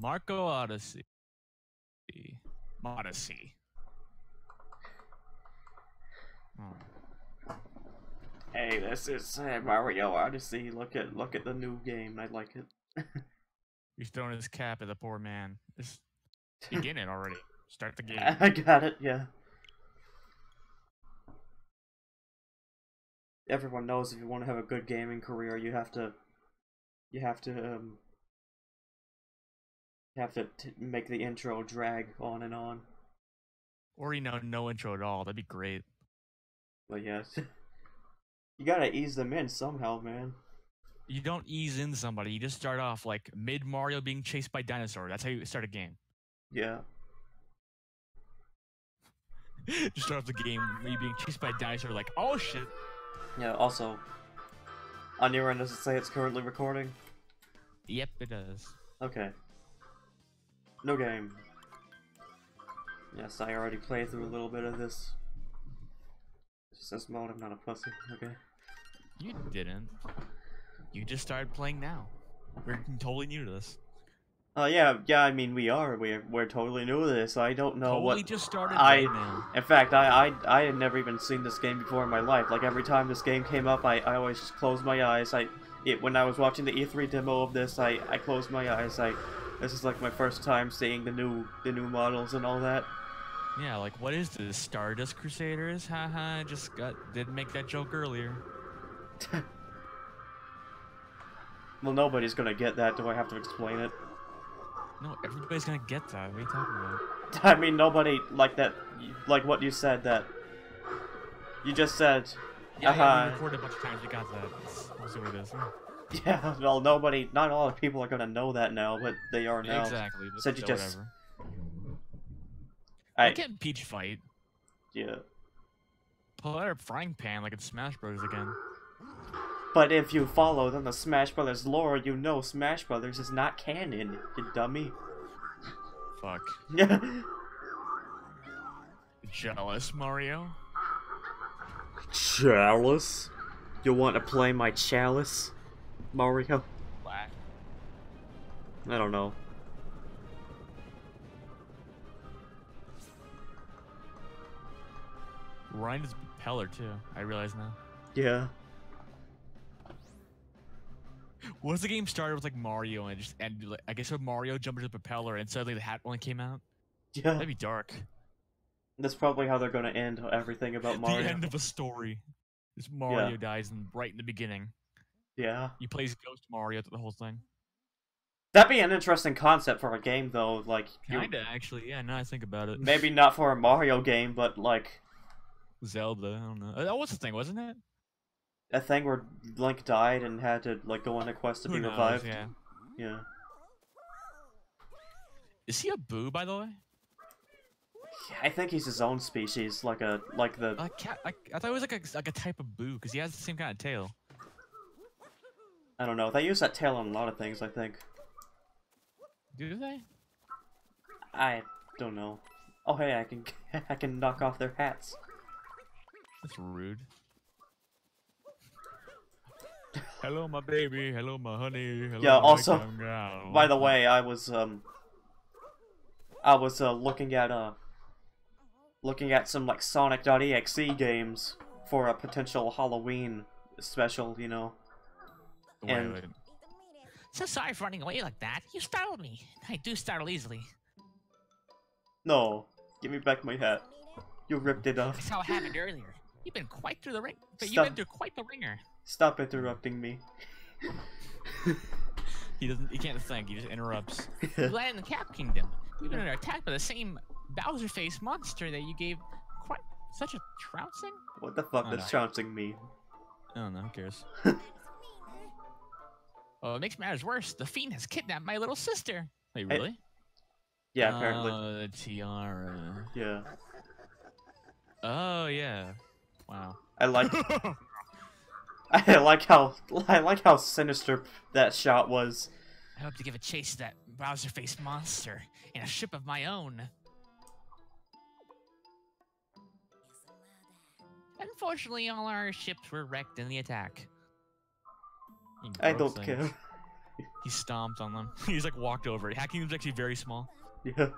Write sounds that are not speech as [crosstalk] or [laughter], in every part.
Marco Odyssey. Odyssey. Oh. Hey, this is uh, Mario Odyssey. Look at look at the new game. I like it. [laughs] He's throwing his cap at the poor man. Just begin it already. Start the game. [laughs] I got it. Yeah. Everyone knows if you want to have a good gaming career, you have to, you have to, um, have to t- make the intro drag on and on. Or you know, no intro at all. That'd be great. But yes, [laughs] you gotta ease them in somehow, man. You don't ease in somebody. You just start off like mid Mario being chased by dinosaur. That's how you start a game. Yeah. [laughs] just start off the game you being chased by a dinosaur. Like, oh shit. Yeah. Also, on your end, does it say it's currently recording? Yep, it does. Okay. No game. Yes, I already played through a little bit of this. It says mode, I'm not a pussy. Okay. You didn't. You just started playing now. We're totally new to this. Oh yeah, yeah. I mean, we are. We're we're totally new to this. I don't know totally what. just started I- right now. In fact, I, I I had never even seen this game before in my life. Like every time this game came up, I, I always just closed my eyes. I it when I was watching the E3 demo of this, I, I closed my eyes. I this is like my first time seeing the new the new models and all that. Yeah, like what is this? Stardust Crusaders? Haha, just got didn't make that joke earlier. [laughs] Well, nobody's gonna get that. Do I have to explain it? No, everybody's gonna get that. What are you talking about? [laughs] I mean, nobody like that. Like what you said that. You just said. Yeah, yeah, Uh-huh. we recorded a bunch of times. We got that. We'll see what it is. [laughs] Yeah, well, nobody, not all people are gonna know that now, but they are now. Exactly. Said you just- whatever. I, at Peach fight. yeah. Pull out her frying pan like it's Smash Bros. again. But if you follow then the Smash Brothers lore, you know Smash Brothers is not canon, you dummy. Fuck. [laughs] Jealous, Mario? chalice? You want to play my chalice, Mario? Black. I don't know. Ryan is Peller too. I realize now. Yeah. What if the game started with like Mario and just and like, I guess when Mario jumped into the propeller and suddenly the hat one came out? Yeah. That'd be dark. That's probably how they're gonna end everything about Mario. The end of a story. This Mario dies in, right in the beginning. Yeah. He plays Ghost Mario through the whole thing. That'd be an interesting concept for a game, though. Like, Kinda, actually. Yeah, now I think about it. maybe not for a Mario game, but like Zelda. I don't know. Uh, That was the thing, wasn't it? a thing where Link died and had to like go on a quest to Who be knows, revived. Yeah. Yeah. Is he a boo, by the way? Yeah, I think he's his own species, like a like the A cat. I, I thought it was like a like a type of boo because he has the same kind of tail. I don't know. They use that tail on a lot of things. I think. Do they? I don't know. Oh hey, I can [laughs] I can knock off their hats. That's rude. Hello, my baby. Hello, my honey. Hello, Yeah, also. By the way, I was um I was uh, looking at uh looking at some like Sonic.exe games for a potential Halloween special, you know. Wait, and- wait. So sorry for running away like that. You startled me. I do startle easily. No, give me back my hat. You ripped it off. That's how it happened earlier. You've been quite through the ring. But you've been through quite the ringer. Stop interrupting me. [laughs] He doesn't. He can't think. He just interrupts. [laughs] You landed in the Cap Kingdom. You've been under attack by the same Bowser face monster that you gave quite such a trouncing. what the fuck Oh, does no. trouncing mean? I don't know. Who cares? [laughs] Oh, it makes matters worse. The fiend has kidnapped my little sister. Wait, Hey, really? Yeah, apparently. Uh, the tiara. yeah. Oh yeah. Wow. I like [laughs] [laughs] I like how I like how sinister that shot was. I hope to give a chase to that Bowser-faced monster in a ship of my own. Unfortunately, all our ships were wrecked in the attack. I don't things. care. [laughs] He stomped on them. [laughs] He's like walked over it. Hat Kingdom's actually very small. Yeah.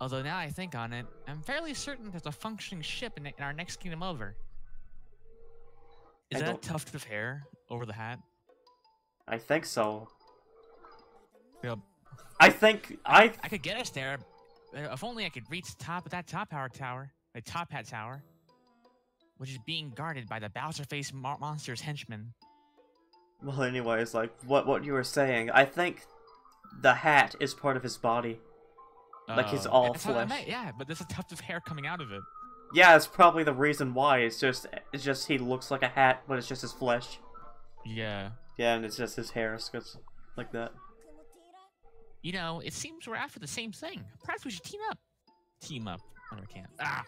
Although now I think on it, I'm fairly certain there's a functioning ship in, in our next kingdom over. Is I that a tuft of hair over the hat? I think so. Yeah. I think I I could get us there, if only I could reach the top of that top power tower, the top hat tower, which is being guarded by the Bowser face mo- monster's henchmen. Well anyways, like what what you were saying, I think the hat is part of his body. Like he's Oh, all that's what I flesh. meant, Yeah, but there's a tuft of hair coming out of it. Yeah, it's probably the reason why. It's just it's just he looks like a hat, but it's just his flesh. Yeah. Yeah, and it's just his hair, so it's like that. You know, it seems we're after the same thing. Perhaps we should team up. Team up. Oh, I can't. Ah,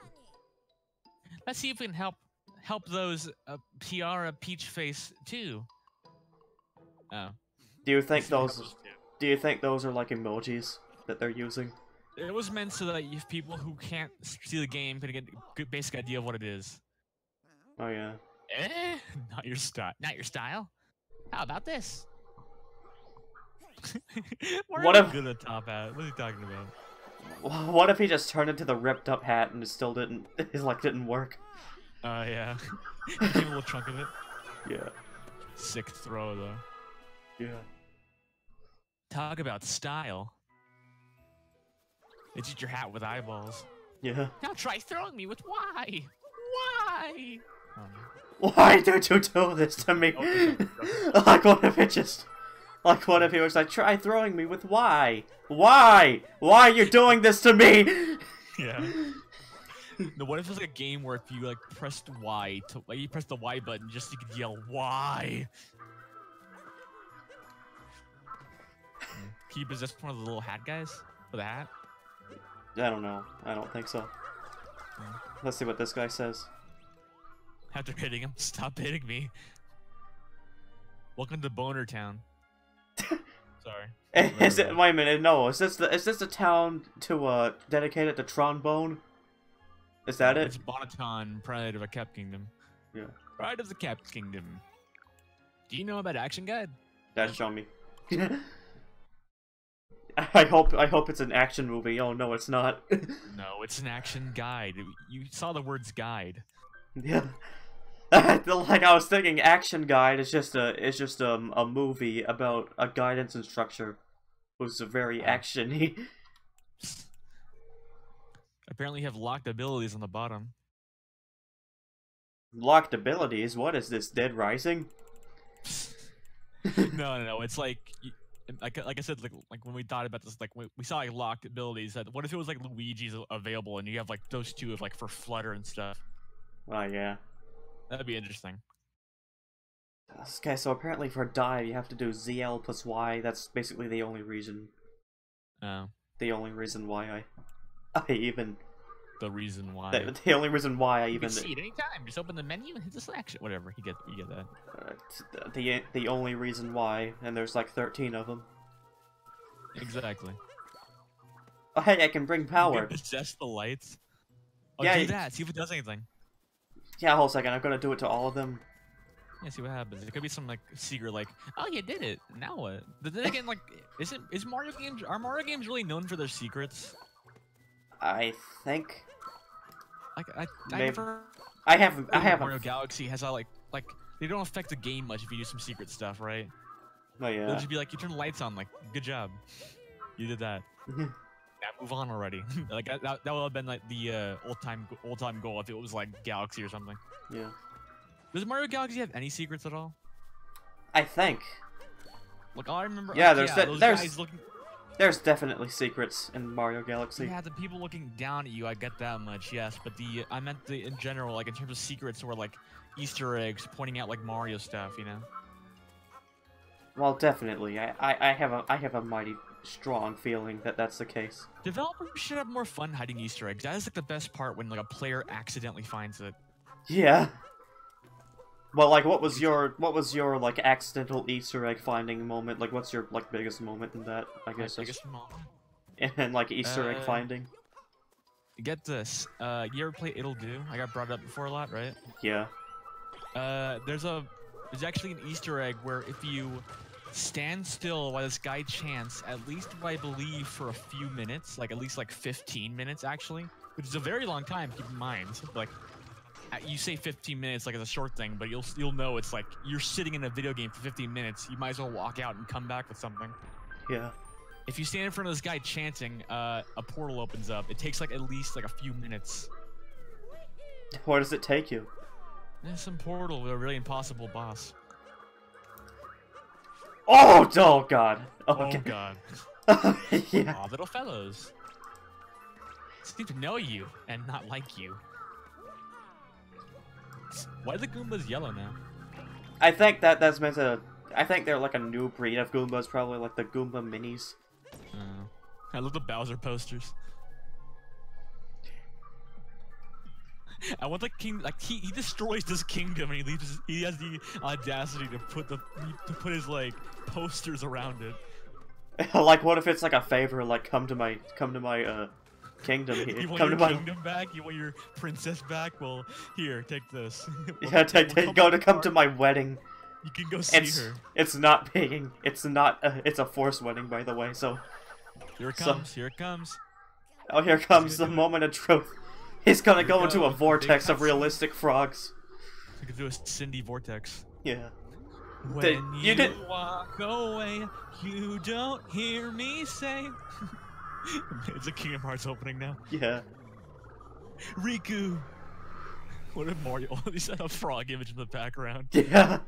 Let's see if we can help help those uh, Tiara Peach Face too. Oh. Do you think let's see what those do you think those are like emojis that they're using? It was meant so that if people who can't see the game can get a good basic idea of what it is. Oh yeah. Eh, [laughs] not your style. not your style. How about this? [laughs] What not if- good at top hat. What are you talking about? What if he just turned into the ripped up hat and it still didn't [laughs] it like didn't work? Oh yeah. Give a little chunk of it. Yeah. Sick throw though. Yeah. Talk about style. It's just your hat with eyeballs. Yeah. Now try throwing me with why? Why? No. [laughs] Why did you do this to me? [laughs] Like what if it just like what if he was like try throwing me with why? Why? Why are you doing this to me? [laughs] Yeah. No, what if it's like a game where if you like pressed Y to like you press the Y button just so you could yell Y. Can you possess one of the little hat guys with a hat? I don't know. I don't think so. Hmm. Let's see what this guy says. After hitting him, [laughs] stop hitting me. Welcome to Boner Town. [laughs] Sorry. [laughs] Is it? Wait a minute. No. Is this the? Is this a town to uh dedicated to trombone? Is that it? It's Bonneton, Pride of a Cap Kingdom. Yeah. Pride of the Cap Kingdom. Do you know about Action Guide? That's show me. [laughs] I hope. I hope it's an action movie. Oh no, it's not. [laughs] No, it's an action guide. You saw the words guide. yeah. [laughs] like I was thinking, action guide is just a is just um, a movie about a guidance instructor who's very actiony. Apparently, you have locked abilities on the bottom. Locked abilities. What is this? Dead Rising? no, no, no. It's like, like, like I said, like, like when we thought about this, like we, we saw like locked abilities. That what if it was like Luigi's available, and you have like those two of like for flutter and stuff? Oh yeah. That'd be interesting. Okay, so apparently for dive you have to do ZL plus Y. That's basically the only reason. Uh, The only reason why I, [laughs] I even the reason why. the, the only reason why I You even can see it anytime. Just open the menu and hit the selection. Whatever. You get, you get that. uh, the the only reason why, and there's like thirteen of them. Exactly. Oh hey, I can bring You power. can possess the lights. Oh, Yeah, do that. See if it does anything. Yeah, hold a second. I'm gonna do it to all of them. Yeah, see what happens. It could be some like secret, like, oh, you did it. Now what? But then again, like, is it is Mario games are Mario games really known for their secrets? I think Like, I, I Maybe- never. I have I have Mario Galaxy has a like like they don't affect the game much if you do some secret stuff, right? oh yeah. They'll just be like, you turn the lights on, like, good job, you did that. now move on already. [laughs] like that, that, that would have been like the uh, old time old time goal if it was like Galaxy or something. yeah. Does Mario Galaxy have any secrets at all? I think Like all I remember. Yeah, like, there's yeah, that- those there's- guys looking. There's definitely secrets in Mario Galaxy. Yeah, the people looking down at you, I get that much, yes. But the I meant the in general, like in terms of secrets or like Easter eggs pointing out like Mario stuff, you know. Well, definitely. I, I I have a I have a mighty strong feeling that that's the case. Developers should have more fun hiding Easter eggs. That is like the best part when like a player accidentally finds it. Yeah. Well, like, what was your what was your like accidental Easter egg finding moment? Like, what's your like biggest moment in that? I guess. that's- biggest moment. [laughs] And like Easter egg Uh, finding. Get this. Uh, you ever play Ittle Dew? I got brought up before a lot, right? Yeah. Uh, there's a there's actually an Easter egg where if you stand still while this guy chants, at least I believe for a few minutes, like at least like 15 minutes actually, which is a very long time. Keep in mind, like you say 15 minutes like it's a short thing, but you'll you'll know it's like you're sitting in a video game for 15 minutes. You might as well walk out and come back with something. Yeah. If you stand in front of this guy chanting, uh, a portal opens up. It takes like at least like a few minutes. Where does it take you? There's some portal with a really impossible boss. Oh, oh God. Oh Okay. [laughs] god. yeah. Aw, little fellows. Seem to know you and not like you. Why are the Goombas yellow now? I think that that's meant to. I think they're like a new breed of Goombas, probably like the Goomba minis. Oh. I love the Bowser posters. I want the king like he, he destroys this kingdom and he leaves his, he has the audacity to put the to put his like posters around it. [laughs] like, what if it's like a favor? Like, come to my, come to my uh, kingdom [laughs] here. You want Come your to my. kingdom back? You want your princess back? Well, here, take this. [laughs] Yeah, take, take, go to come to my wedding. You can go see It's her. it's not being it's not uh, it's a forced wedding by the way. So Here it so- comes. Here it comes. oh here comes the gonna it. moment of truth. He's gonna Here go into a vortex of realistic frogs. We could do a Cindy vortex. Yeah. When They- you, you did- walk away, you don't hear me say. [laughs] [laughs] it's a Kingdom Hearts opening now. Yeah. Riku. What if Mario? He's got a frog image in the background. [laughs] Yeah.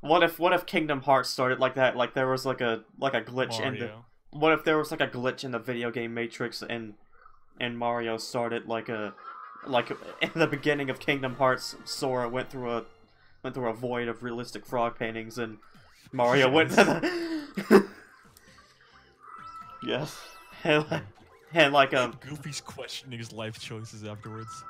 What if what if Kingdom Hearts started like that? Like there was like a like a glitch in the what if there was like a glitch in the video game Matrix and and Mario started like a like in the beginning of Kingdom Hearts, Sora went through a went through a void of realistic frog paintings and Mario went [laughs] Yes. [laughs] And like, and like um Goofy's questioning his life choices afterwards.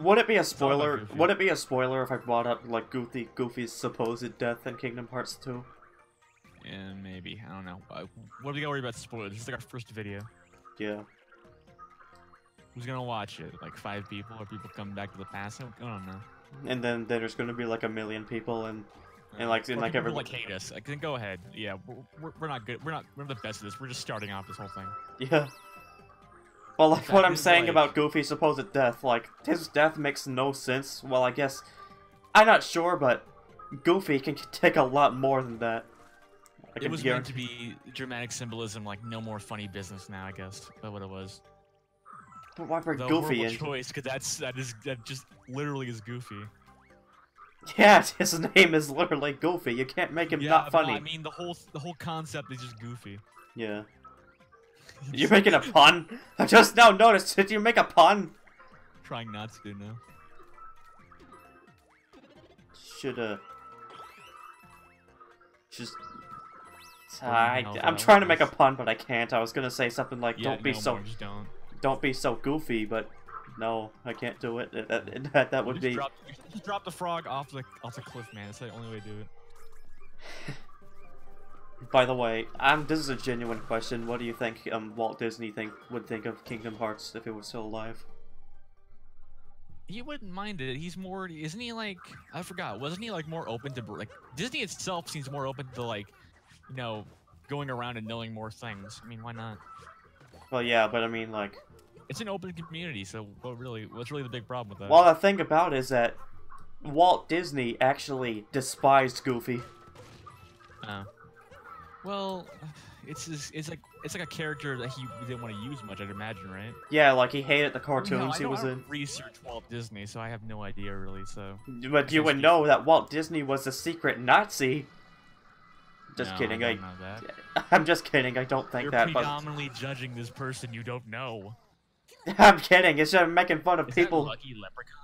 would it be a spoiler would it be a spoiler if I brought up like Goofy Goofy's supposed death in Kingdom Hearts 2? Yeah, maybe. I don't know. Uh, what do we gotta worry about spoilers? This is like our first video. Yeah. Who's gonna watch it? Like five people, or people come back to the past? I don't know. And then there's gonna be like a million people and And, like, and, like, people who, every- like hate us. Like, then go ahead. Yeah, we're, we're, not good. We're not. We're the best at this. We're just starting off this whole thing. Yeah. Well, like what I'm saying like- about Goofy's supposed death, like his death makes no sense. Well, I guess I'm not sure, but Goofy can [laughs] take a lot more than that. I It was meant to be dramatic symbolism, like no more funny business now. I guess that's what it was. But why bring Goofy in? choice, because that's that is that just literally is Goofy. [laughs] Yeah, his name is literally Goofy. You can't make him yeah, not funny. I mean, the whole the whole concept is just Goofy. Yeah. [laughs] You're making a pun? [laughs] I just now noticed. Did you make a pun? Trying not to now. Should uh. Just. I, I'm trying to make a pun, but I can't. I was gonna say something like, Yeah, "Don't be no so, more, don't. don't be so goofy," but no, I can't do it. That [laughs] that, that, would just be. Drop, just drop the frog off the off the cliff, man. That's the only way to do it. [laughs] By the way, um, this is a genuine question. What do you think um Walt Disney think would think of Kingdom Hearts if it was still alive? He wouldn't mind it. He's more, isn't he? Like I forgot. Wasn't he like more open to like Disney itself seems more open to like, you know, going around and knowing more things. I mean, why not? Well, yeah, but I mean, like, It's an open community, so what really? What's really the big problem with that? well, the thing about it is that Walt Disney actually despised Goofy. Uh, well, it's just, it's like it's like a character that he didn't want to use much. I'd imagine, right? Yeah, like he hated the No, cartoons I he was I in. research Walt Disney, so I have no idea really. So But you would Disney. know that Walt Disney was a secret Nazi. Just No, kidding. I I, don't know that. [laughs] I'm just kidding. I don't think You're that. But predominantly judging this person you don't know. [laughs] I'm kidding. It's just making fun of Is people. Lucky Leprechaun?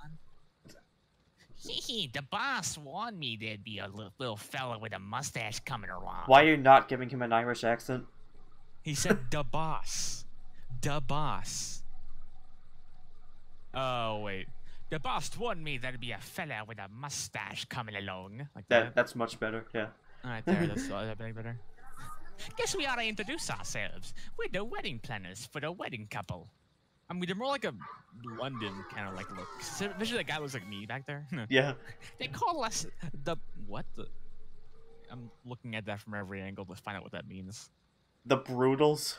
Hee the boss warned me there'd be a li- little fella with a mustache coming around. Why are you not giving him an Irish accent? He said [laughs] the boss. The boss. Oh wait. The boss warned me there'd be a fella with a mustache coming along. Like That that. that's much better. Yeah. Alright there, that's [laughs] that better better. Guess we ought to introduce ourselves. We're the wedding planners for the wedding couple. I mean, they're more like a London kind of like look. Especially that guy looks like me back there. [laughs] Yeah. they call us the what? The, I'm looking at that from every angle to find out what that means. The Broodals.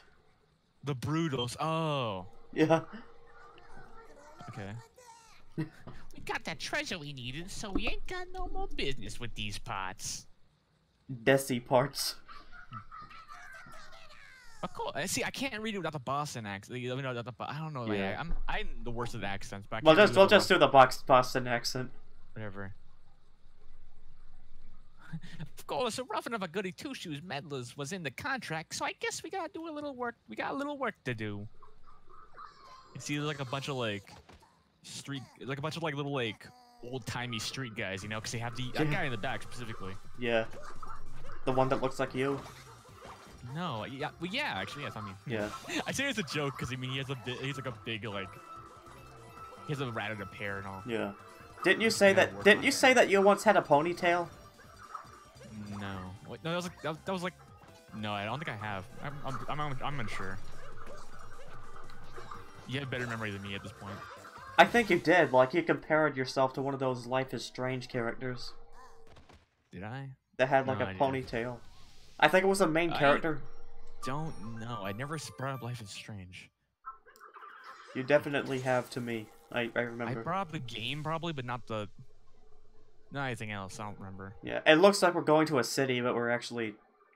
The Broodals. Oh. Yeah. Okay. [laughs] We got that treasure we needed, so we ain't got no more business with these parts. Desi parts. Of course. uh, See, I can't read it without the Boston accent. You know, without the I don't know. Like, Yeah. I'm I'm the worst at accents. But We'll just we'll just do the box Boston accent. whatever. of course, a rough enough a goody two shoes meddlers was in the contract, so I guess we gotta do a little work. We got a little work to do. You see, there's like a bunch of like street, like a bunch of like little like old timey street guys, you know, because they have the that Yeah. guy in the back specifically. Yeah. The one that looks like you. No, yeah, well, yeah, actually, yes. I mean, Yeah. [laughs] I say it's a joke because I mean he has a bit, he's like a big like he has a rat and a pear and all. Yeah. Didn't you say Yeah, that? Didn't you say that you once had a ponytail? No, Wait, no, that was like that, was- that was like no, I don't think I have. I'm I'm I'm, I'm, unsure. You have better memory than me at this point. I think you did. Like you compared yourself to one of those Life is Strange characters Did I? that had like No a idea. ponytail. I think it was a main I- character. Don't know. I never brought up Life is Strange. You definitely have to me. I, I I remember. brought up the game probably, but not the not anything else. I don't remember. Yeah, it looks like we're going to a city, but we're actually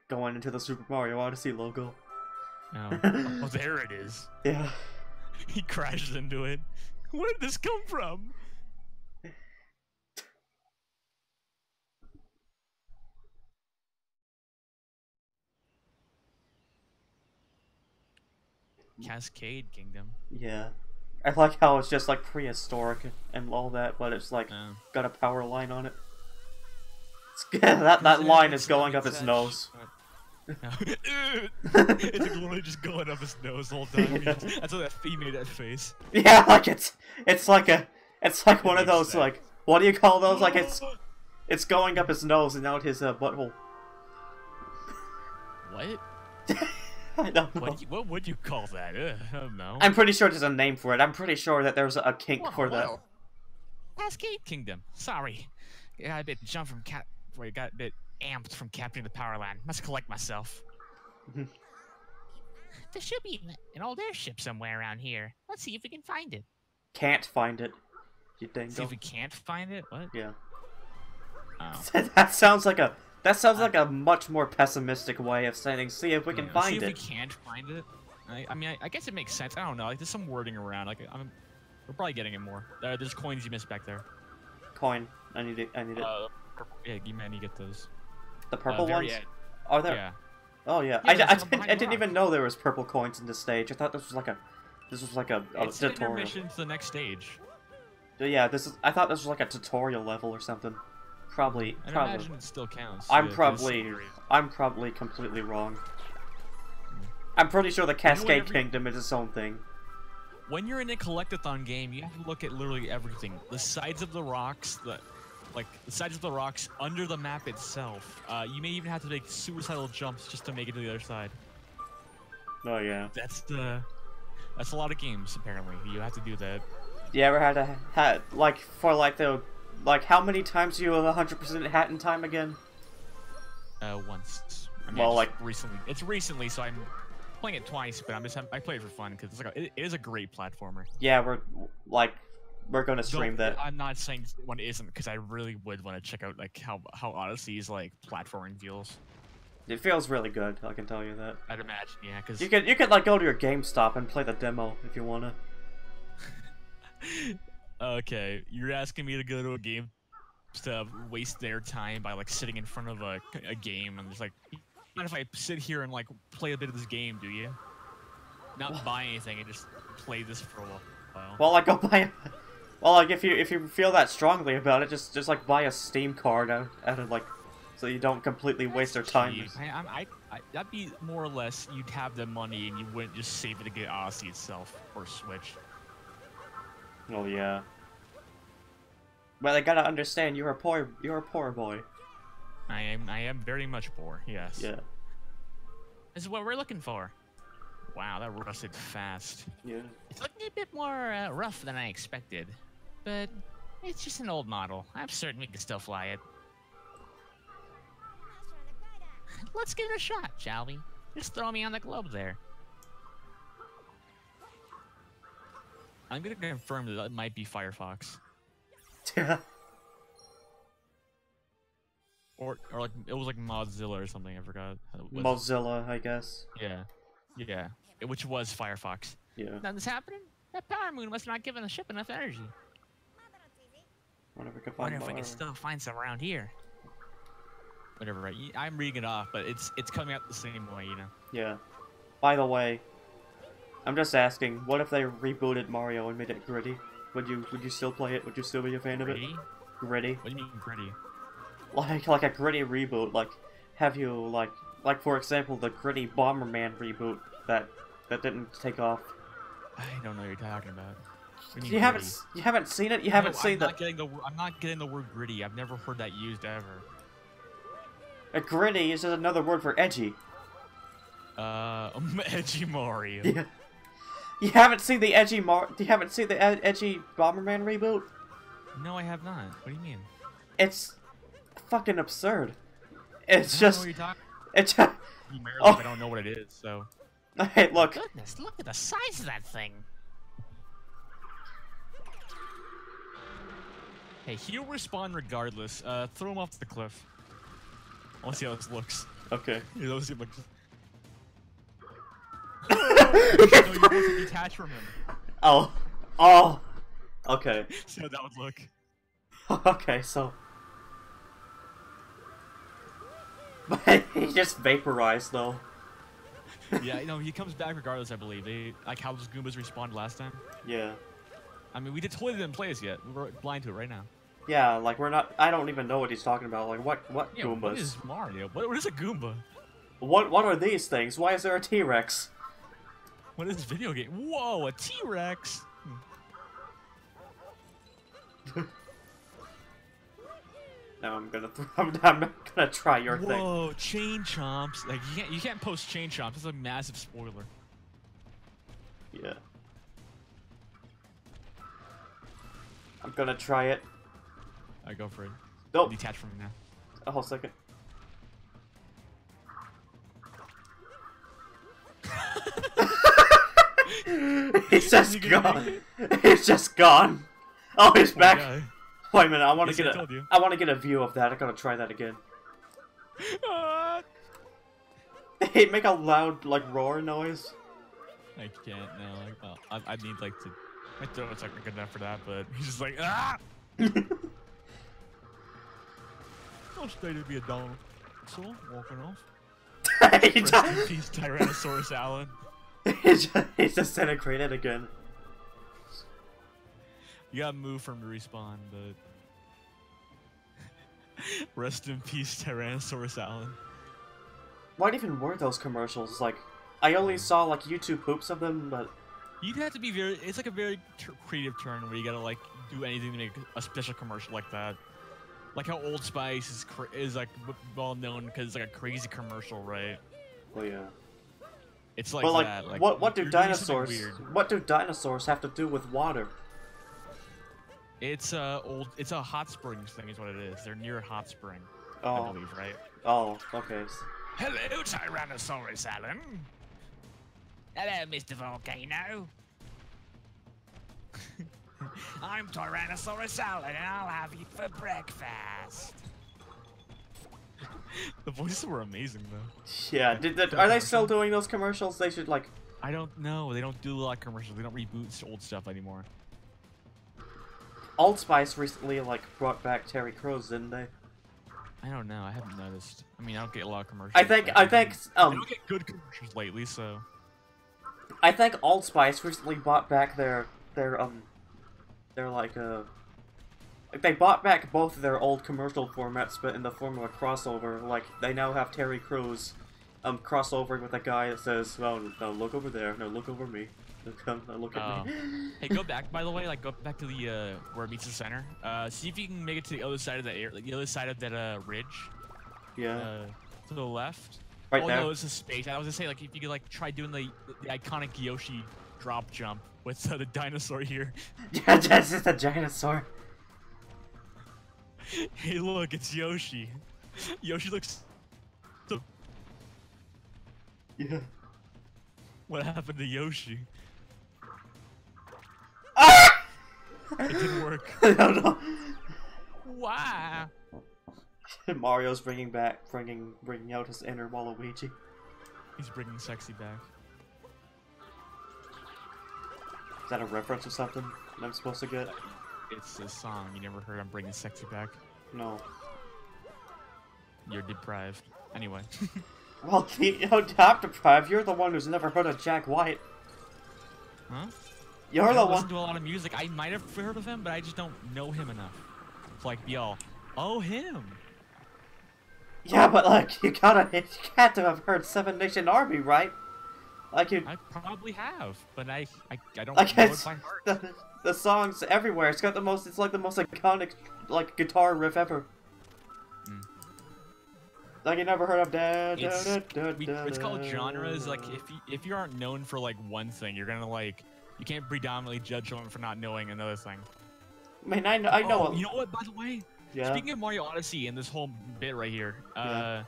going into the Super Mario Odyssey logo. No. Oh. [laughs] oh, there it is. Yeah. [laughs] He crashes into it. Where did this come from? Cascade Kingdom. Yeah. I like how it's just like prehistoric and all that, but it's like Uh, got a power line on it. It's, [laughs] that that line is going up his nose. [laughs] [laughs] it's like literally just going up his nose the whole time. Yeah. just- That's why that he made that face. Yeah, like it's it's like a it's like one of those sense. like what do you call those? Like it's [gasps] it's going up his nose and out his uh, butthole. What? I don't know. What, what would you call that? Ugh, I don't know. I'm pretty sure there's a name for it. I'm pretty sure that there's a kink Whoa, for that. whoa. Cascade Kingdom. Sorry. Yeah, I got a bit jumped from cap. Wait, got a bit amped from capturing the power line. Must collect myself. Mhm. [laughs] There should be an old airship somewhere around here. Let's see if we can find it. Can't find it. You See if we can't find it. What? Yeah. Oh. [laughs] that sounds like a that sounds like a much more pessimistic way of saying see if we can Yeah, find see it. if we can't find it. I, I mean, I, I guess it makes sense. I don't know. Like, there's some wording around. Like, I'm, we're probably getting it more. There, there's coins you missed back there. Coin. I need it. I need it. Uh, purple, yeah, you man, you get those. the Uh, purple very ones. end. Are there? Yeah. Oh yeah. Yeah, I, I, didn't, I didn't even know there was purple coins in this stage. I thought this was like a this was like a, a It's an tutorial. intermission to the next stage. Yeah, this is. I thought this was like a tutorial level or something. Probably. And probably. imagine it still counts. I'm yeah, probably. I'm probably completely wrong. I'm pretty sure the Cascade Kingdom is its own thing. when you're in a collectathon game, you have to look at literally everything. The sides of the rocks, the like the sides of the rocks under the map itself. Uh, you may even have to make suicidal jumps just to make it to the other side. Oh yeah. That's the that's a lot of games apparently. You have to do that. You ever had to had like for like the like how many times do you have 100% hat in time again? Uh, once. I mean, Well, like- recently. It's recently, so I'm playing it twice. But I'm just I play it for fun because it's like a, it, is a great platformer. Yeah, we're like we're gonna stream Don't- that. I'm not saying one isn't because I really would want to check out like how how Odyssey's like platforming feels. It feels really good. I can tell you that. I'd imagine, yeah, because You could you could like go to your GameStop and play the demo if you wanna. [laughs] okay, you're asking me to go to a game to waste their time by like sitting in front of a, a game and just like, mind if I sit here and like play a bit of this game? Do you? Not buy anything and just play this for a while. Well, like [laughs] go buy. Well, like if you if you feel that strongly about it, just just like buy a Steam card out, out of like, so you don't completely waste their time. I, I, I, that'd be more or less you'd have the money and you wouldn't just save it to get Odyssey itself or Switch. Oh yeah. Well, I gotta understand, you're a poor you're a poor boy. I am I am very much poor. Yes. Yeah. This is what we're looking for. Wow, that rusted fast. Yeah. It's looking a bit more uh, rough than I expected, but it's just an old model. I'm certain we can still fly it. Let's give it a shot, shall we? Just throw me on the globe there. I'm gonna confirm that it might be Firefox, Yeah. [laughs] or or like it was like Mozilla or something. I forgot. how it was. Mozilla, I guess. yeah, yeah, it- which was Firefox. Yeah. Nothing's happening? That power moon must not give the ship enough energy. Wonder if we can Wonder find if we more. can still find some around here. Whatever. Right? Y- I'm reading it off, but it's it's coming out the same way. You know. Yeah. By the way, I'm just asking, what if they rebooted Mario and made it gritty? Would you would you still play it? Would you still be a fan of it? Gritty? Gritty? What do you mean gritty? Like like a gritty reboot, like have you like like for example the gritty Bomberman reboot that that didn't take off. I don't know what you're talking about. Do You haven't you haven't seen it? You haven't No, seen I'm the not getting the I'm not getting the word gritty. I've never heard that used ever. a gritty is just another word for edgy. Uh, [laughs] edgy Mario. Yeah. You haven't seen the edgy Mar you haven't seen the ed- edgy Bomberman reboot? No, I have not. What do you mean? It's fucking absurd. It's I don't know just what you're talking. it's just, Oh. I don't know what it is. So [laughs] hey look Goodness, look at the size of that thing. hey, he'll respawn regardless. Uh, throw him off the cliff. I want to see how this looks. okay. [laughs] Yeah, let's see how it looks. No, you're supposed to detach from him. Oh. Oh. Okay. [laughs] How that would look. [laughs] okay, so. But [laughs] he just vaporized though. Yeah, you know he comes back regardless. I believe they like how those Goombas respawned last time. Yeah. I mean, we did totally didn't play this yet. We're blind to it right now. Yeah, like we're not. I don't even know what he's talking about. Like what? What Yeah, Goombas? what is Mario? What, what is a Goomba? What? What are these things? Why is there a T Rex? What is this video game? Whoa, a T Rex! Now I'm gonna. Th- [laughs] I'm, I'm not gonna try your thing. Whoa, chain chomps! Like you can't you can't post chain chomps. That's a massive spoiler. Yeah. I'm gonna try it. I go for it. Nope. Detach from me now. A whole second. [laughs] [laughs] he's just gone. He's just gone. Oh, he's Oh, back. yeah. Wait a minute. I want to Yes, get a. you. I want to get a view of that. I gotta try that again. Ah, Hey, make a loud like roar noise. I can't now. Like, well, I, I need like to. My throat's like good enough for that, but he's [laughs] just like ah. [laughs] Don't stay to be a. So walking off. he Rest in peace, Tyrannosaurus Alan. He's, just, he's disintegrated again. You gotta move from to respawn, but. [laughs] Rest in peace, Tyrannosaurus Alan. What even were those commercials? Like, I only saw like YouTube poops of them, but You'd have to be very. It's like a very creative turn where you gotta like do anything to make a special commercial like that. Like how Old Spice is is like well known because it's like a crazy commercial, right? Oh yeah. It's like but like, that. Like what what do you're doing something dinosaurs? What do dinosaurs have to do with water? It's a old. It's a hot springs thing, is what it is. They're near a hot spring, I Oh, believe, right? oh, okay. Hello, Tyrannosaurus Alan. Hello, Mr. Volcano. [laughs] I'm Tyrannosaurus Alan, and I'll have you for breakfast. [laughs] The voices were amazing though. Yeah, did that, are they still doing those commercials? They should like. I don't know. They don't do a lot of commercials. They don't reboot old stuff anymore. Old Spice recently like brought back Terry Crews, didn't they? I don't know. I haven't noticed. I mean, I don't get a lot of commercials. I think I think um. I don't get good commercials lately, so. I think Old Spice recently bought back their their um their like uh like they bought back both of their old commercial formats but in the form of a crossover. Like they now have Terry Crews um crossover with a guy that says, "Well, no, look over there. No, look over me. Look, um, no, look at me." Hey, go back. By the way, like go back to the uh, where it meets the center. Uh, see if you can make it to the other side of the air, like, the other side of that uh, ridge. yeah. Uh, to the left. Right oh there. no, it's a space. I was gonna say like if you could like try doing the the iconic Yoshi drop jump with uh, [laughs] the dinosaur here. [laughs] Yeah, that's just a dinosaur. [laughs] hey, look, it's Yoshi. Yoshi looks. So, Yeah. what happened to Yoshi? Ah! It didn't work. [laughs] I don't know. Wow. [laughs] Mario's bringing back, bringing, bringing out his inner Waluigi. He's bringing sexy back. Is that a reference or something that I'm supposed to get? It's a song you never heard. I'm bringing sexy back. No. You're deprived. Anyway. [laughs] Well, you don't have to. You're the one who's never heard of Jack White. Huh? You're I the one. listen to a lot of music. I might have heard of him, but I just don't know him enough. To like y'all, oh him. Yeah, but like you gotta, you got to have heard Seven Nation Army, right? Like you, I probably have, but I I, I don't like know it by heart. the, the songs everywhere. It's got the most. It's like the most iconic like guitar riff ever. Mm. Like you never heard of da, It's, da, da, we, da, it's called genres. Like if you if you aren't known for like one thing, you're gonna like you can't predominantly judge someone for not knowing another thing. I mean, I know. I know. Oh, you know what? By the way, yeah. speaking of Mario Odyssey and this whole bit right here, uh,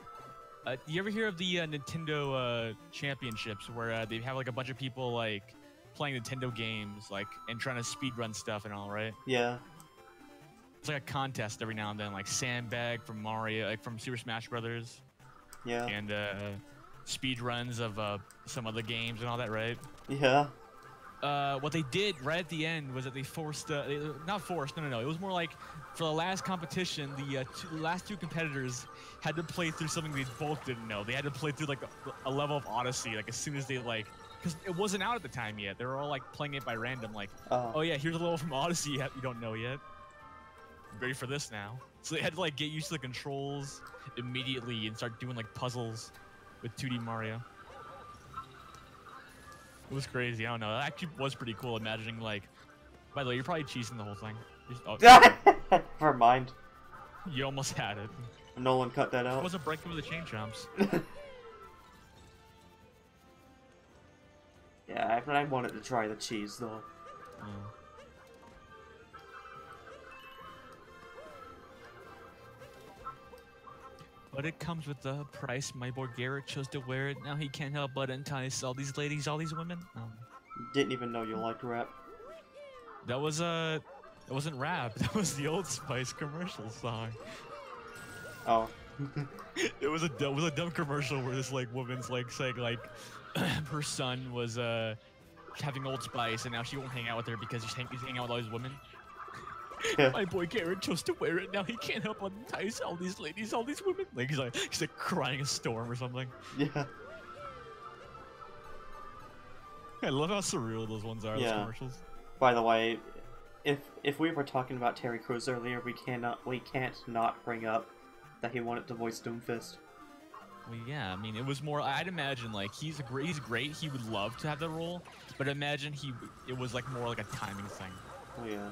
uh, you ever hear of the uh, Nintendo uh, Championships where uh, they have like a bunch of people like playing Nintendo games, like and trying to speedrun stuff and all, right? yeah. It's like a contest every now and then, like Sandbag from Mario, like from Super Smash Brothers, Yeah. and uh, speed runs of uh, some other games and all that, right? Yeah. Uh, what they did right at the end was that they forced, uh, they, not forced, no, no, no. It was more like for the last competition, the, uh, two, the last two competitors had to play through something they both didn't know. They had to play through like a, a level of Odyssey, like as soon as they like, because it wasn't out at the time yet. They were all like playing it by random, like, Oh. oh yeah, here's a level from Odyssey you, you don't know yet. Ready for this now? So they had to like get used to the controls immediately and start doing like puzzles with 2D Mario. It was crazy. I don't know. It actually was pretty cool imagining like. By the way, you're probably cheesing the whole thing. Oh, [laughs] Never mind. you almost had it. Nolan cut that out. It wasn't breaking with the chain jumps. [laughs] yeah, I, I wanted to try the cheese though. Oh. But it comes with the price. My boy Garrett chose to wear it. Now he can't help but entice all these ladies, all these women. Um, Didn't even know you liked rap. that was Uh, that wasn't rap. [laughs] That was the Old Spice commercial song. Oh. [laughs] It was a it was a dumb commercial where this like woman's like saying like [clears throat] her son was uh having Old Spice and now she won't hang out with her because he's, hang- he's hanging out with all these women. Yeah. My boy Garrett chose to wear it. Now he can't help but entice all these ladies, all these women. Like he's like he's like crying a storm or something. Yeah. I love how surreal those ones are. Those Yeah. commercials. By the way, if if we were talking about Terry Crews earlier, we cannot we can't not bring up that he wanted to voice Doomfist. Well, yeah. I mean, it was more. I'd imagine like he's a great. He's great. He would love to have that role, but imagine he. It was like more like a timing thing. Oh yeah.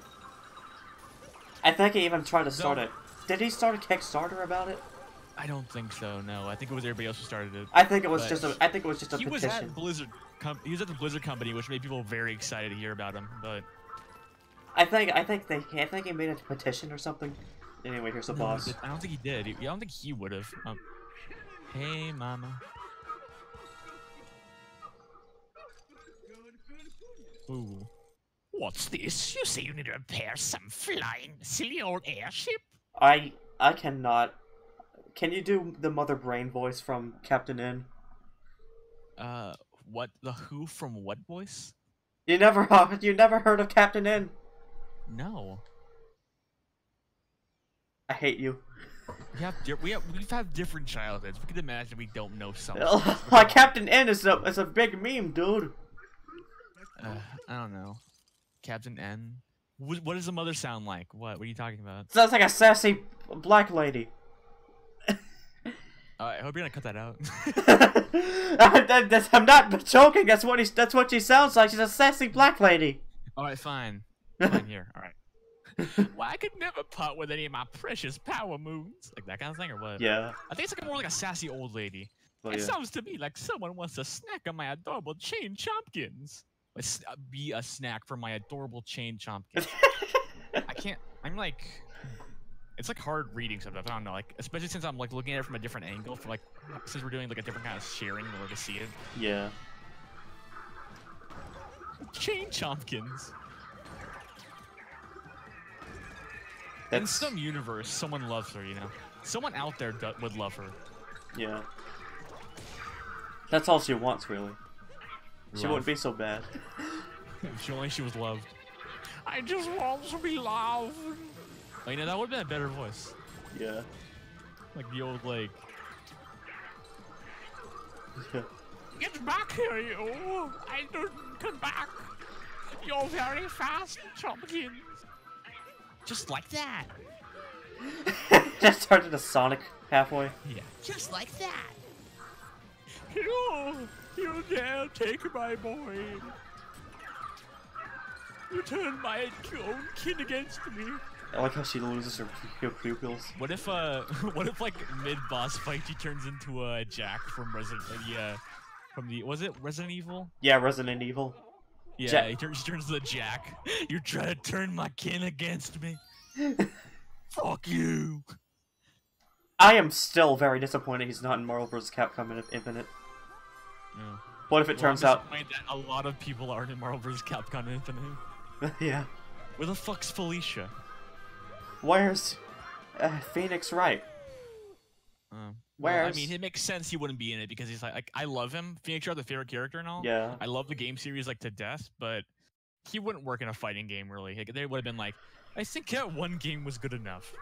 I think he even tried to start it. Did he start a Kickstarter about it? I don't think so. No, I think it was everybody else who started it. I think it was just a. I think it was just a he was at Blizzard. Com- he was at the Blizzard company, which made people very excited to hear about him. But I think I think they I think he made a petition or something. Anyway, here's the No, boss. I don't think he did. I don't think he would have. Um, hey, mama. Ooh. What's this? You say you need to repair some flying, silly old airship? I I cannot. Can you do the Mother Brain voice from Captain N? Uh, what? The Who from what voice? You never [laughs] you never heard of Captain N? No. I hate you. We have, we have we've had different childhoods. We can imagine we don't know something. like [laughs] Captain N is a is a big meme, dude. Uh, I don't know. Captain N. What, what does the mother sound like? What? What are you talking about? Sounds like a sassy black lady. [laughs] Uh, I hope you're gonna cut that out. [laughs] I- I'm not joking. That's what he's. That's what she sounds like. She's a sassy black lady. All right, fine. [laughs] Fine here. All right. Well, I could never part with any of my precious power moons, like that kind of thing, or what? yeah. I think it's like more like a sassy old lady. But it yeah. sounds to me like someone wants to snack on my adorable chain chompkins. Uh, Be a snack for my adorable chain chompkins. [laughs] I can't. I'm like. It's like hard reading sometimes. I don't know, like especially since I'm like looking at it from a different angle. For like, since we're doing like a different kind of sharing in order to see it. yeah. Chain chompkins. In some universe, someone loves her. You know, someone out there would love her. yeah. That's all she wants, really. She Love. wouldn't be so bad. [laughs] If only she was loved. I just want to be loved. Oh, you know, that would have been a better voice. Yeah. Like the old, like, [laughs] Get back here, you! I didn't come back. You're very fast, Chompkins. Just like that. [laughs] Just started a Sonic halfway. Yeah. Just like that. You, you dare take my boy. You turn my own kin against me. I like how she loses her pu- pupils. What if uh, [laughs] what if like mid boss fight she turns into a uh, Jack from Resident, uh, yeah, from the was it Resident Evil? Yeah, Resident Evil. Yeah, Jack- he turns, she turns into Jack. [laughs] You try to turn my kin against me. [laughs] Fuck you. I am still very disappointed he's not in Marvel vs. Capcom Infinite. Yeah. What if it turns out? that a lot of people aren't in Marvel vs. Capcom Infinite. [laughs] yeah. Where the fuck's Felicia? Where's uh, Phoenix Wright? Um, well, I mean, it makes sense he wouldn't be in it because he's like, like I love him. Phoenix Wright, the favorite character and all. Yeah. I love the game series like to death, but he wouldn't work in a fighting game really. Like, they would have been like, I think that one game was good enough.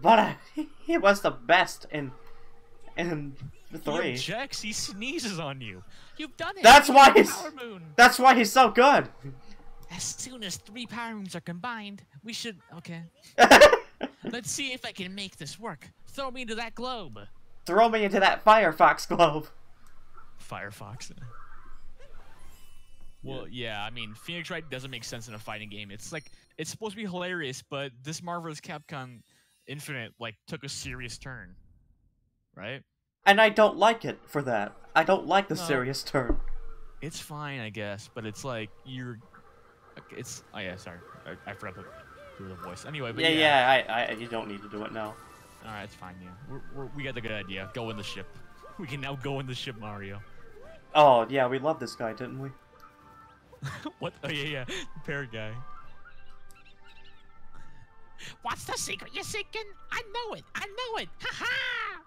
But uh, [laughs] he was the best in in the He three. objects. He sneezes on you. You've done it. That's why he's- moon. That's why he's so good. As soon as three power moons are combined, we should. Okay. [laughs] Let's see if I can make this work. Throw me into that globe. Throw me into that Firefox globe. Firefox. Well, yeah, I mean, Phoenix Wright doesn't make sense in a fighting game. It's like it's supposed to be hilarious, but this Marvel's Capcom Infinite like took a serious turn, right? And I don't like it for that. I don't like the No. serious turn. It's fine, I guess, but it's like you're. It's oh yeah, sorry, I, I forgot to do the voice. Anyway, but Yeah, yeah, yeah, I, I, you don't need to do it now. All right, it's fine. Yeah, we're, we're, we got the good idea. Go in the ship. [laughs] We can now go in the ship, Mario. Oh, yeah, we love this guy, didn't we? [laughs] what? Oh yeah, yeah, the parrot guy. What's the secret you're seeking? I know it. I know it. Ha ha!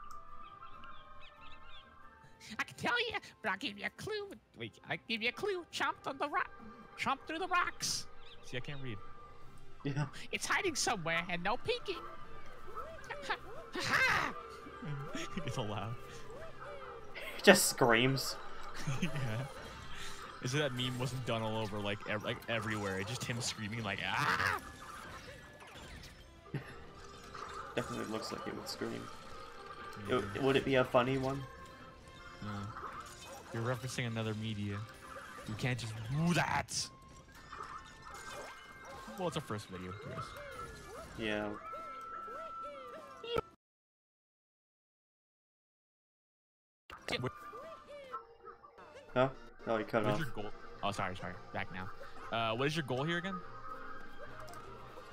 I can tell you, but I'll give you a clue. Wait, I give you a clue. Chomped on the rock. Chomped through the rocks. See, I can't read. Yeah. It's hiding somewhere and no peeking. Ha ha! [laughs] he gets all loud. He just screams. [laughs] yeah. Is it that meme wasn't done all over like ev- like everywhere? It's just him screaming like ah. [laughs] Definitely looks like it would scream. It- would it be a funny one? No. You're referencing another media. You can't just do that. Well, it's our first video, Chris. Yeah. Huh? Oh, he cut What is off. your goal? Oh, sorry, sorry. Back now. Uh, what is your goal here again?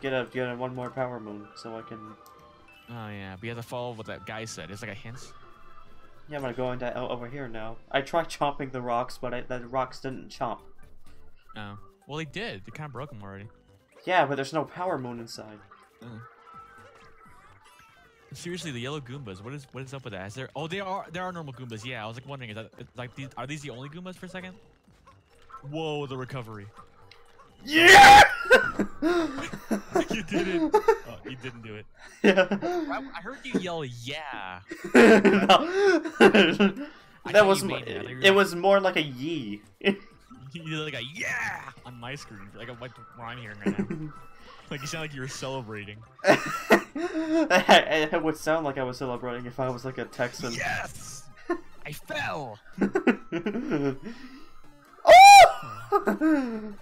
Get a get a one more power moon so I can. Oh yeah, but you have to follow what that guy said. It's like a hint. Yeah, I'm gonna go into over here now. I tried [laughs] chomping the rocks, but I, the rocks didn't chomp. Oh. Well, they did. They kind of broke him already. Yeah, but there's no power moon inside. Uh-huh. Seriously, the yellow Goombas. What is what is up with that? Is there? Oh, they are. There are normal Goombas. Yeah, I was like wondering. Is that is, like these? Are these the only Goombas for a second? Whoa, the recovery. Yeah! you did it. [laughs] Oh, you didn't do it. I, yeah. I heard you yell, "Yeah." [laughs] that was you mo- it. I thought you were it was more like a yee. [laughs] You did like a "Yeah" on my screen, like like what I'm hearing right now. like you sound like you were celebrating. it would sound like I was celebrating if I was like a Texan. Yes, I fell. oh!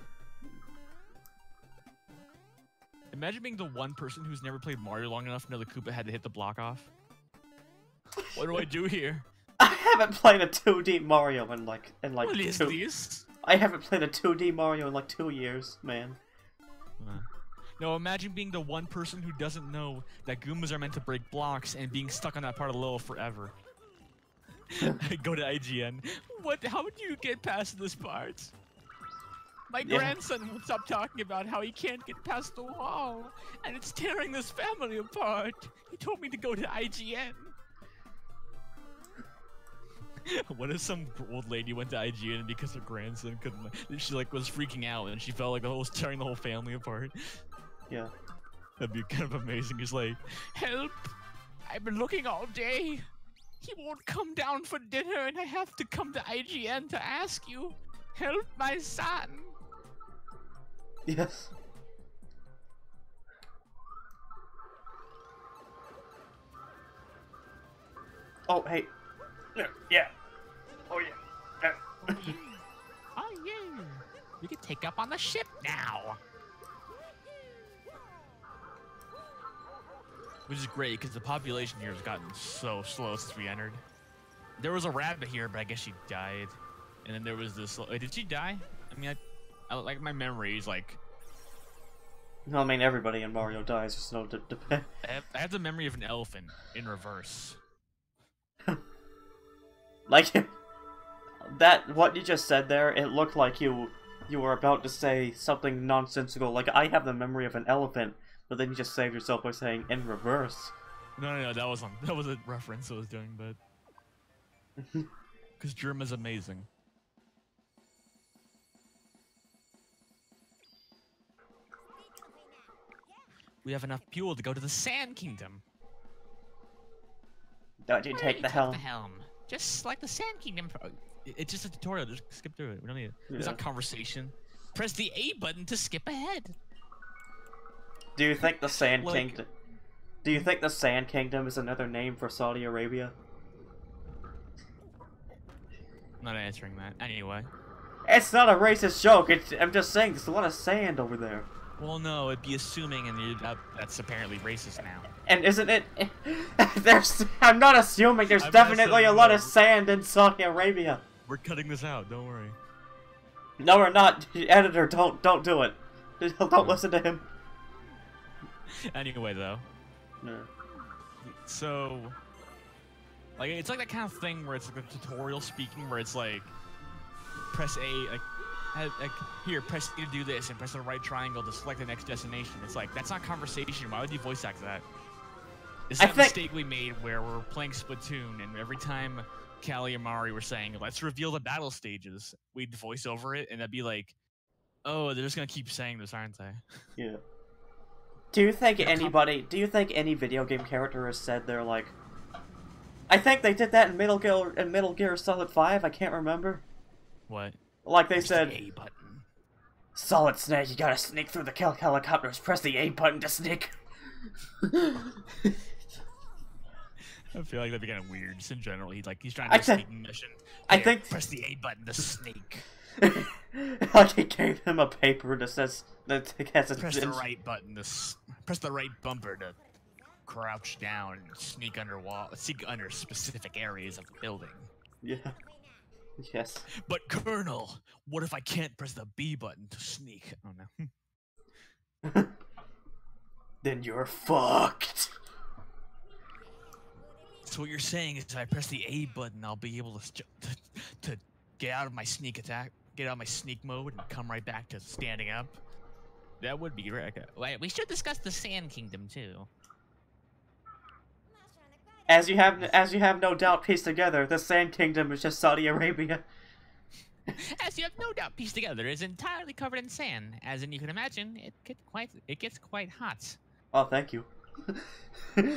Imagine being the one person who's never played Mario long enough to know the Koopa had to hit the block off. What do I do here? I haven't played a 2D Mario in like in like what is two. this? I haven't played a 2D Mario in like two years, man. Uh, No, imagine being the one person who doesn't know that Goombas are meant to break blocks and being stuck on that part of the level forever. [laughs] [laughs] Go to IGN. What? How would you get past this part? My Yeah. grandson won't stop talking about how he can't get past the wall, and it's tearing this family apart. He told me to go to IGN. [laughs] what if some old lady went to IGN because her grandson couldn't? She like was freaking out and she felt like it was tearing the whole family apart. Yeah. That'd be kind of amazing. He's like, help! I've been looking all day. He won't come down for dinner, and I have to come to IGN to ask you. Help my son. Yes. Oh, hey. Yeah, Yeah. Oh, yeah. Yeah. [laughs] Oh yeah, we can take up on the ship now. Which is great because the population here has gotten so slow since we entered. There was a rabbit here, but I guess she died. And then there was this. Wait, did she die? I mean, I, I like my memory is like No, I mean, everybody in Mario dies. There's no d- [laughs] I have, I have the memory of an elephant in reverse. Like, [laughs] that, what you just said there, it looked like you you were about to say something nonsensical. Like, I have the memory of an elephant, but then you just saved yourself by saying in reverse. No, no, no, that wasn't. That was a reference I was doing, but [laughs] because Germ is amazing. We have enough fuel to go to the Sand Kingdom. Don't you Why take don't the helm? The helm, just like the Sand Kingdom. It's just a tutorial. Just skip through it. We don't need it. It's Yeah. not conversation. Press the A button to skip ahead. Do you think the Sand Like- Kingdom? Do you think the Sand Kingdom is another name for Saudi Arabia? Not answering that. Anyway. It's not a racist joke. It's, I'm just saying there's a lot of sand over there. Well, no, it'd be assuming, and that, uh, that's apparently racist now. And isn't it? [laughs] There's. I'm not assuming. There's I'm definitely a lot of sand in Saudi Arabia. We're cutting this out. Don't worry. No, we're not. Editor, don't don't do it. [laughs] Don't listen to him. Anyway, though. No. So, like, it's like that kind of thing where it's like a tutorial speaking, where it's like, press A, like, ha- like here, press A to do this, and press the right triangle to select the next destination. It's like that's not conversation. Why would you voice act that? It's I that think- mistake we made where we're playing Splatoon, and every time Callie and Marie were saying, "Let's reveal the battle stages," we'd voice over it, and that'd be like, "Oh, they're just gonna keep saying this, aren't they?" [laughs] Yeah. Do you think Yeah, com- anybody? Do you think any video game character has said they're like? I think they did that in Metal Gear in Metal Gear Solid Five. I can't remember. What? Like they Press the said, A button. Solid Snake, you gotta sneak through the kill helicopters. Press the A button to sneak. I feel like that'd be kind of weird. Just in general, he's like he's trying to do a thi- mission. I Here, think- press the A button to sneak. [laughs] like he gave him a paper that says that has a Press the right button to s- press the right bumper to crouch down and sneak under wall, sneak under specific areas of the building. Yeah. Yes. But Colonel, what if I can't press the B button to sneak? Oh no. [laughs] Then you're fucked. So what you're saying is if I press the A button, I'll be able to, to to get out of my sneak attack, get out of my sneak mode, and come right back to standing up. That would be great. Okay. Wait, we should discuss the Sand Kingdom too. As you have, as you have no doubt pieced together, the Sand Kingdom is just Saudi Arabia. [laughs] As you have no doubt pieced together, is entirely covered in sand. As in, you can imagine, it gets quite it gets quite hot. Oh, thank you. Alright,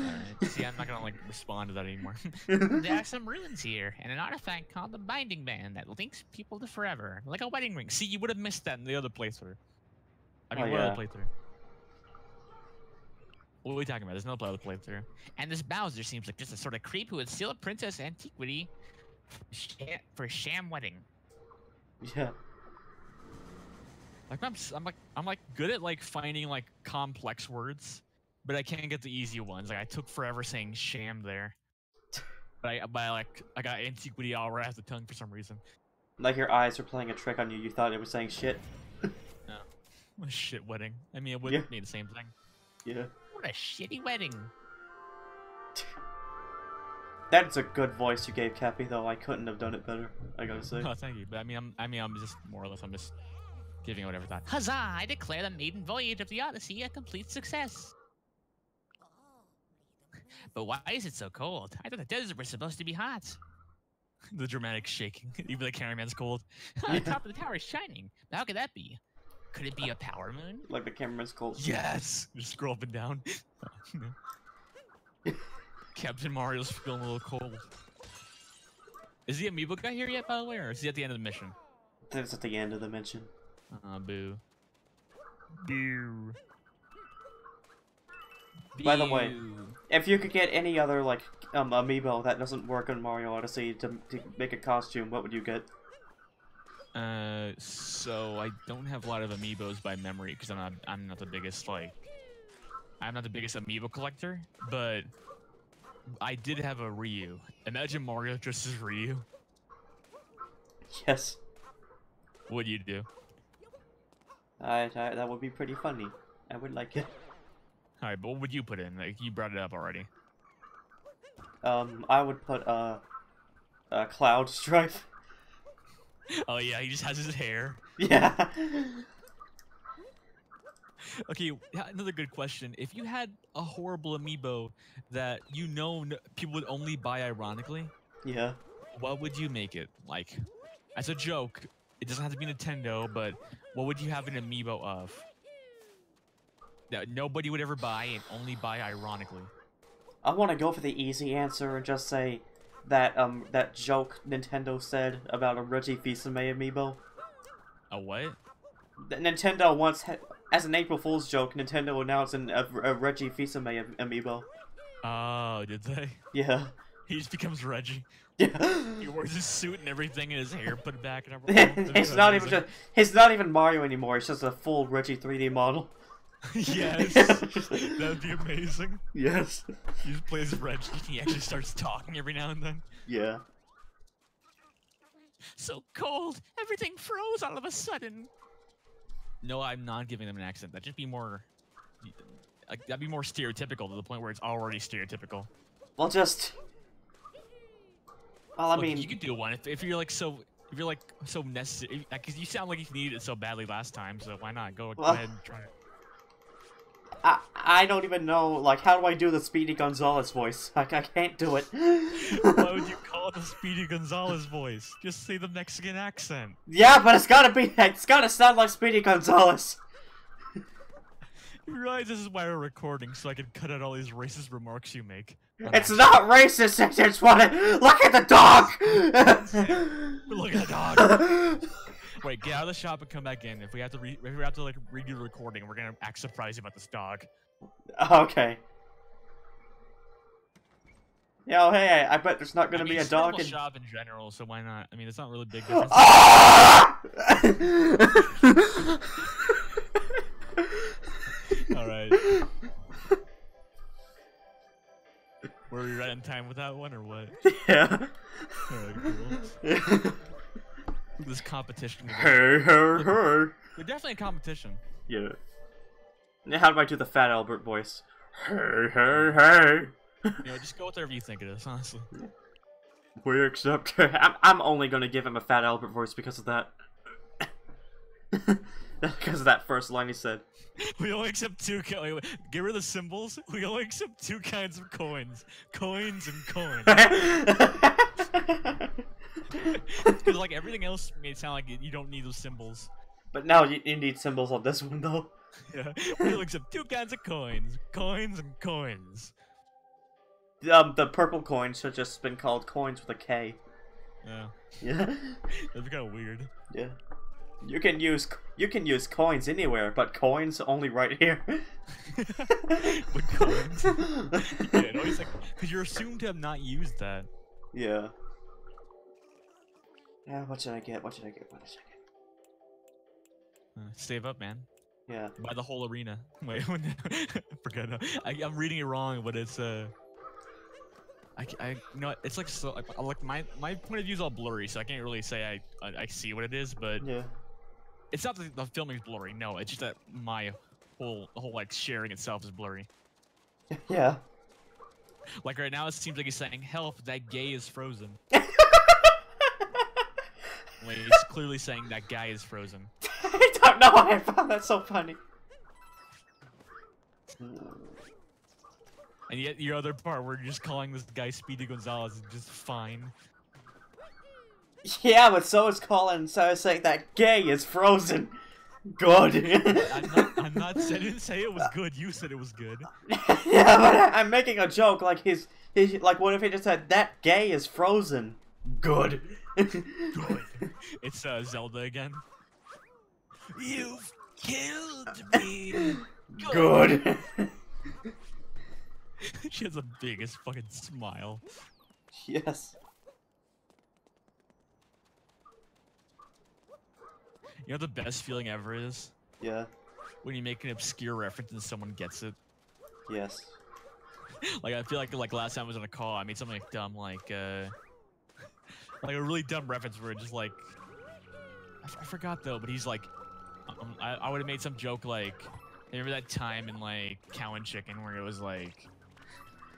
see, I'm not gonna like respond to that anymore. [laughs] there are some ruins here, and an artifact called the Binding Band that links people to forever, like a wedding ring. See, you would have missed that in the other playthrough. I mean, Oh, what yeah. other playthrough? What are we talking about? There's no other playthrough. And this Bowser seems like just a sort of creep who would steal a princess antiquity for sham, a sham wedding. yeah. Like I'm, s- I'm like, I'm like good at like finding like complex words, but I can't get the easy ones. Like I took forever saying sham there. [sighs] But I, but I like, I got antiquity all right at the tongue for some reason. Like your eyes were playing a trick on you. You thought it was saying shit. [laughs] [laughs] No, [laughs] shit wedding. I mean, it would Yeah. mean the same thing. Yeah. What a shitty wedding. That's a good voice you gave Cappy, though. I couldn't have done it better. I gotta say. Oh, thank you. But I mean, I'm, I mean, I'm just more or less, I'm just giving it whatever thought. Huzzah! I declare the maiden voyage of the Odyssey a complete success. But why is it so cold? I thought the desert was supposed to be hot. the dramatic shaking. [laughs] Even the cameraman's cold. the [laughs] top of the tower is shining. How could that be? Could it be a power moon? Like the camera's cold. Yes. Just scroll up and down. [laughs] Captain Mario's feeling a little cold. Is the amiibo guy here yet, by the way, or is he at the end of the mission? That's at the end of the mission. Uh, boo. Boo. By the way, If you could get any other like um amiibo that doesn't work on Mario Odyssey to, to make a costume, what would you get? Uh, so I don't have a lot of amiibos by memory because I'm not I'm not the biggest like I'm not the biggest amiibo collector, but I did have a Ryu. Imagine Mario dressed as Ryu. Yes, What do you do? I, I, that would be pretty funny. I would like it. All right, but what would you put in? Like you brought it up already. Um, I would put uh, a Cloud Strife. [laughs] Oh yeah, he just has his hair. Yeah. [laughs] Okay, another good question. If you had a horrible amiibo that you know people would only buy ironically, yeah. what would you make it? Like, as a joke, it doesn't have to be Nintendo, but what would you have an amiibo of? That nobody would ever buy and only buy ironically. I want to go for the easy answer and just say that um that joke Nintendo said about a Reggie Fils-Aimé amiibo. A what? That Nintendo once had, as an April Fool's joke, Nintendo announced an, a, a Reggie Fils-Aimé amiibo. Oh, did they? Yeah. He just becomes Reggie. [laughs] Yeah. He wears his suit and everything, and his hair put back and [laughs] everything. it's not even just he's not even Mario anymore. It's just a full Reggie 3D model. Yes, [laughs] that'd be amazing. Yes. He just plays Reggie. and He actually starts talking every now and then. Yeah. So cold, everything froze all of a sudden. No, I'm not giving them an accent. That'd just be more. Like, that'd be more stereotypical to the point where it's already stereotypical. Well, just. Well, I Look, mean, you could do one if, if you're like so. If you're like so necessary, because you sound like you needed it so badly last time, so why not go, go ahead and try it. I, I don't even know, like, how do I do the Speedy Gonzales voice? [laughs] Like, I can't do it. Why would you [laughs] call it the Speedy Gonzales voice? Just say the Mexican accent. yeah, but it's gotta be, it's gotta sound like Speedy Gonzales. You realize this is why we're recording, so I can cut out all these racist remarks you make. It's not racist, it's just what it, look at the dog! [laughs] Look at the dog. Wait, get out of the shop and come back in. If we have to, re- if we have to like redo the recording, we're gonna act surprised about this dog. okay. Yo, hey, I bet there's not gonna I mean, be a dog in... The shop in general, so why not? I mean, it's not really big difference. [laughs] All right. Were we right in time with that one, or what? [laughs] yeah. Alright, cool. [laughs] This competition. Hey, hey, hey. We're definitely a competition. Yeah. Now, How do I do the Fat Albert voice? Hey, hey, hey. You know, just go with whatever you think it is, honestly. We accept. [laughs] I'm, I'm only gonna give him a Fat Albert voice because of that. [laughs] [laughs] because of that first line he said. [laughs] We only accept two. Wait, wait, get rid of the symbols. We only accept two kinds of coins: coins and coins. [laughs] Because like everything else made sound like you don't need those symbols. but now you, you need symbols on this one though. Yeah, we only accept two kinds of coins: coins and coins. Um, the purple coin should just been called coins with a K. Yeah, Yeah. that'd be kind of weird. Yeah. You can use you can use coins anywhere, but coins only right here. [laughs] but coins. yeah, it always like because you're assumed to have not used that. yeah. Yeah, what should I get? What should I get? What should I Uh, save up, man. Yeah. Buy the whole arena. [laughs] Wait, [laughs] forget. it. I, I'm reading it wrong, but it's uh. I, I- you know it's like so like, like my my point of view is all blurry, so I can't really say I I, I see what it is, but Yeah. It's not that the filming's blurry. No, it's just that my whole whole like sharing itself is blurry. [laughs] Yeah. Like right now, it seems like he's saying, "Help! That gay is frozen." [laughs] Wait, he's [laughs] clearly saying that guy is frozen. I don't know why I found that so funny. And yet your other part where you're just calling this guy Speedy Gonzales is just fine. Yeah, but so is Colin, so I was saying that gay is frozen. Good. I'm not. I'm not. [laughs] I didn't say it was good. You said it was good. yeah, but I, I'm making a joke. Like he's, he, like, what if he just said that gay is frozen? Good. Good. It's uh, Zelda again. You've killed me. Good. [laughs] she has the biggest fucking smile. yes. You know what the best feeling ever is Yeah. when you make an obscure reference and someone gets it. Yes. [laughs] Like I feel like like last time I was on a call, I made something like dumb, like uh, like a really dumb reference where it just like I, f- I forgot though, but he's like, um, I, I would have made some joke like, remember that time in like Cow and Chicken where it was like,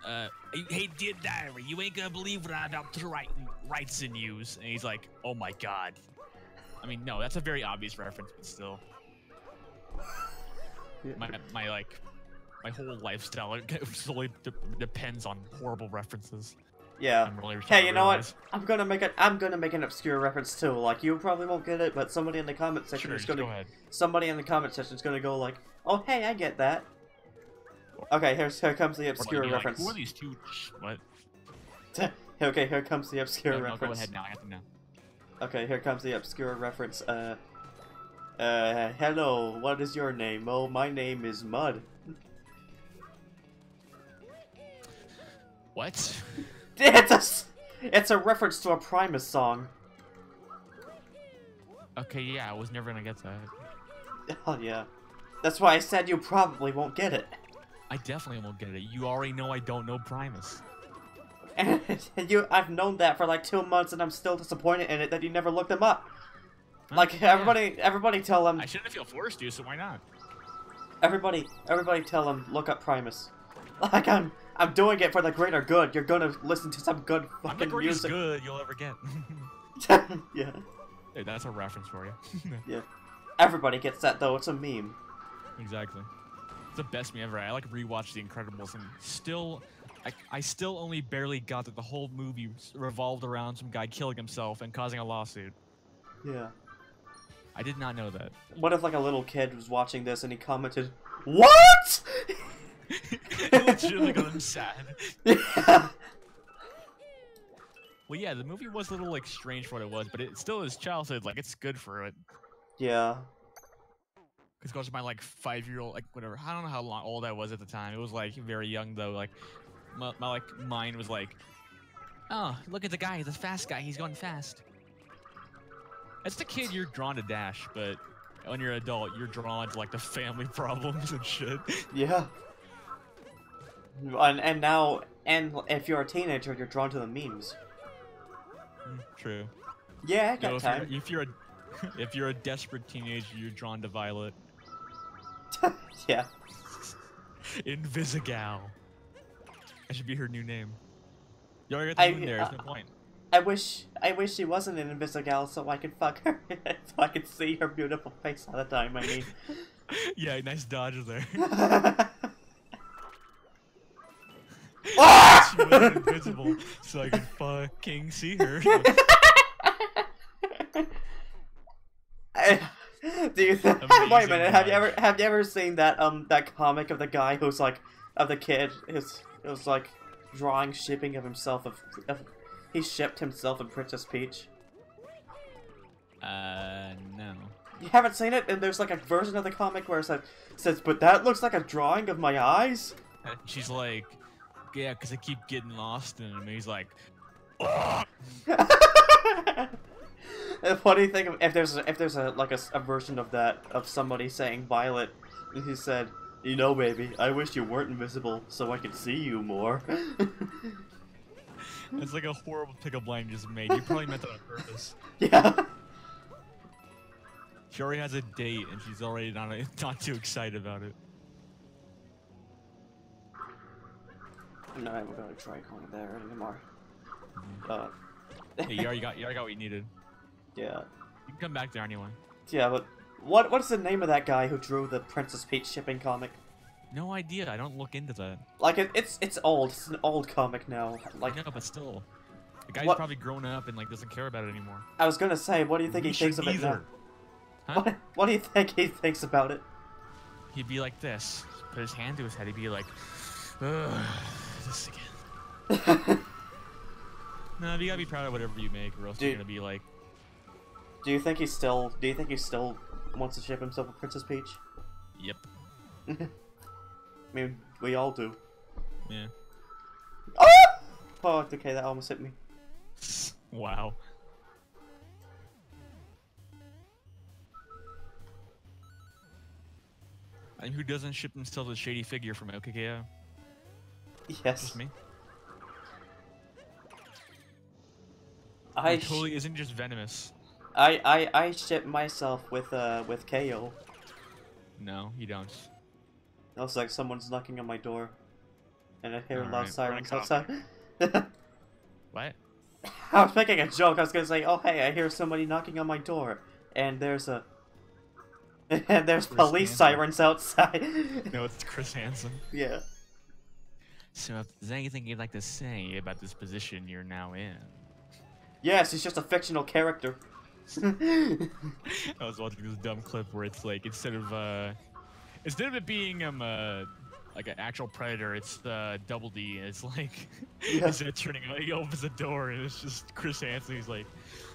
uh, hey dear diary, you ain't gonna believe what I'm about to write writes and use, and he's like, oh my god. I mean, no, that's a very obvious reference, but still, Yeah. my my like. My whole lifestyle [laughs] solely de- depends on horrible references. Yeah. I'm really Hey, you know what? I'm gonna make it. I'm gonna make an obscure reference too. Like you probably won't get it, but somebody in the comment section Sure, is gonna. go ahead. Somebody in the comment section is gonna go like, "Oh, hey, I get that." Okay, here's here comes the obscure like, reference. Who are these two? What? [laughs] okay, here comes the obscure No, no, reference. go ahead now. I have to know. Okay, here comes the obscure reference. Uh, uh, hello. What is your name? Oh, my name is Mud. What? [laughs] It's a, it's a reference to a Primus song. Okay, yeah, I was never gonna get that. [laughs] Oh yeah, that's why I said you probably won't get it. I definitely won't get it. You already know I don't know Primus. And [laughs] you, I've known that for like two months, and I'm still disappointed in it that you never looked them up. Like Yeah. everybody, everybody tell them, I shouldn't feel forced to, so why not? everybody, everybody tell them, look up Primus. [laughs] Like I'm, I'm doing it for the greater good. You're gonna listen to some good fucking I'm the greatest music. good you'll ever get. [laughs] yeah, Hey, that's a reference for you. Yeah. Everybody gets that though. It's a meme. exactly. It's the best me ever. I like rewatched The Incredibles and still, I, I still only barely got that the whole movie revolved around some guy killing himself and causing a lawsuit. Yeah. I did not know that. What if like a little kid was watching this and he commented, "What?" [laughs] it legitimately got him sad. yeah. Well, yeah, the movie was a little like strange for what it was, but it still is childhood. Like it's good for it. Yeah. Because goes to my like five year old, like whatever. I don't know how long old I was at the time. It was like very young though. Like my, my like mind was like, oh, look at the guy. A fast guy. He's going fast. As the kid, you're drawn to Dash, but when you're an adult, you're drawn to like the family [laughs] problems and shit. Yeah. And, and now, and if you're a teenager, you're drawn to the memes. Mm, True. Yeah, I got if you're, time. if you're a [laughs] if you're a desperate teenager, you're drawn to Violet. [laughs] yeah. Invisigal. That should be her new name. You already got I- moon there. There's uh, no point. I wish, I wish she wasn't an Invisigal so I could fuck her, [laughs] so I could see her beautiful face all the time. I mean. [laughs] yeah, nice dodge there. Ah! [laughs] she went invisible so I could fucking see her. I- Do you th- wait a minute? Have you ever have you ever seen that um that comic of the guy who's like of the kid who's it was like drawing shipping of himself of, of he shipped himself in Princess Peach. Uh, no. You haven't seen it, and there's like a version of the comic where it says, says "But that looks like a drawing of my eyes." And She's like, yeah, because I keep getting lost in him. And he's like, "Ugh." [laughs] the funny thing, if there's if there's a like a version of that of somebody saying Violet, and he said, "You know, baby, I wish you weren't invisible so I could see you more." [laughs] It's like a horrible pickup line you just made. You probably meant that on purpose. [laughs] Yeah. She already has a date and she's already not [laughs] not too excited about it. I'm not even gonna try going there anymore. Mm-hmm. Uh, Hey, you already got you already got what you needed. yeah. You can come back there anyway. Yeah, but what what's the name of that guy who drew the Princess Peach shipping comic? No idea. I don't look into that. Like it, it's it's old. It's an old comic now. Like know, but still, the guy's What- probably grown up and like doesn't care about it anymore. I was gonna say, what do you think We he thinks of should it now? either. Huh? What, what do you think he thinks about it? He'd be like this. Put his hand to his head. He'd be like, Ugh, this again. [laughs] No, you gotta be proud of whatever you make, or else you're gonna be like, do you think he still? Do you think he still wants to ship himself a Princess Peach? yep, [laughs] I mean, we all do. yeah. Ah! Oh! Oh, okay, that almost hit me. [laughs] wow. And who doesn't ship themselves a shady figure from OKKO? Yes. Just me. I It totally isn't just venomous. I I I ship myself with uh with KO. No, you don't. It looks like someone's knocking on my door, and I hear Alright, loud we're sirens outside. [laughs] What? I was making a joke. I was gonna say, "Oh hey, I hear somebody knocking on my door," and there's a [laughs] and there's Chris police Hansen. sirens outside. [laughs] No, it's Chris Hansen. yeah. So, if there's anything you'd like to say about this position you're now in, Yes, he's just a fictional character. I was watching this dumb clip where it's like instead of uh, instead of it being um uh, like an actual predator, it's uh, double D. And it's like Yeah. instead of turning, he opens the door and it's just Chris Hansen. He's like,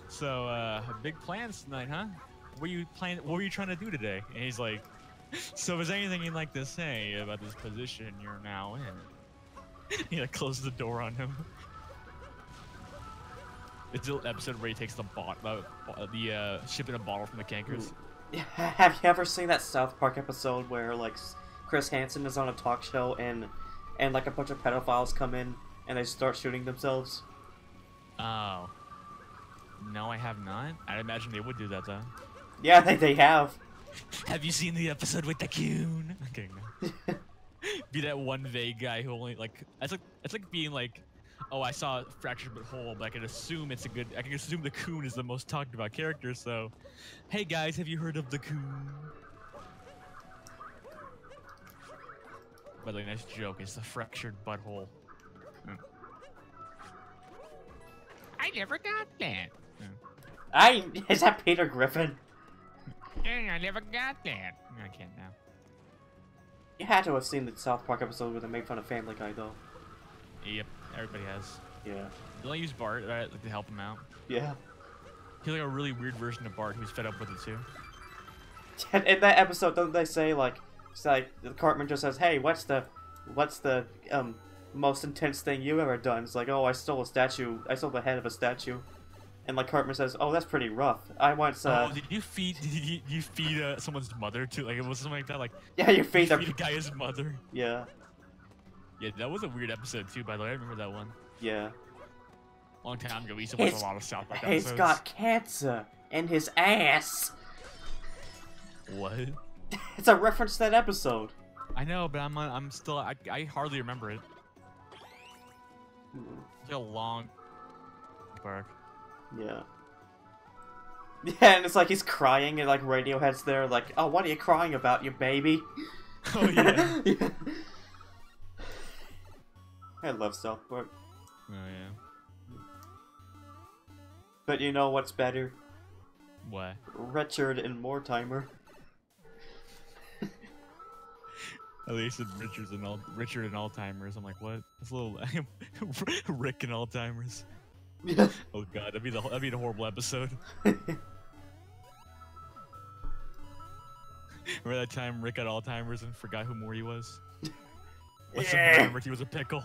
"So, uh, big plans tonight, huh? What you plan? What were you trying to do today?" And he's like, "So, is there anything you'd like to say about this position you're now in?" [laughs] he like closes the door on him. It's the episode where he takes the bot, bo- the uh, shipping a bottle from the Kankers. [laughs] Have you ever seen that South Park episode where like Chris Hansen is on a talk show and and like a bunch of pedophiles come in and they start shooting themselves? Oh. No, I have not. I'd imagine they would do that though. Yeah, they they have. Have you seen the episode with the coon? Okay, no. [laughs] Be that one vague guy who only like it's like it's like being like, oh, I saw a fractured but whole, but I can assume it's a good. I can assume the coon is the most talked about character. So, hey guys, have you heard of the coon? By the way, nice joke. It's the fractured butthole. Hmm. I never got that. Hmm. I is that Peter Griffin? I never got that. I can't now. You had to have seen the South Park episode where they made fun of Family Guy, though. Yep, everybody has. Yeah. They only use Bart right, like, to help him out. Yeah. He's like a really weird version of Bart who's fed up with it too. [laughs] And in that episode, don't they say like, it's like Cartman just says, "Hey, what's the, what's the um most intense thing you've ever done?" It's like, "Oh, I stole a statue. I stole the head of a statue." And like Cartman says, "Oh, that's pretty rough. I once, uh, oh, did you feed? [laughs] Did you, you feed uh, someone's mother too? Like it was something like that. Like yeah, you you feed feed them. a guy his mother. Yeah, Yeah, that was a weird episode too. By the way, I remember that one. yeah. Long time ago, we used to watch He's- a lot of South Park He's episodes. got cancer in his ass. what? [laughs] It's a reference to that episode. I know, but I'm uh, I'm still I, I hardly remember it. It's a long park. Yeah. [laughs] Yeah, and it's like he's crying, and like Radiohead's there, like, "Oh, what are you crying about, you baby?" Oh yeah. [laughs] I love South Park, oh yeah. but you know what's better? What? Richard and Mortimer. [laughs] At least Richard's and all Richard and Alzheimer's. I'm like, what? It's a little [laughs] Rick and Alzheimer's. Yeah. Oh god, that'd be the that'd be a horrible episode. [laughs] Remember that time Rick had Alzheimer's and forgot who Morty was? What's the Yeah. remembered he was a pickle?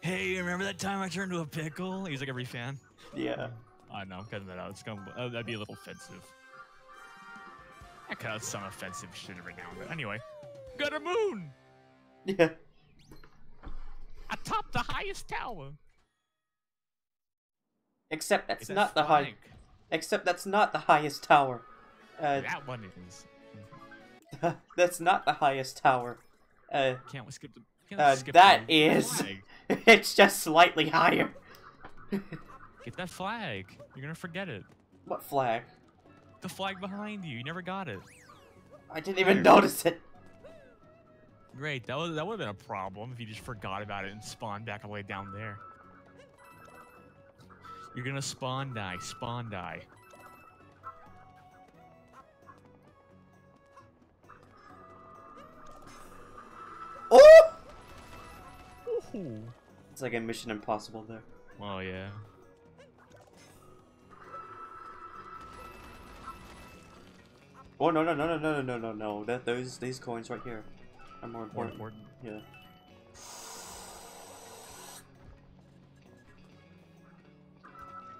Hey, remember that time I turned to a pickle? He's like every fan. yeah. I know, I'm cutting that out. It's gonna uh, that'd be a little offensive. I cut out some offensive shit every now and then. Anyway, got a moon Yeah. atop the highest tower. Except that's that not the high. flag. Except that's not the highest tower. Uh, That one is. [laughs] that's not the highest tower. Uh, Can't we skip the? Can't Uh, skip that the is- flag. [laughs] it's just slightly higher. Get that flag. You're gonna forget it. What flag? The flag behind you. You never got it. I didn't even notice it. Great. That was that would have been a problem if you just forgot about it and spawned back all the way down there. You're gonna spawn die. Spawn die. Ooh. It's like a Mission Impossible there. Oh yeah. Oh no no no no no no no no no! That those these coins right here are more More important. important. Yeah.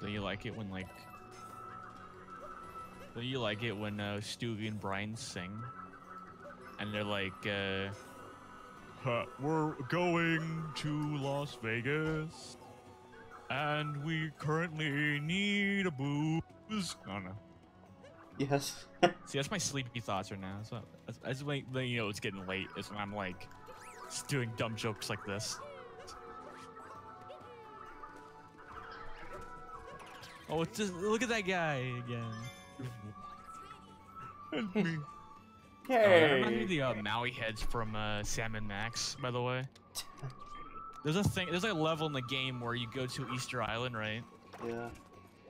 Do you like it when like? Do you like it when uh, Stewie and Brian sing, and they're like, uh, "Huh, "We're going to Las Vegas, and we currently need a booze." Oh, I don't know. Yes. [laughs] See, that's my sleepy thoughts right now. So that's, that's when when, you know it's getting late. Is when I'm like doing dumb jokes like this. Oh, it's just look at that guy again. Help me. Reminds me of the uh, Moai heads from uh, Sam and Max, by the way. There's a thing. There's a level in the game where you go to Easter Island, right? Yeah.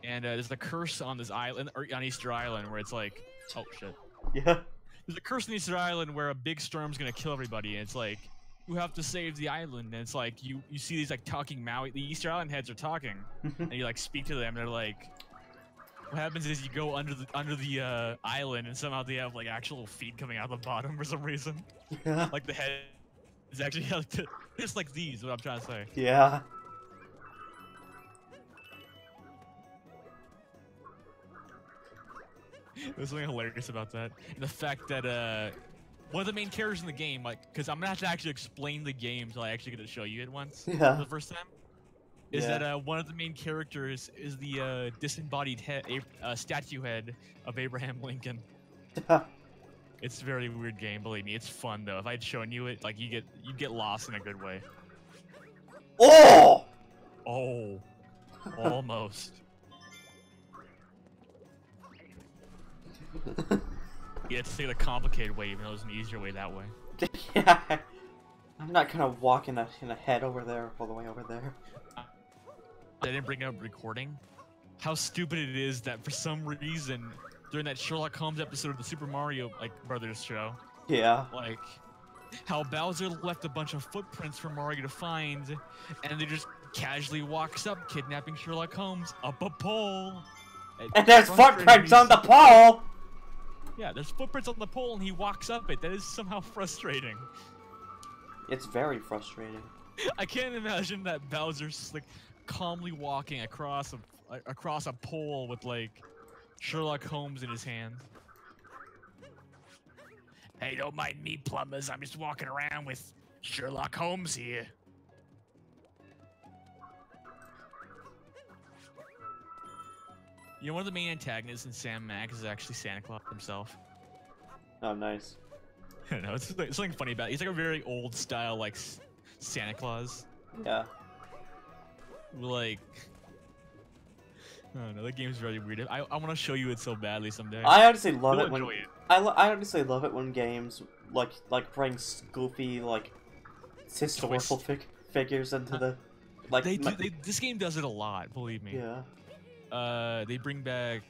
And uh, there's the curse on this island, or on Easter Island, where it's like, oh shit. Yeah. There's a curse on Easter Island where a big storm's gonna kill everybody, and it's like you have to save the island, and it's like you you see these like talking Moai, the Easter Island heads are talking, [laughs] and you like speak to them, and they're like, what happens is you go under the under the uh, island, and somehow they have like actual feet coming out of the bottom for some reason, [laughs] like the head is actually like the, just like these. What I'm trying to say. Yeah. [laughs] There's something hilarious about that. And the fact that uh one of the main characters in the game, like, because I'm gonna have to actually explain the game, so I actually get to show you it once for Yeah. the first time. Is Yeah. that uh, one of the main characters is the uh, disembodied head, uh, statue head of Abraham Lincoln. [laughs] It's a very weird game, believe me. It's fun though. If I'd shown you it, like you get you get lost in a good way. oh! Oh, [laughs] almost. [laughs] You have to take the complicated way, even though there's an easier way that way. yeah. I'm not gonna walk in a in a head over there all the way over there. They didn't bring up recording. How stupid it is that for some reason during that Sherlock Holmes episode of the Super Mario like Brothers show, Yeah. like how Bowser left a bunch of footprints for Mario to find, and they just casually walks up, kidnapping Sherlock Holmes up a pole. And there's footprints on the pole. Yeah, there's footprints on the pole, and he walks up it. That is somehow [laughs] frustrating. It's very frustrating. [laughs] I can't imagine that Bowser's like calmly walking across a a- across a pole with like Sherlock Holmes in his hand. Hey, don't mind me, plumbers. I'm just walking around with Sherlock Holmes here. You know, one of the main antagonists in Sam Max is actually Santa Claus himself. Oh, nice. I don't know. It's, it's something funny about it. He's like a very old style, like Santa Claus. Yeah. Like, I don't know. That game's very weird. I, I want to show you it so badly someday. I honestly love You'll it when it. I, I honestly love it when games like like bring goofy like historical fig- figures into the like They, do, they this game does it a lot. Believe me. yeah Uh, they bring back.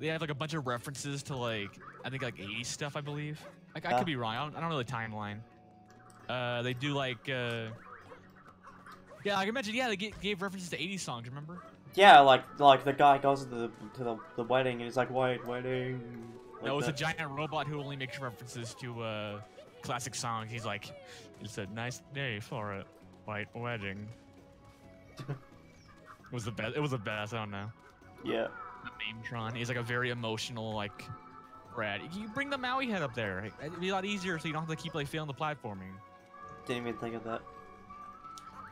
They have like a bunch of references to like I think like 80s stuff. I believe. Like I Yeah. could be wrong. I don't, I don't know the timeline. Uh, they do like. Uh, [laughs] yeah, I can imagine. Yeah, they gave references to 80s songs. Remember? yeah like like the guy goes to the to the, the wedding and he's like white wedding like no, it's a that. giant robot who only makes references to uh, classic songs. He's like, "It's a nice day for a white wedding." [laughs] it was the best. It was the best. I don't know. yeah the Nametron. He's like a very emotional, like, Brad. You bring the Moai head up there. It'd be a lot easier, so you don't have to keep like failing the platforming. didn't even think of that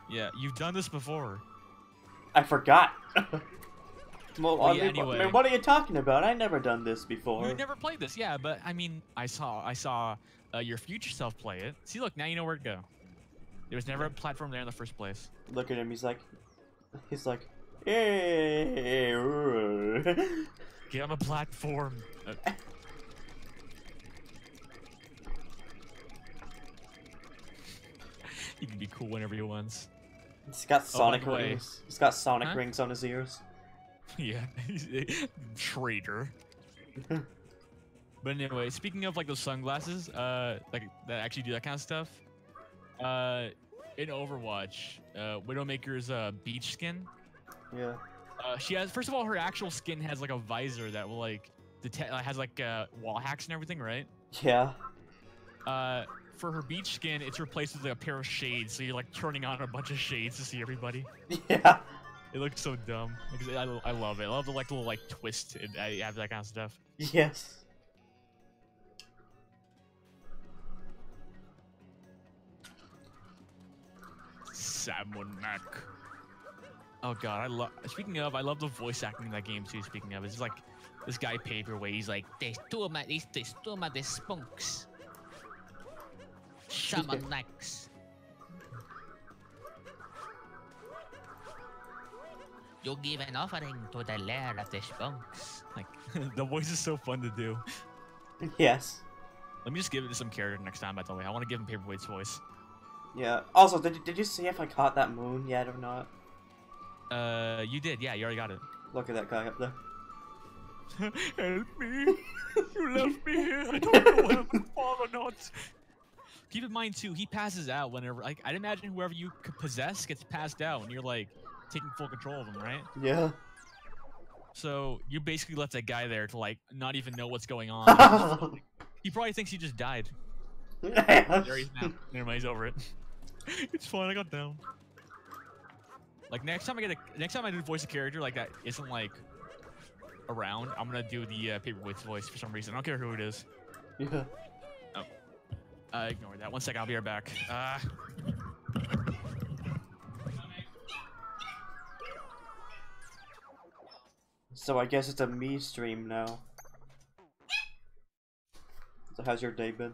Yeah, you've done this before. I forgot. [laughs] well, Well, yeah, mean, what- anyway. what are you talking about? I never done this before. You never played this, yeah, but I mean, I saw I saw uh, your future self play it. See, look, now you know where to go. There was never a platform there in the first place. Look at him. He's like, he's like, hey. Get on a platform. Uh, [laughs] he can be cool whenever he wants. He's got Oh, Sonic the rings. He's got Sonic Huh? rings on his ears. [laughs] yeah, he's a traitor. [laughs] but anyway, speaking of like those sunglasses, uh, like that actually do that kind of stuff. Uh, in Overwatch, uh, Widowmaker's uh beach skin. Yeah. Uh, she has first of all, her actual skin has like a visor that will like detect, uh, has like uh, wall hacks and everything, right? Yeah. Uh, for her beach skin, it's replaced with like, a pair of shades, so you're like turning on a bunch of shades to see everybody. [laughs] Yeah. It looks so dumb. I, I love it. I love the like little like twist. and I uh, have that kind of stuff. Yes. Salmon Mac. Oh god, I love. Speaking of, I love the voice acting in that game too. Speaking of, it's like this guy Paperweight. He's like, There's two of my, there's, there's two of my the spunks. Shaman necks. You give an offering to the lair of the spunks. like [laughs] the voice is so fun to do. Yes. Let me just give it to some character next time. By the way, I want to give him Paperweight's voice. Yeah. Also, did you, did you see if I caught that moon yet or not? Uh, you did. Yeah, you already got it. Look at that guy up there. [laughs] Help me! You left me here. I don't know whether I'm [laughs] fall or not. Keep in mind too, he passes out whenever. Like, I'd imagine whoever you possess gets passed out, and you're like taking full control of him, right? Yeah. So you basically left that guy there to like not even know what's going on. [laughs] he probably thinks he just died. [laughs] There he's now. Never mind, he's over it. [laughs] it's fine. I got down. Like next time I get a next time I do voice a character like that isn't like around, I'm gonna do the uh, Paperweight's voice for some reason. I don't care who it is. yeah. Uh, ignore that. One second, I'll be right back. Uh, So I guess it's a me stream now. So how's your day been?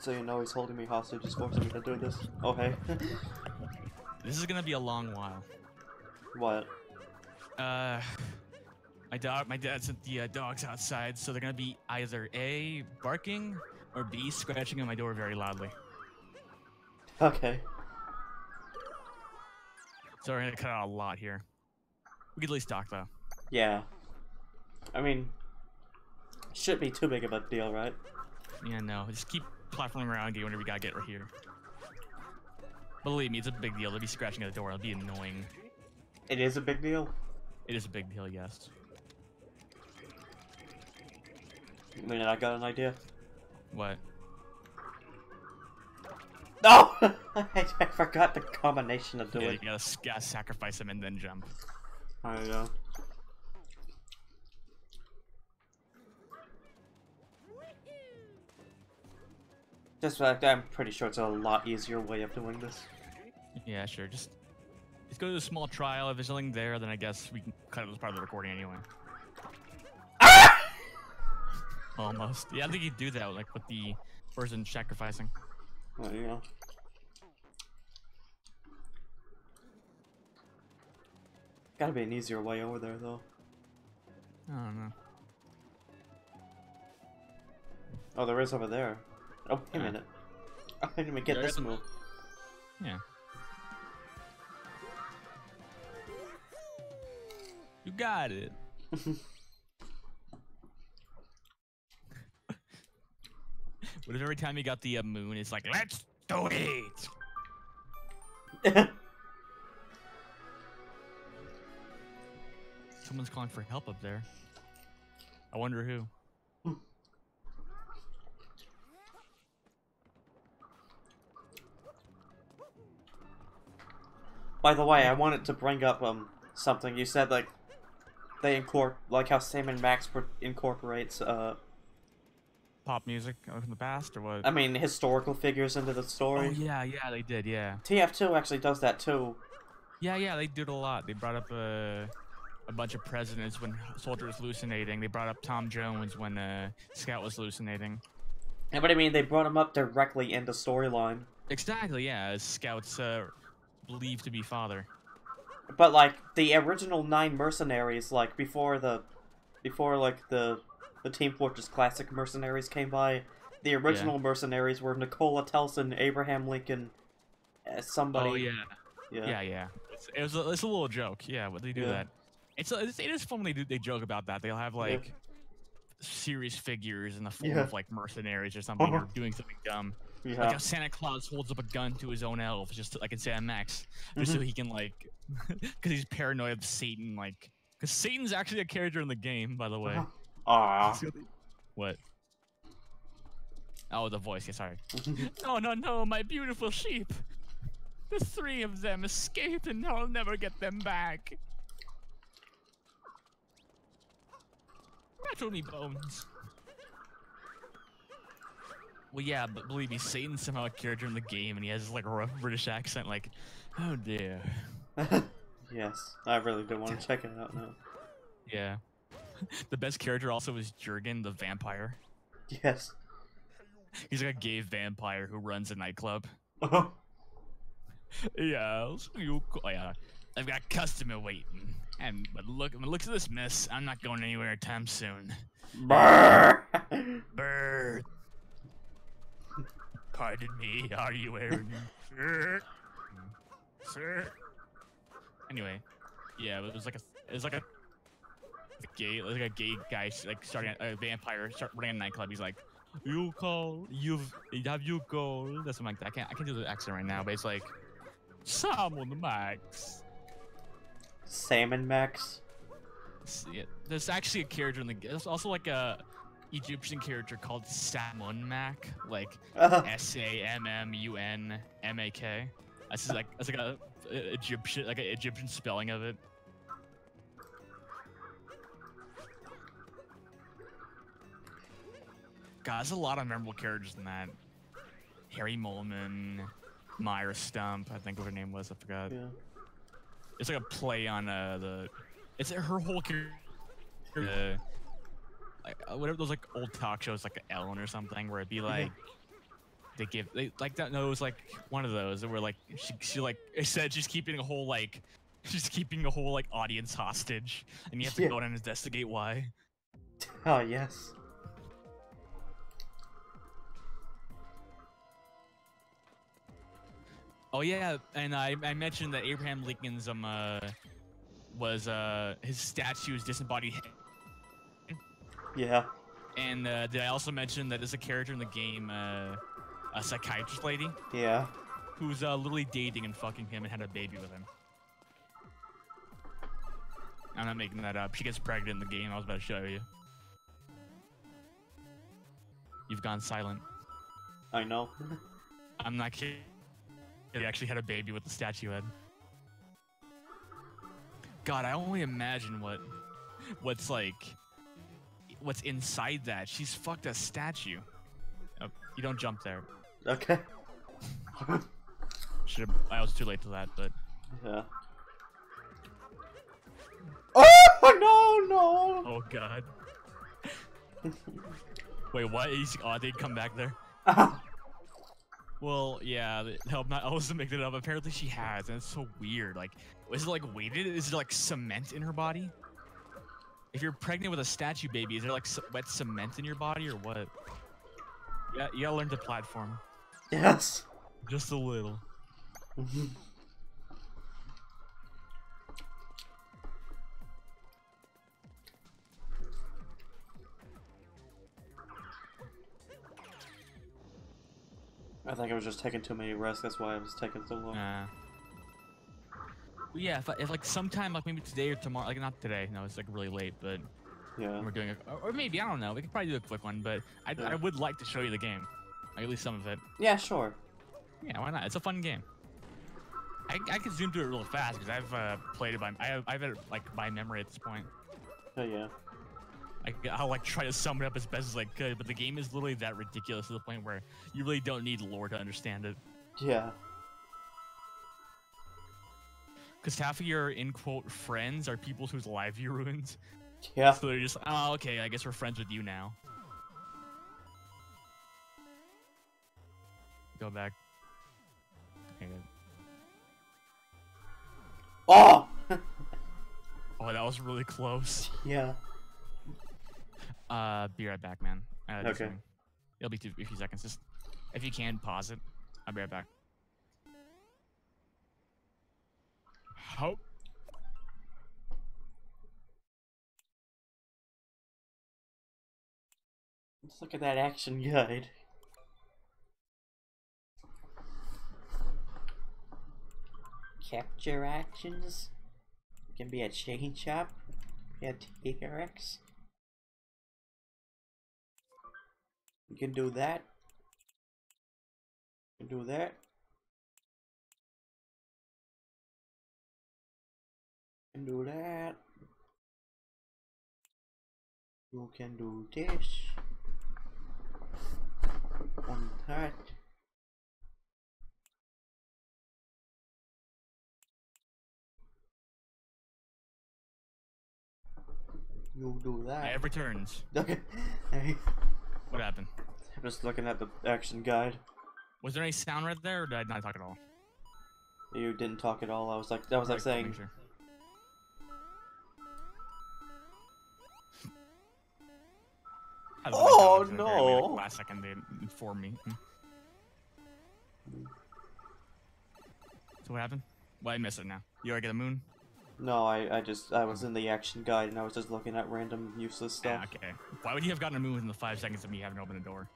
So you know he's holding me hostage, he's forcing me to do this. Oh hey. [laughs] this is gonna be a long while. what? Uh, my dog, my dad sent the uh, dogs outside, so they're gonna be either a barking or b scratching on my door very loudly. Okay. So we're gonna cut out a lot here. We could at least talk though. Yeah. I mean, shouldn't be too big of a deal, right? Yeah, no, just keep platforming around, get whenever you gotta get right here. Believe me, it's a big deal They'll be scratching at the door. It'll be annoying. It is a big deal. It is a big deal, yes. I mean, I got an idea. What? [laughs] No! I, [laughs] I forgot the combination to do Yeah, it. you gotta, gotta sacrifice him and then jump. I know. Just like I'm pretty sure it's a lot easier way of doing this. Yeah, sure. Just, just go to a small trial. If there's nothing there, then I guess we can cut it as part of the recording anyway. Almost. Yeah, I think you'd do that like with the person sacrificing. Well, you know. Gotta be an easier way over there, though. I don't know. Oh, there is over there. Oh, wait a Yeah. minute. I didn't even get There this move. Yeah. You got it. [laughs] what if every time you got the uh, moon, it's like, let's do it? [laughs] Someone's calling for help up there. I wonder who. By the way, I wanted to bring up um something you said like they incorporate like how Sam and Max pro- incorporates uh pop music from the past or what? I mean, historical figures into the oh story. yeah, yeah, they did. Yeah, TF2 actually does that too. yeah, yeah. They did a lot. They brought up a a bunch of presidents when Soldier was hallucinating. They brought up Tom Jones when uh, Scout was hallucinating. And but I mean, they brought him up directly into storyline. Exactly. Yeah, as Scout's uh, believed to be father. But like the original nine mercenaries, like before the, before like the, the Team Fortress Classic mercenaries came by, the original mercenaries were Nikola Tesla, Abraham Lincoln, uh, somebody. Oh yeah. yeah. Yeah, yeah. It's, it was a, it's a little joke. Yeah, but they do Yeah. that. It's, it's it is fun when they do they joke about that. They'll have like serious figures in the form Yeah. of like mercenaries or something Uh-huh. or [laughs] doing something dumb. Yeah. Like how Santa Claus holds up a gun to his own elf just to, like in Sam Max, just so Mhm. he can like, [laughs] because he's paranoid of Satan. Like, because Satan's actually a character in the game, by the way. Aw. What? Oh, the voice. Yeah, sorry. [laughs] No, no, no, my beautiful sheep. The three of them escaped and I'll never get them back. Rattle me bones. Well, yeah, but believe me, Satan's somehow a character in the game and he has this, like a rough British accent, like, oh dear. [laughs] yes, I really do want to check it out now. Yeah. [laughs] the best character also is Jurgen, the vampire. Yes. He's like a gay vampire who runs a nightclub. Uh-huh. [laughs] Oh, Yeah, you. Oh, yeah, I've got a customer waiting. And but look, but look at this, miss. I'm not going anywhere anytime soon. Brrr. Bird. Pardon me. Are you wearing shirt? Sir. Anyway, yeah, it was like a, it was like a gay, like a gay guy, like starting a, a vampire, start running a nightclub. He's like, you call, you've, have you call?" That's something like that. I can't, I can't do the accent right now, but it's like, Salmon Max. Salmon Max. Yeah, There's actually a character in the. g- There's also like a Egyptian character called Sammun-Mak, like Uh, S A M M U N M A K. That's like that's like a, a Egyptian like an Egyptian spelling of it. God, there's a lot of memorable characters in that. Harry Moleman, Myra Stump, I think what her name was. I forgot. yeah. It's like a play on uh, the. It's her whole character. Uh, like uh, whatever those like old talk shows like Ellen or something where it'd be like they give they like that. No, it was like one of those where like she she like said she's keeping a whole like [laughs] she's keeping a whole like audience hostage and you have to Yeah. go in and investigate why. [laughs] Oh yes. Oh yeah, and I, I mentioned that Abraham Lincoln's um uh, was uh his statue is disembodied Yeah. And uh, did I also mention that there's a character in the game, uh, a psychiatrist lady, Yeah. who's uh, literally dating and fucking him and had a baby with him? I'm not making that up. She gets pregnant in the game. I was about to show you. You've gone silent. I know. I'm not kidding. He actually had a baby with the statue head. God, I only imagine what, what's like, what's inside that. She's fucked a statue. Oh, you don't jump there. okay. [laughs] Should have. I was too late to that, but Yeah. [laughs] Oh no no! oh god. [laughs] Wait, what? He's, oh, they come back there. Well, yeah. help not. Wasn't [laughs] making it up. Apparently, she has, and it's so weird. Like, is it like weighted? Is it like cement in her body? If you're pregnant with a statue baby, is there like wet cement in your body or what? Yeah, you gotta learn to platform yes. just a little. Mm-hmm. I think I was just taking too many risks. That's why I was taking so long. Uh, yeah, if, I- if like sometime like maybe today or tomorrow, like not today, no, it's like really late, but Yeah. we're doing it, or- maybe I don't know. We could probably do a quick one, but I, I would like to show you the game, like, at least some of it. Yeah, sure. Yeah, why not? It's a fun game. I, I can zoom through it real fast because I've uh, played it by I have, I've had it like by memory at this point. Oh yeah. I, I'll like try to sum it up as best as I could, but the game is literally that ridiculous to the point where you really don't need lore to understand it. Yeah. Because half of your in quote friends are people whose life you ruined. Yeah. So they're just, oh, okay, I guess we're friends with you now. Go back. Okay, good. Oh! [laughs] Oh, that was really close. yeah. Uh, be right back, man. Uh, Okay. something. It'll be two, a few seconds. Just if you can pause it, I'll be right back. How? Let's look at that action guide. Capture actions can be a chain chop, a TRX. You can do that. You can do that. You can do that. You can do this. On that. You do that. It returns. Okay. What happened? I'm just looking at the action guide. Was there any sound right there, or did I not talk at all? You didn't talk at all. I was like, that was like saying, sure. Had to make Oh, in like, no. last second they informed me. So what happened? Well, I missed it now. You already get a moon? No, I, I just, I was in the action guide and I was just looking at random useless Yeah, stuff. okay. Why would you have gotten a move within the five seconds of me having opened the door?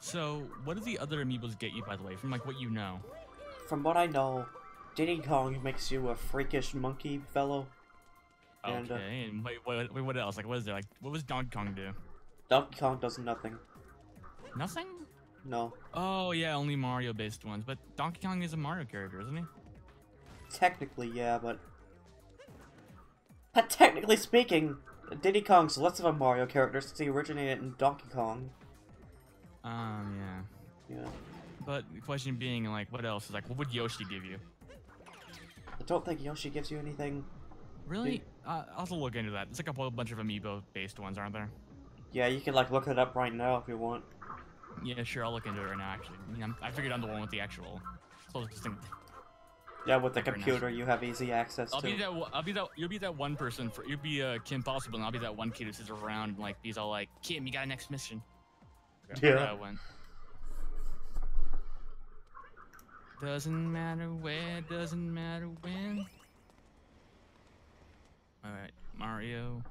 So, what do the other amiibos get you, by the way, from like what you know? From what I know, Diddy Kong makes you a freakish monkey fellow. And, uh, okay, and wait, what, wait, what else? Like, what is there? Like, what was Donkey Kong do? Donkey Kong does nothing. Nothing? No. Oh yeah, only Mario-based ones. But Donkey Kong is a Mario character, isn't he? Technically, yeah, but... But technically speaking, Diddy Kong's less of a Mario character since he originated in Donkey Kong. Um, yeah. Yeah. But the question being, like, what else is like? What would Yoshi give you? I don't think Yoshi gives you anything. Really? Uh, I'll have to look into that. It's like a whole bunch of amiibo-based ones, aren't there? Yeah, you can like look it up right now if you want. Yeah, sure. I'll look into it right now. Actually, I, mean, I'm, I figured I'm the one with the actual closest thing. Yeah, with the Very nice. computer you have easy access I'll to. be that. one- I'll be that. You'll be that one person for. You'll be uh, Kim Possible, and I'll be that one kid who sits around and like he's all like, "Kim, you got a next mission." Yeah. I went. Doesn't matter where, doesn't matter when. All right, Mario.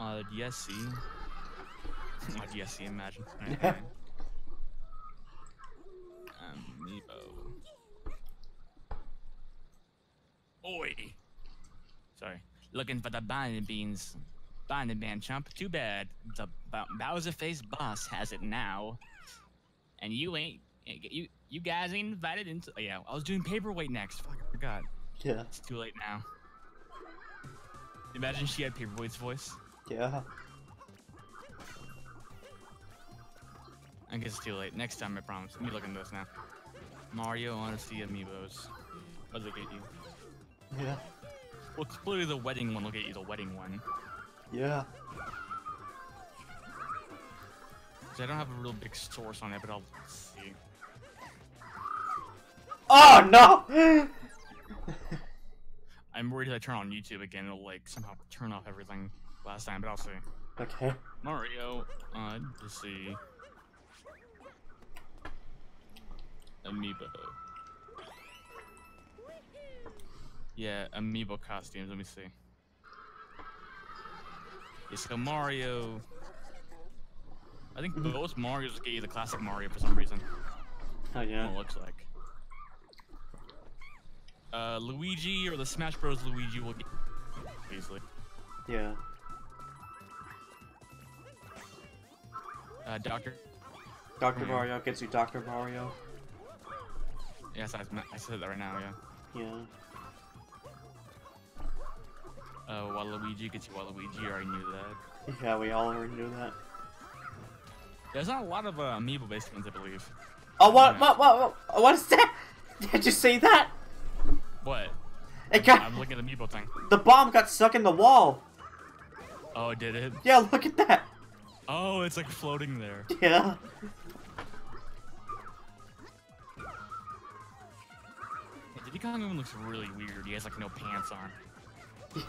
Uh, DSC. [laughs] oh, DSC, imagine. [laughs] Alright, fine. Amiibo. Oi! Sorry. Looking for the binding beans. Binding man chump. Too bad. The Bow- Bowser Face boss has it now. And you ain't. You you guys ain't invited into. Oh, yeah, I was doing paperweight next. Fuck, I forgot. Yeah, It's too late now. Imagine she had paperweight's voice. Yeah. I guess it's too late. Next time, I promise. Let me look into this now. Mario Odyssey Amiibos. What does it get you? Yeah. Well, clearly the wedding one will get you the wedding one. Yeah. I don't have a real big source on it, but I'll see. Oh no! [laughs] I'm worried if I turn on YouTube again, it'll like somehow turn off everything last time, but I'll see. okay. Mario Odyssey Amiibo. Yeah, Amiibo costumes. Let me see. Yeah, so Mario. I think most Mario's get you the classic Mario for some reason. Oh What yeah. it looks like. Uh, Luigi or the Smash Bros. Luigi will get easily. Yeah. Uh, Doctor Dr. Hmm. Mario gets you Dr. Mario. Yes, I, I said that right now. Yeah. Yeah. Uh, Waluigi gets you Waluigi. You already knew that. Yeah, we all already knew that. There's not a lot of uh, amiibo-based ones, I believe. Oh, what, what, what, what, what is that? [laughs] Did you see that? What? It got, I'm looking at the amiibo thing. [laughs] the bomb got stuck in the wall. Oh, did it? Yeah, look at that. Oh, it's like floating there. [laughs] Yeah. Yeah, Diddy Kong even looks really weird. He has like no pants on.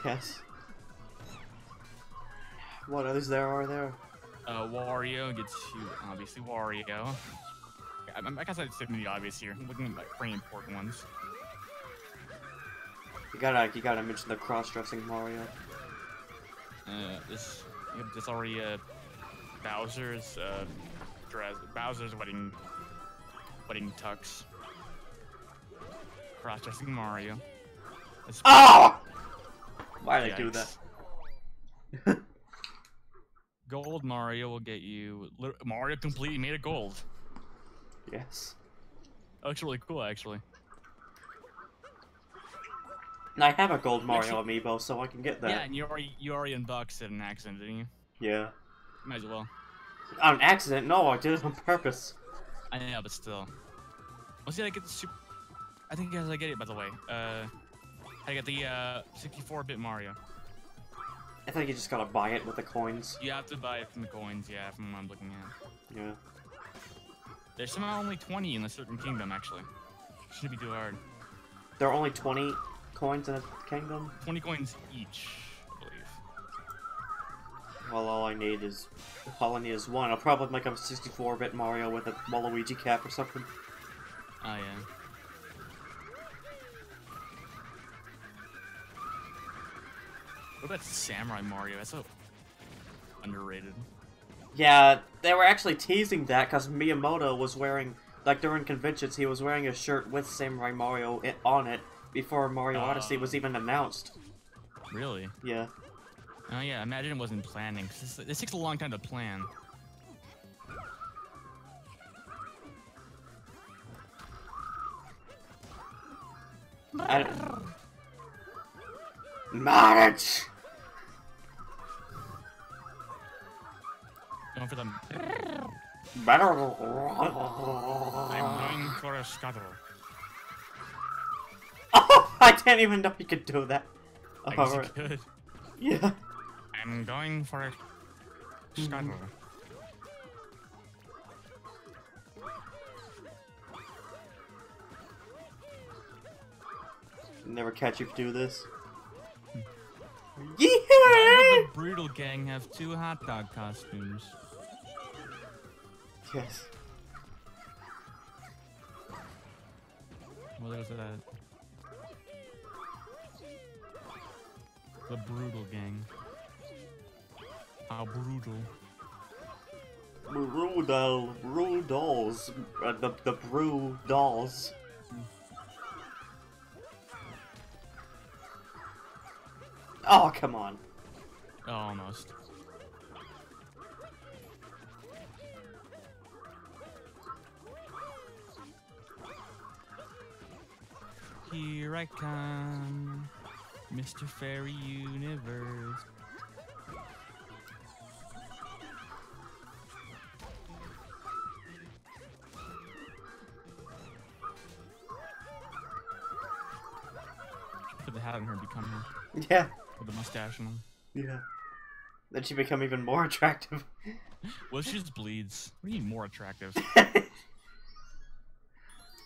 Yes. What others there are there? Uh, Wario gets you obviously Wario. I, I guess I'd say the obvious here. I'm looking at like pretty important ones. You gotta, you gotta mention the cross-dressing Mario. Uh, this, yep, this already uh, Bowser's uh, dress, Bowser's wedding, wedding tux. Cross-dressing Mario. That's Oh! Why did I do that? [laughs] Gold Mario will get you Mario completely made of gold. Yes. That looks really cool, actually. And I have a gold Mario amiibo, so I can get that. Yeah, and you already you already unboxed it in an accident, didn't you? Yeah. Might as well. On accident? No, I did it on purpose. I know, but still. Well, see, I get the super. I think as I get it, by the way. Uh, I got the uh 64-bit Mario. I think you just gotta buy it with the coins. You have to buy it from the coins, yeah, from what I'm looking at. Yeah. There's somehow only 20 in a certain kingdom, actually. Shouldn't be too hard. There are only 20 coins in a kingdom? 20 coins each. Well, all I need is... All I need is one. I'll probably make a 64-bit Mario with a Waluigi cap or something. Oh yeah. What about Samurai Mario? That's so underrated. Yeah, they were actually teasing that because Miyamoto was wearing... Like, during conventions, he was wearing a shirt with Samurai Mario on it before Mario oh. Odyssey Oh. was even announced. Really? Yeah. Oh yeah, imagine it wasn't planning. this, this takes a long time to plan. Marriage! Going for them. I'm going for a scuttle. Oh, [laughs] I didn't even know you could do that. I guess you could. Yeah. I'm going for a scuttle. Hmm. Never catch you do this. Why Yeah. would the Brutal Gang have two hot dog costumes? Yes. What was that? The Brutal Gang. How brutal. Brutal, dolls, uh, the the brew dolls. Oh come on! Oh, almost. Here I come, Mr. Fairy Universe. [laughs] Yeah, with the mustache and yeah. Then she become even more [laughs] attractive. Well, she just bleeds. What do you mean more attractive? [laughs]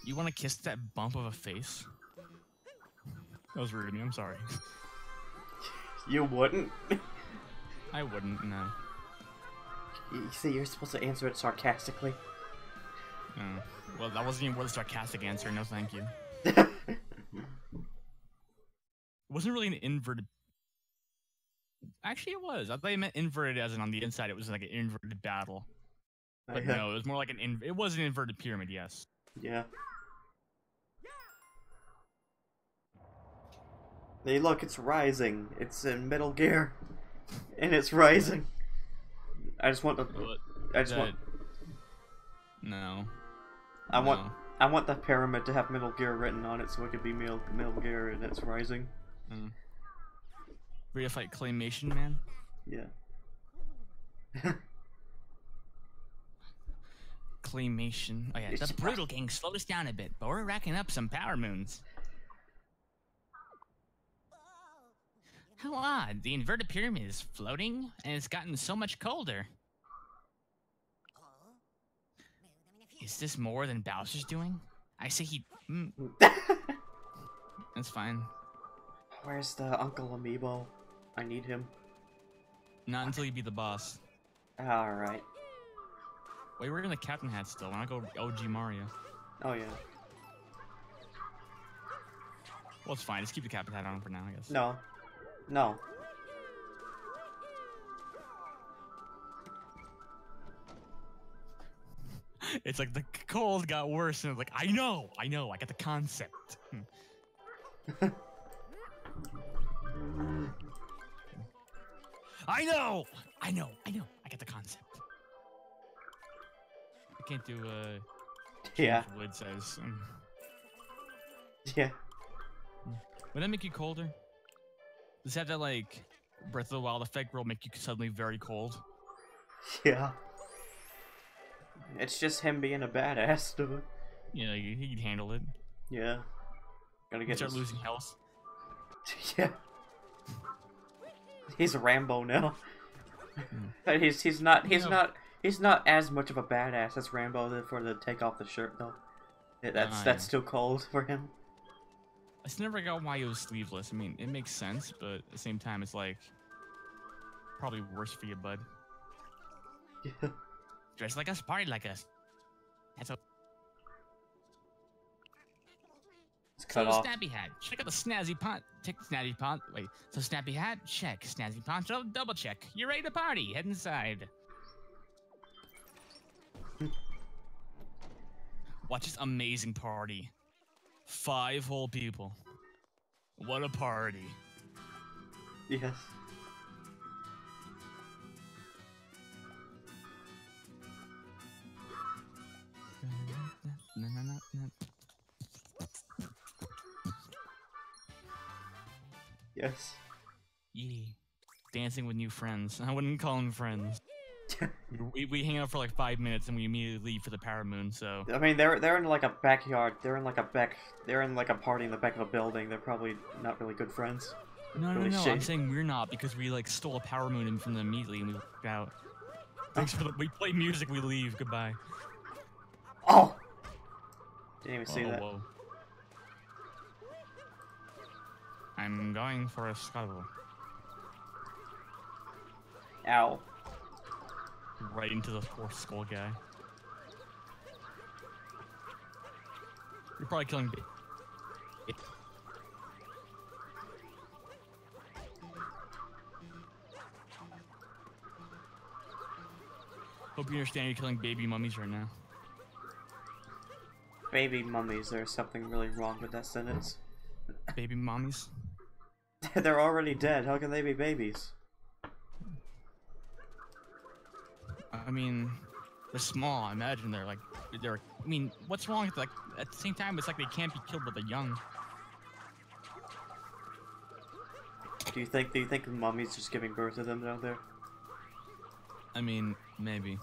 You want to kiss that bump of a face? That was rude of me. I'm sorry. you wouldn't. I wouldn't. No. You see, you're supposed to answer it sarcastically. no. Well, that wasn't even worth a sarcastic answer. No, thank you. It wasn't really an inverted. Actually, it was. I thought you meant inverted as in on the inside. It was like an inverted battle. But Yeah. no, it was more like an. In- it was an inverted pyramid. Yes. Yeah. Hey, look, it's rising. It's in Metal Gear, [laughs] and it's rising. I just want to. But I just that- want. No. I want. I want the pyramid to have Metal Gear written on it so it could be Metal, Metal Gear and it's rising. Mm. Ready to fight Claymation Man? Yeah. [laughs] Claymation. Oh yeah, The brutal gang slowed us down a bit, but we're racking up some power moons. How odd. The inverted pyramid is floating, and it's gotten so much colder. Is this more than Bowser's doing? I say he. Mm, [laughs] that's fine. Where's the Uncle Amiibo? I need him. Not until you beat the boss. Alright. Wait, we're in the Captain Hat still. When I go OG Mario. Oh yeah. Well, it's fine. Just keep the Captain Hat on for now, I guess. No. No. [laughs] It's like the cold got worse, and it's like, I know, I know, I got the concept. Hmm. [laughs] I know, I know, I know, I get the concept. I can't do uh. Yeah. Wood says. Um, Yeah. would that make you colder? Does that that like Breath of the Wild effect where it'll make you suddenly very cold? Yeah. It's just him being a badass, dude. You know, you, he'd handle it. Yeah. Gotta You get start this- losing health. [laughs] Yeah. He's Rambo now. But he's he's not he's No. not he's not as much of a badass as Rambo did for the take off the shirt though. Yeah, that's Ah, that's yeah. too cold for him. I just never got why he was sleeveless. I mean, it makes sense, but at the same time, it's like probably worse for you, bud. Yeah. [laughs] Dress like us, party like us. That's a It's so off. Snappy Hat. Check out the snazzy pont. Check Snappy Pont. Wait. So Snappy Hat, check. Snazzy Poncho, double check. You're ready to party. Head inside. [laughs] Watch this amazing party. Five whole people. What a party. Yes. Yes. Yeah. Dancing with new friends. I wouldn't call them friends. [laughs] we, we hang out for like five minutes and we immediately leave for the Power Moon, so. I mean, they're they're in like a backyard. They're in like a back. They're in like a party in the back of a building. They're probably not really good friends. No, no, really no. I'm saying we're not because we like stole a Power Moon from them immediately and we walked out. [laughs] Thanks for the. We play music, we leave. Goodbye. Oh. Didn't even see Whoa, that. whoa. I'm going for a scuttle. Ow. Right into the poor skull guy. You're probably killing. Ba- Hope you understand you're killing baby mummies right now. Baby mummies. There's something really wrong with that sentence. Baby mummies? [laughs] they're already dead. How can they be babies? I mean, they're small. I imagine they're like, they're. I mean, what's wrong with like? At the same time, it's like they can't be killed, but they're young. Do you think? Do you think the mummy's just giving birth to them down there? I mean, maybe.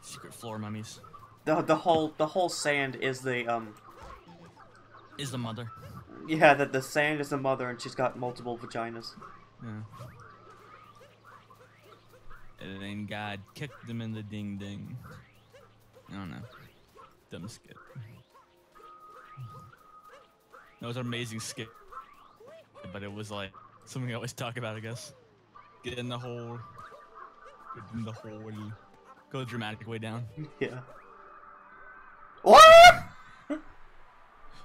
Secret floor mummies The the whole the whole sand is the um is the mother. Yeah that the sand is the mother and she's got multiple vaginas. Yeah. And then God kicked them in the ding ding. I don't know. Dumb skit. That was an amazing skit. But it was like something I always talk about, I guess. Get in the hole. Get in the hole. Go the dramatic way down. [laughs] Yeah. What?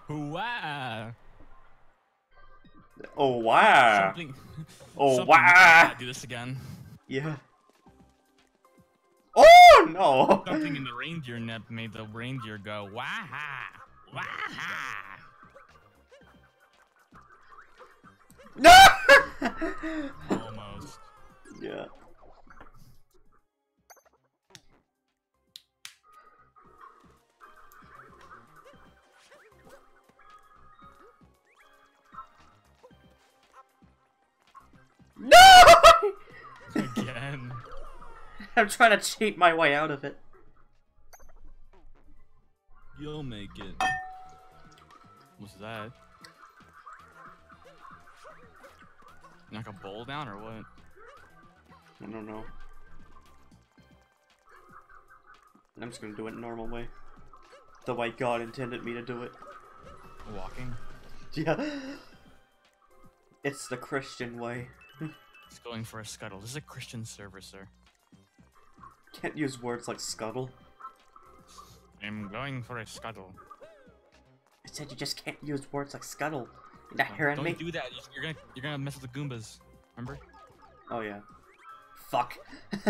Wow. Oh wow. Something. Oh something- wow. Do this again. Yeah. Oh no. Something in the reindeer nip made the reindeer go waha, waha. No. [laughs] Almost. yeah. No! [laughs] Again. I'm trying to cheat my way out of it. You'll make it. What's that? Knock a bowl down or what? I don't know. I'm just gonna do it normal way. The way God intended me to do it. Walking? [laughs] Yeah. It's the Christian way. It's going for a scuttle. This is a Christian server, sir. Can't use words like scuttle. I'm going for a scuttle. I said you just can't use words like scuttle. You're not hearing Don't me? do that. You're gonna you're gonna mess with the Goombas. Remember? Oh yeah. Fuck. [laughs]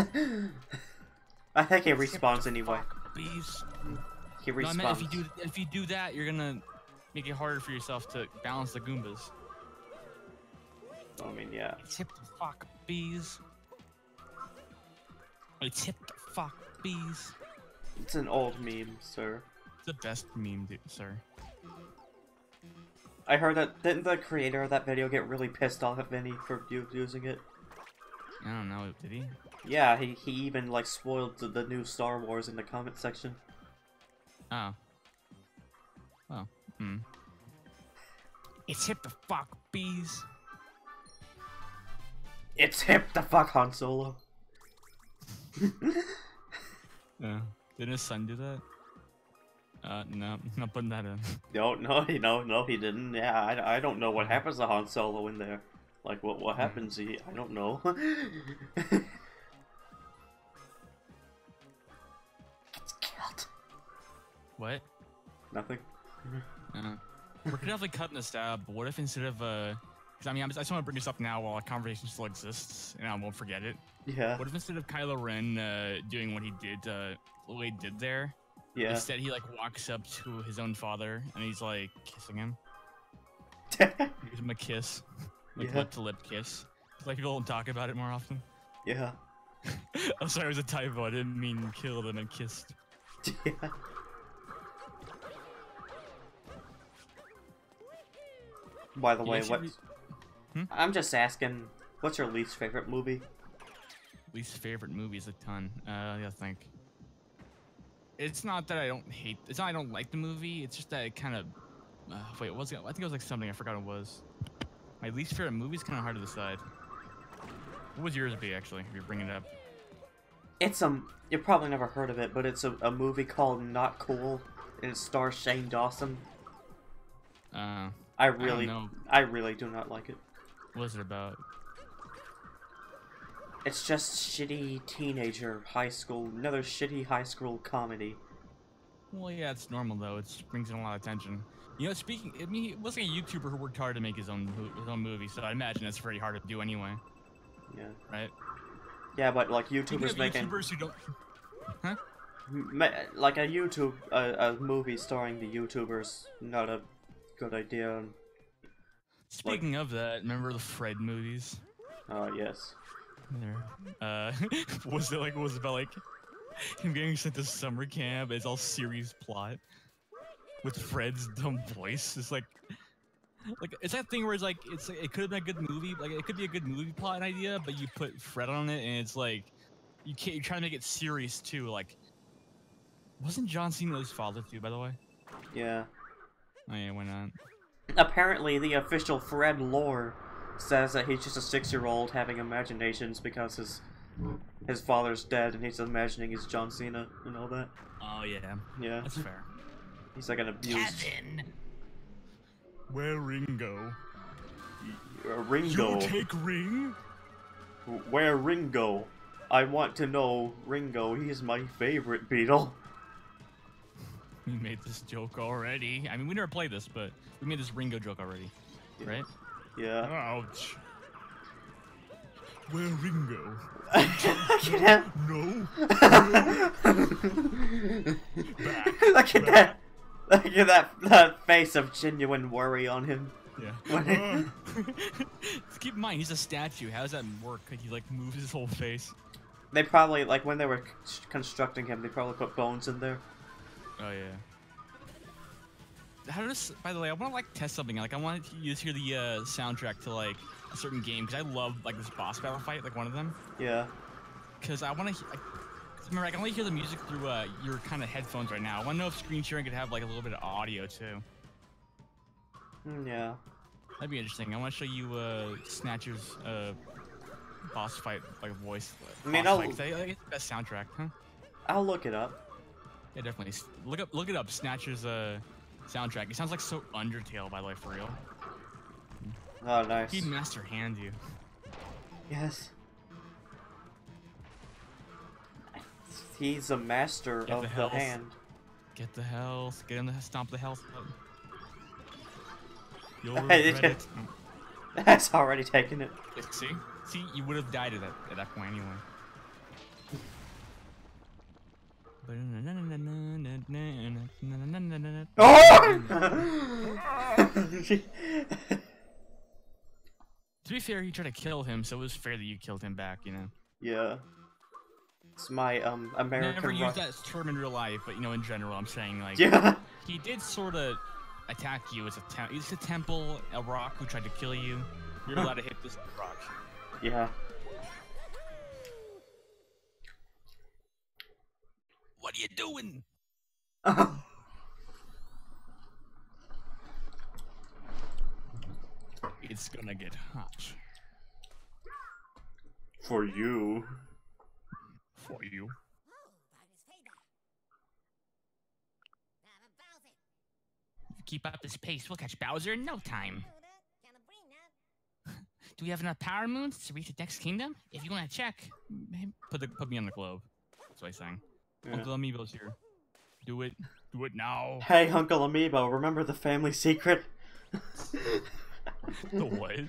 I think he respawns anyway. Bees. He No, I meant if you do if you do that, you're gonna make it harder for yourself to balance the Goombas. I mean, yeah. Tip the fuck bees. I tip the fuck bees. It's an old meme, sir. It's the best meme, dude, sir. I heard that didn't the creator of that video get really pissed off at Vinny for using it? I don't know, did he? Yeah, he, he even like spoiled the, the new Star Wars in the comment section. Oh. Oh. Hmm. [laughs] It's hit the fuck bees. It's hip the fuck Han Solo. [laughs] Yeah. Didn't his son do that? Uh, no, [laughs] not putting that in. No, no, he no, no, he didn't. Yeah, I, I don't know what happens to Han Solo in there. Like, what what happens? He, I don't know. [laughs] Gets killed. What? Nothing. Uh, we're definitely cutting this out, but what if instead of, uh, 'cause I mean, I'm just, I just want to bring this up now while our conversation still exists, and I won't forget it. Yeah, What if instead of Kylo Ren uh, doing what he did, uh, what he did there, yeah. instead he like walks up to his own father and he's like kissing him, [laughs] gives him a kiss, like Yeah. lip to lip kiss. Like people don't talk about it more often. [laughs] yeah. I'm sorry, it was a typo. I didn't mean killed and then kissed. [laughs] Yeah. By the You way, what? Hmm? I'm just asking, what's your least favorite movie? Least favorite movie is a ton. Uh, yeah, think. It's not that I don't hate. It's not I don't like the movie. It's just that it kind of. Uh, wait, what was it? I think it was like something I forgot it was. My least favorite movie is kind of hard to decide. What would yours be actually? If you're bringing it up. It's um, you have probably never heard of it, but it's a, a movie called Not Cool, and it stars Shane Dawson. Uh, I really, know. I really do not like it. What is it about? It's just shitty teenager high school, another shitty high school comedy. Well, yeah, it's normal though. It brings in a lot of attention. You know, speaking, I mean, he was like a YouTuber who worked hard to make his own his own movie, so I imagine it's very hard to do anyway, Yeah, right? yeah, but like YouTubers making, YouTubers who don't. ma- like a YouTube, a movie starring the YouTubers, not a good idea. Speaking of that, remember the Fred movies? Uh, yes. There. Uh, [laughs] was it like was it about like him getting sent to summer camp? It's all serious plot with Fred's dumb voice. It's like, like it's that thing where it's like it's it could have been a good movie, like it could be a good movie plot idea, but you put Fred on it, and it's like you can't. You're trying to make it serious too. Like, wasn't John Cena his father too? By the way. Yeah. Oh yeah, why not? Apparently, the official Fred lore says that he's just a six-year-old having imaginations because his his father's dead and he's imagining he's John Cena and all that. Oh yeah, Yeah, that's fair. he's like an abused Where Ringo? uh, Ringo. You take Ring? Where Ringo? I want to know Ringo. He's my favorite Beatle. We made this joke already. I mean, we never played this, but we made this Ringo joke already, right? Yeah. Ouch. Where Ringo? Look at him. No. [laughs] Look at that. Look at that, that face of genuine worry on him. Yeah. [laughs] When- oh. [laughs] Keep in mind, he's a statue. How does that work? He like moves his whole face. They probably, like, when they were constructing him, they probably put bones in there. Oh yeah. How does? By the way, I want to like test something. Like, I want you to hear the uh, soundtrack to like a certain game because I love like this boss battle fight, like one of them. Yeah. because I want to. Remember, I can only hear the music through uh, your kind of headphones right now. I want to know if screen sharing could have like a little bit of audio too. Mm, Yeah. That'd be interesting. I want to show you uh, Snatcher's uh, boss fight like voice. I mean, I'll- fight, 'cause I- I get the best soundtrack, huh? I'll look it up. Yeah, definitely. Look up, look it up. Snatcher's uh, soundtrack. It sounds like so Undertale, by the way, for real. Oh, nice. He'd master hand you. Yes. He's a master Get of the the, hand. Get the health. Get in the stomp the health. You'll [laughs] regret it. [laughs] That's already taken it. See, see, you would have died at that at that point anyway. Oh! To be fair, you tried to kill him, so it was fair that you killed him back. You know. yeah. It's my um American Never ru- used that term in real life, but you know, in general, I'm saying like Yeah. he did sort of attack you as a it's a temple, a rock who tried to kill you. You're [laughs] allowed to hit this rock. Yeah. What are you doing? [laughs] It's gonna get hot For you. for you. Keep up this pace, we'll catch Bowser in no time. [laughs] Do we have enough power moons to reach the next kingdom? If you want to check, put the, put me on the globe. That's what I sang. Yeah. Uncle Amiibo's here. Do it. Do it now. Hey, Uncle Amiibo, remember the family secret? [laughs] The what?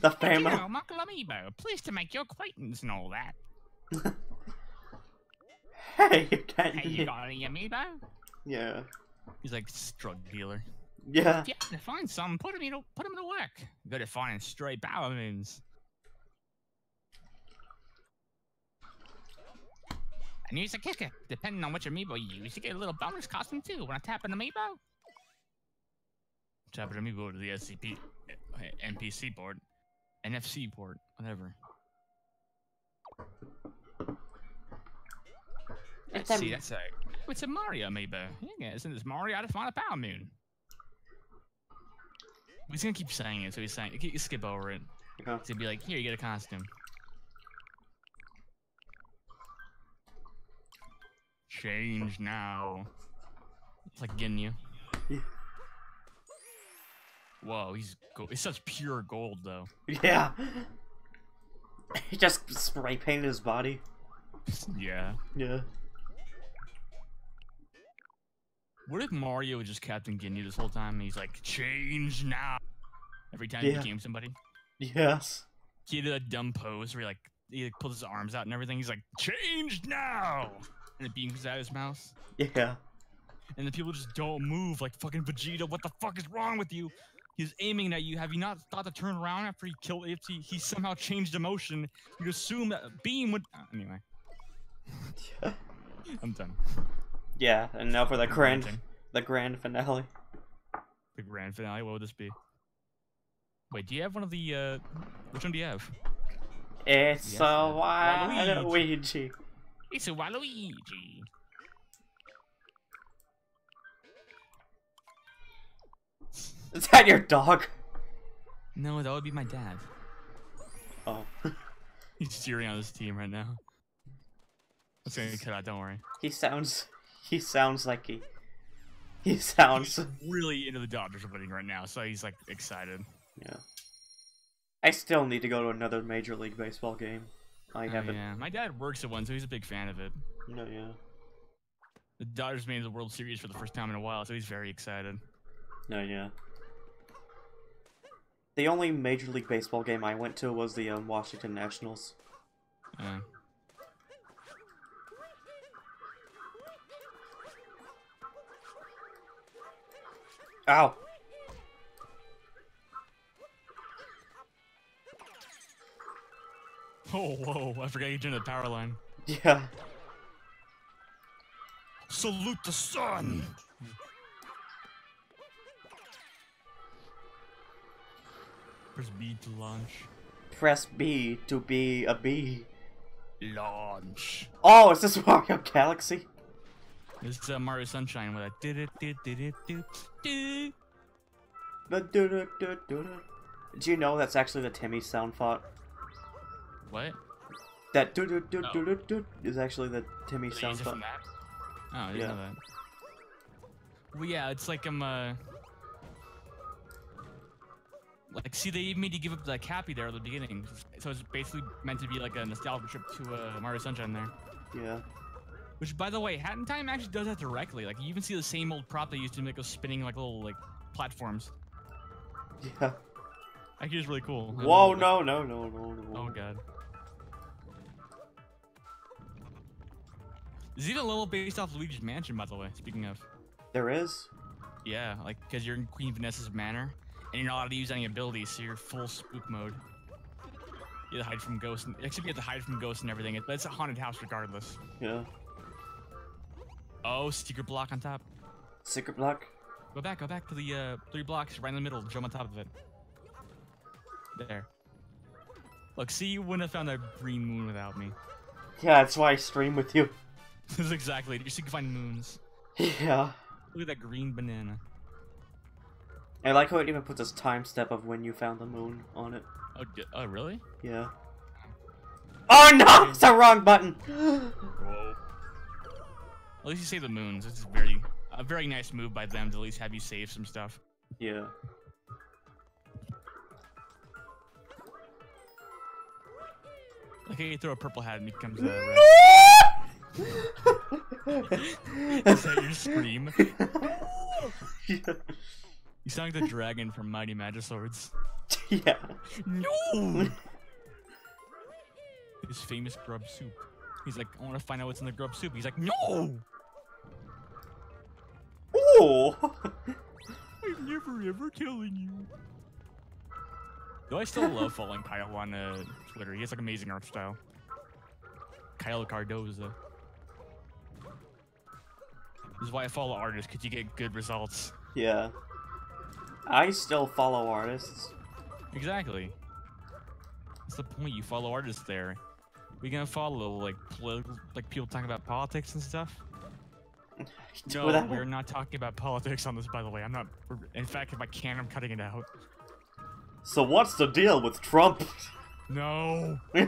The family. know, Uncle Amiibo, pleased to make your acquaintance and all that. [laughs] Hey, you can't. Hey, you got any Amiibo? Yeah. He's like drug dealer. Yeah. If you happen to find some, put him, you know, put them to work. Good at finding stray power moons. And here's a kicker. Depending on which Amiibo you use, you get a little bonus costume too. When I tap an Amiibo, Tap it Amiibo to the SCP, uh, NPC port, NFC port, whatever. It's Let's see, a- that's a it's a Mario Amiibo. Yeah, isn't this Mario how to find a power moon? He's gonna keep saying it, so he's saying you skip over it. Okay. So he'd be like, here, you get a costume. Change now. It's like getting you. Whoa, he's go- it's such pure gold though. Yeah. [laughs] He just spray painted his body. [laughs] yeah. Yeah. What if Mario was just Captain Ginyu this whole time and he's like, change now? Every time Yeah. he became somebody. Yes. He did a dumb pose where he like he like, pulled his arms out and everything. He's like, change now! And the beam comes out of his mouth. Yeah. And the people just don't move like fucking Vegeta. What the fuck is wrong with you? He's aiming at you. Have you not thought to turn around after he killed if he, he somehow changed emotion? You'd assume that Beam would. uh, anyway, [laughs] I'm done. Yeah. And now for the grand, the grand finale. The grand finale. What would this be? Wait, do you have one of the? uh Which one do you have? It's Yes, a Waluigi. It's a Waluigi. Is that your dog? No, that would be my dad. Oh. [laughs] He's cheering on his team right now. That's gonna cut out. Don't worry. he sounds. He sounds like he. He sounds. He's really into the Dodgers winning right now, so he's like excited. Yeah. I still need to go to another Major League Baseball game. I Oh, haven't. yeah, my dad works at one, so he's a big fan of it. No, yeah. The Dodgers made the World Series for the first time in a while, so he's very excited. No, yeah. The only Major League Baseball game I went to was the um, Washington Nationals. Uh, Ow! [laughs] oh, whoa! I forgot you turned the power line. Yeah. Salute the sun. Press B to launch. Press B to be a bee. Launch. Oh, is this [laughs] Mario Galaxy? This is uh, Mario Sunshine with a did it did did it do do. Did you know that's actually the Timmy sound font? What? That do do do do do do is actually the Timmy Did sound use from that? Oh, I didn't Yeah. know that. Well, yeah, it's like I'm uh. Like, see, they made you give up the Cappy there at the beginning, so it's basically meant to be like a nostalgia trip to uh, Mario Sunshine there. Yeah. Which, by the way, Hat in Time actually does that directly. Like, you even see the same old prop they used to make us spinning like little like platforms. [laughs] Yeah. I Actually, it's really cool. Whoa, no, no, no, no, no. Oh god. There's even a level based off Luigi's Mansion, by the way. Speaking of, There is? yeah, like because you're in Queen Vanessa's manor, and you're not allowed to use any abilities, so you're full spook mode. You have to hide from ghosts, and, except you have to hide from ghosts and everything. But it's a haunted house regardless. Yeah. Oh, secret block on top. Secret block? Go back, go back to the uh, three blocks right in the middle. Jump on top of it. There. Look, see, you wouldn't have found that green moon without me. Yeah, that's why I stream with you. [laughs] this is exactly. You can find moons. Yeah. Look at that green banana. I like how it even puts a time step of when you found the moon on it. Oh, d- oh really? Yeah. Oh no! It's the wrong button! Whoa. [gasps] At least you say the moons. It's very, a very nice move by them to at least have you save some stuff. yeah. Hey, you throw a purple hat and it becomes uh, red. Is that your scream? yeah. [laughs] You sound like the dragon from Mighty Magiswords. yeah. No! His famous grub soup. He's like, I want to find out what's in the grub soup. He's like, no! Ooh! I'm never ever telling you. Though I still love [laughs] following Kyle on uh, Twitter. He has like amazing art style. Kyle Carrozza. This is why I follow artists, because you get good results. yeah. I still follow artists. Exactly. That's the point. You follow artists there. We gonna follow like political, like people talking about politics and stuff. [laughs] No, that. we're not talking about politics on this. By the way, I'm not. In fact, if I can, I'm cutting it out. So what's the deal with Trump? No. [laughs] [laughs]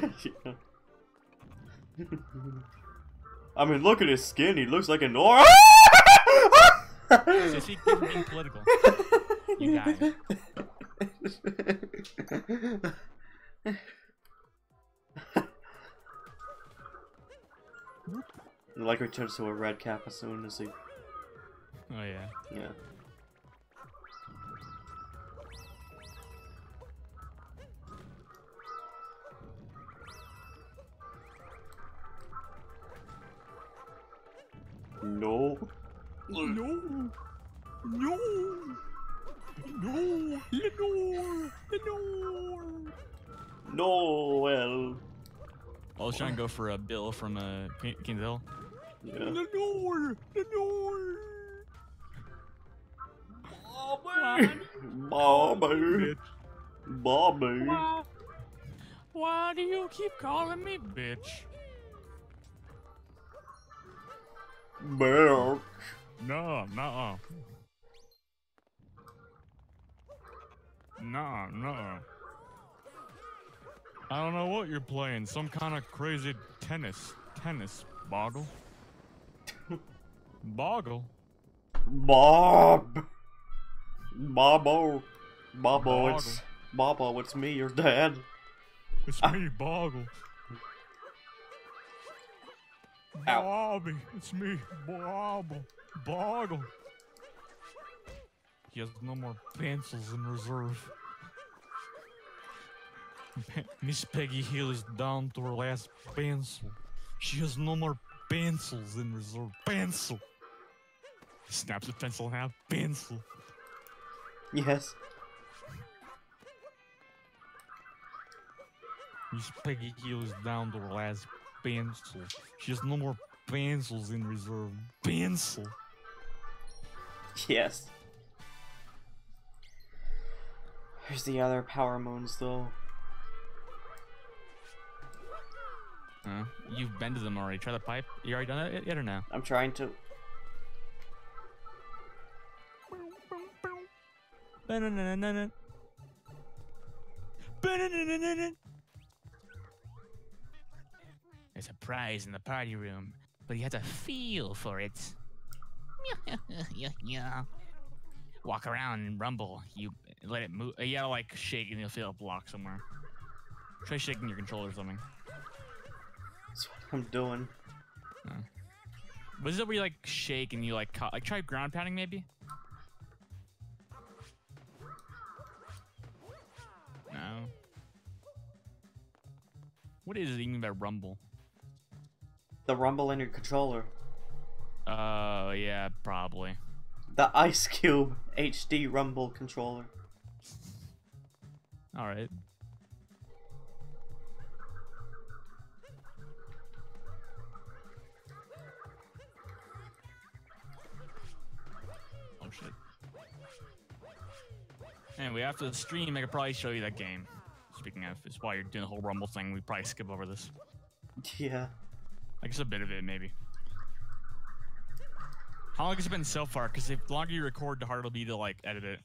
I mean, look at his skin. He looks like an or. Just keep being political. You it. like he turns to a red cap as soon as he. Oh yeah. Yeah. No. No. No. No. Lenore. Lenore. No, well. I was trying to go for a Bill from uh, King- King's Hill. Yeah. Lenore. Lenore. Bobby. Bobby. Why, why do you keep calling me bitch? Bear. No, no. No, no. I don't know what you're playing. Some kind of crazy tennis. Tennis. Boggle. [laughs] Boggle. Bob. Bobo. Bobo, Boggle. it's. Bobo, it's me, your dad. It's me, Boggle. Ow. Bobby, it's me, Bobble. Boggle. He has no more pencils in reserve. Miss Peggy Hill is down to her last pencil. She has no more pencils in reserve. Pencil. He Snaps a pencil in half. Pencil. Yes. Miss Peggy Hill is down to her last pencil. She has no more pencils in reserve. Pencil. Yes. Here's the other power moons, though. Uh, you've been to them already. Try the pipe. You already done it yet or no? I'm trying to. There's a prize in the party room, but you have to feel for it. [laughs] Walk around and rumble. You let it move. You gotta like shake and you'll feel a block somewhere. Try shaking your controller or something. That's what I'm doing. What is it where you like shake and you like co- like try ground pounding maybe? No. What is it even by rumble? The rumble in your controller. Oh yeah, probably. The Ice Cube HD Rumble controller. All right. Oh shit. Anyway, after the stream, I could probably show you that game. Speaking of, it's while you're doing the whole Rumble thing, we probably skip over this. [laughs] Yeah. Like guess a bit of it, maybe. How long has it been so far? Because the longer you record, the harder it'll be to like edit it.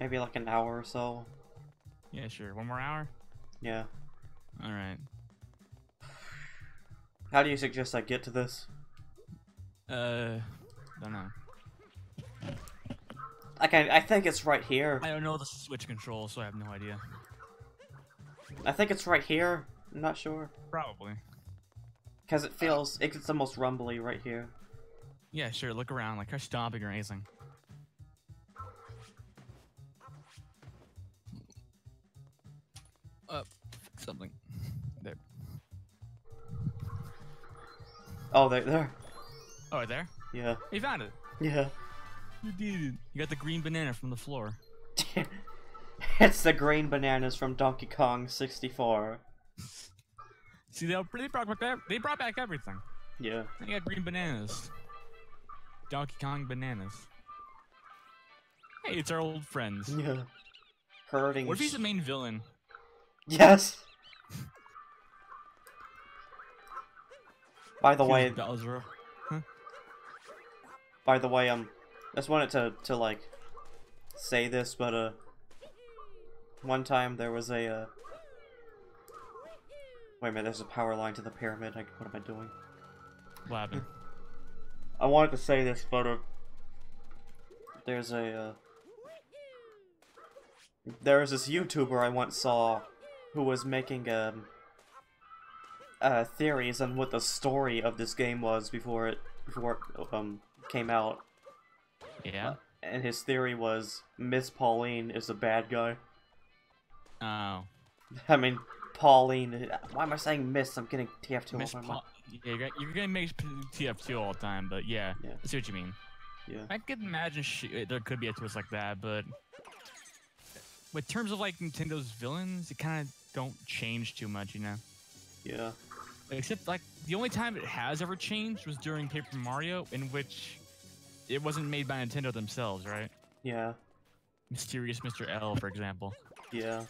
Maybe like an hour or so. Yeah, sure. One more hour. Yeah. All right. How do you suggest I get to this? Uh, I don't know. I, I think it's right here. I don't know the switch control, so I have no idea. I think it's right here. I'm not sure. Probably. Because it uh, feels, it's the most rumbly right here. Yeah, sure. Look around, like try stomping or anything. Up something. There. Oh, there, there. Oh, right there. Yeah. You found it. Yeah. You did. You got the green banana from the floor. [laughs] it's the green bananas from Donkey Kong 64. [laughs] See, they they brought back they brought back everything. Yeah. They got green bananas. Donkey Kong bananas. Hey, it's our old friends. Yeah. Hurting. What if he's the main villain? Yes! [laughs] By the He's way, Bowser. by the way, um, I just wanted to, to like, say this, but, uh, one time there was a, uh, wait a minute, there's a power line to the pyramid, like, what am I doing? What happened? [laughs] I wanted to say this, but, uh, there's a, uh, there was this YouTuber I once saw who was making, um, uh, theories on what the story of this game was before it, before it, um, came out. Yeah. And his theory was Miss Pauline is a bad guy. Oh. [laughs] I mean, Pauline. Why am I saying Miss? I'm getting TF2 Miss over my Paul. Yeah, you're, you're gonna make TF2 all the time, but yeah, Yeah. I see what you mean. Yeah. I could imagine sh- uh, there could be a twist like that, but with terms of like Nintendo's villains, it kind of don't change too much, you know. Yeah. Except like the only time it has ever changed was during Paper Mario, in which it wasn't made by Nintendo themselves, right? Yeah. Mysterious Mr. L, for example, Yeah.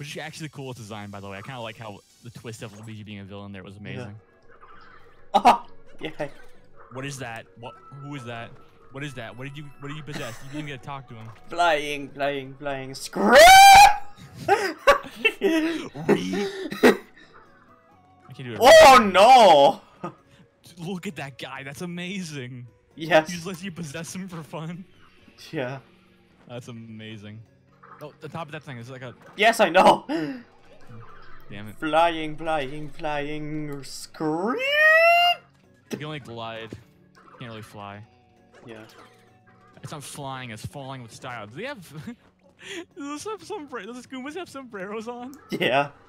Which is actually the coolest design, by the way. I kind of like how the twist of Luigi being a villain there was amazing. [laughs] Oh! Yeah. What is that? What? Who is that? What is that? What did you? What did you possess? You didn't even get to talk to him. [laughs] Flying, flying, flying. Scream! [laughs] I can do it. oh no! Look at that guy. That's amazing. He Yes. just lets you possess him for fun. Yeah. That's amazing. Oh, the top of that thing is like a. Yes, I know. Damn it. Flying, flying, flying. Scream! You can only glide. Can't really fly. Yeah. It's not flying. It's falling with style. Do they have? [laughs] does this have sombre- Does the Goombas have sombreros on? Yeah. [laughs]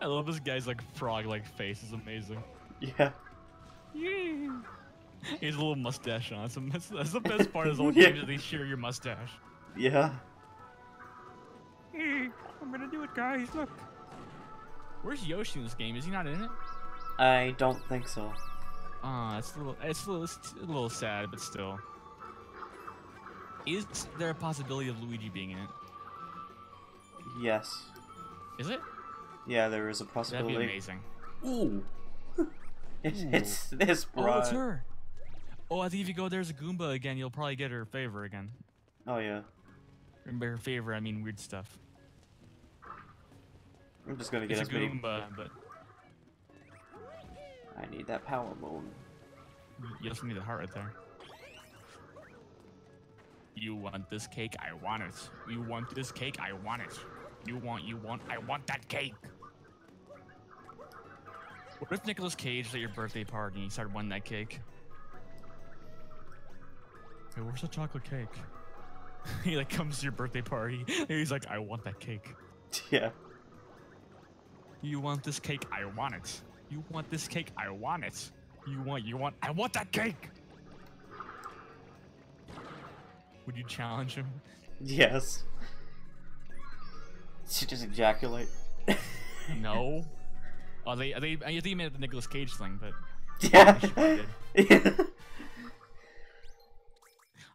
I love this guy's like frog-like face. is amazing. Yeah. Yeah. [laughs] He has a little mustache on. That's, the- that's, that's the best part [laughs] of this whole Yeah. game. Is they share your mustache. Yeah. Hey, I'm gonna do it, guys. Look. Where's Yoshi in this game? Is he not in it? I don't think so. Ah, it's a little, it's a little, it's a little sad, but still. Is there a possibility of Luigi being in it? Yes. Is it? Yeah, there is a possibility. That'd be possibility. amazing. Ooh. It, [laughs] Ooh. it's this bro. Oh, it's her. Oh, I think if you go there's a Goomba again, you'll probably get her favor again. Oh yeah. Remember her favor, I mean weird stuff. I'm just gonna get It's a many. Goomba, but I need that power moon. you also need the heart right there. You want this cake? I want it. You want this cake? I want it. You want, you want, I want that cake. What if Nicolas Cage at your birthday party and he started wanting that cake? Hey, where's the chocolate cake? [laughs] he like comes to your birthday party and he's like, I want that cake. Yeah. You want this cake? I want it. You want this cake? I want it. You want, you want, I want that cake! Would you challenge him? Yes. She just ejaculate. [laughs] No. Oh, they, Are they, I think you meant the Nicolas Cage thing, but yeah. yeah. [laughs]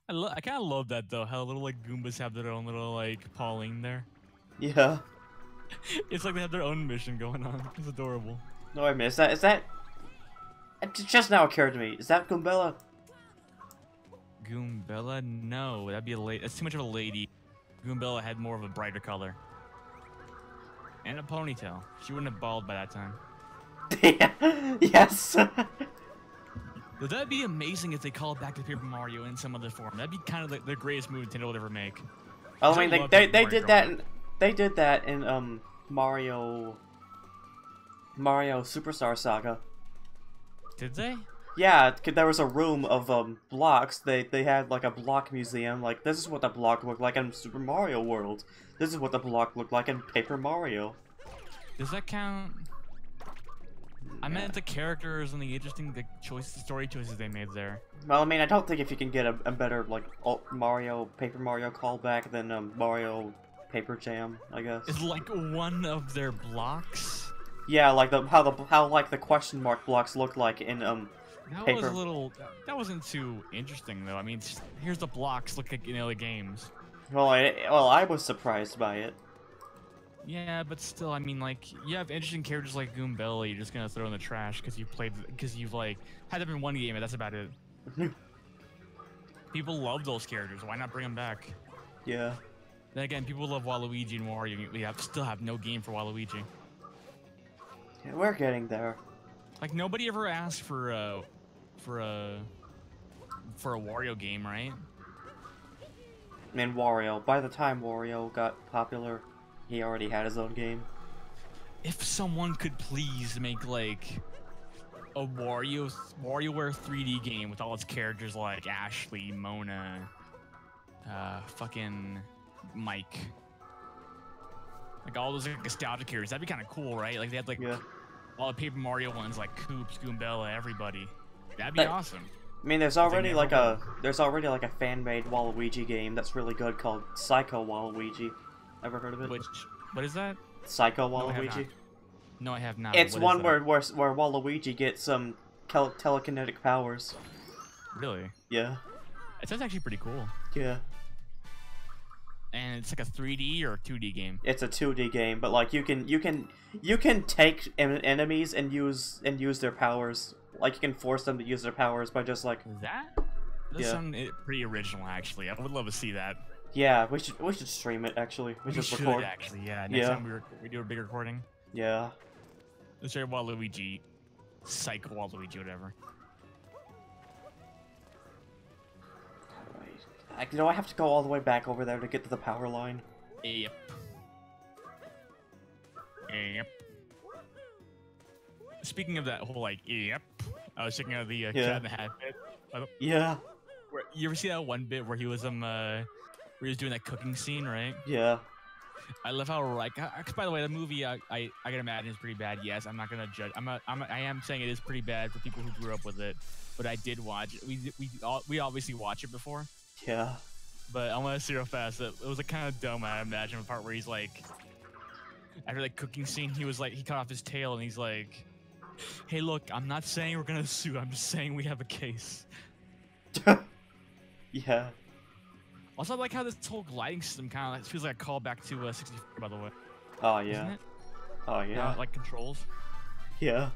I, lo- I kind of love that though. How little like Goombas have their own little like Pauline there. Yeah. [laughs] It's like they have their own mission going on. It's adorable. No, I missed that. Is that? It just now occurred to me. Is that Goombella? Goombella? No, that'd be a lady. That's too much of a lady. Goombella had more of a brighter color. And a ponytail. She wouldn't have bald by that time. yeah. [laughs] Yes. [laughs] But that'd be amazing if they called back to Paper Mario in some other form. That'd be kind of like the greatest move Nintendo would ever make. I I mean, they they, they did that. In, they did that in um Mario. Mario Superstar Saga. Did they? Yeah, there was a room of um blocks. They they had like a block museum. Like this is what the block looked like in Super Mario World. This is what the block looked like in Paper Mario. Does that count? I meant the characters and the interesting the choices, story choices they made there. Well, I mean, I don't think if you can get a, a better like Mario Paper Mario callback than um, Mario Paper Jam, I guess. It's like one of their blocks. Yeah, like the how the how like the question mark blocks look like in um. That was a little. That wasn't too interesting though. I mean, here's the blocks. Look like in other games. Well, I well I was surprised by it. Yeah, but still, I mean, like you have interesting characters like Goombella. You're just gonna throw in the trash because you played because you've like had them in one game, and that's about it. [laughs] People love those characters. Why not bring them back? Yeah. Then again, people love Waluigi and Wario. We have still have no game for Waluigi. yeah, we're getting there. Like nobody ever asked for a for a for a Wario game, right? I mean, Wario. By the time Wario got popular, he already had his own game. If someone could please make like a Wario WarioWare 3D game with all its characters like Ashley, Mona, uh, fucking Mike, like all those like, nostalgic characters, that'd be kind of cool, right? Like they had like Yeah. all the Paper Mario ones, like Koops, Goombella, everybody. That'd be That- awesome. I mean, there's already like a there's already like a fan made Waluigi game that's really good called Psycho Waluigi. Ever heard of it? Which, what is that? Psycho No, I have Waluigi. No, I have not. It's What one where, where where Waluigi gets some tel- telekinetic powers. Really, Yeah. it sounds actually pretty cool. Yeah. And it's like a 3D or 2D game. It's a 2D game, but like you can you can you can take en- enemies and use and use their powers. Like you can force them to use their powers by just like That? That Yeah. sound eh, pretty original, actually. I would love to see that. Yeah. We should we should stream it actually. We, We should record. actually, yeah. Next Yeah. time we, we do a big recording, Yeah. let's try Waluigi, Psycho Waluigi, whatever. I, you know I have to go all the way back over there to get to the power line. Yep. Yep. Speaking of that whole like yep, I was checking out the uh, Yeah. Cat in the Hat bit. Yeah. Where, you ever see that one bit where he was um uh, where he was doing that cooking scene, right? Yeah. I love how like. uh, 'cause by the way, the movie I, I I can imagine is pretty bad. Yes, I'm not gonna judge. I'm a, I'm a, I am saying it is pretty bad for people who grew up with it. But I did watch it. We we all, we obviously watch it before. Yeah. But I want to see real fast that it was like kind of dumb. I imagine the part where he's like, after that cooking scene, he was like, he cut off his tail and he's like, "Hey, look, I'm not saying we're gonna sue. I'm just saying we have a case." [laughs] yeah. Also, I like how this whole gliding system kind of feels like a callback to uh, 64, by the way. Oh yeah. Oh yeah. it, like controls. Yeah.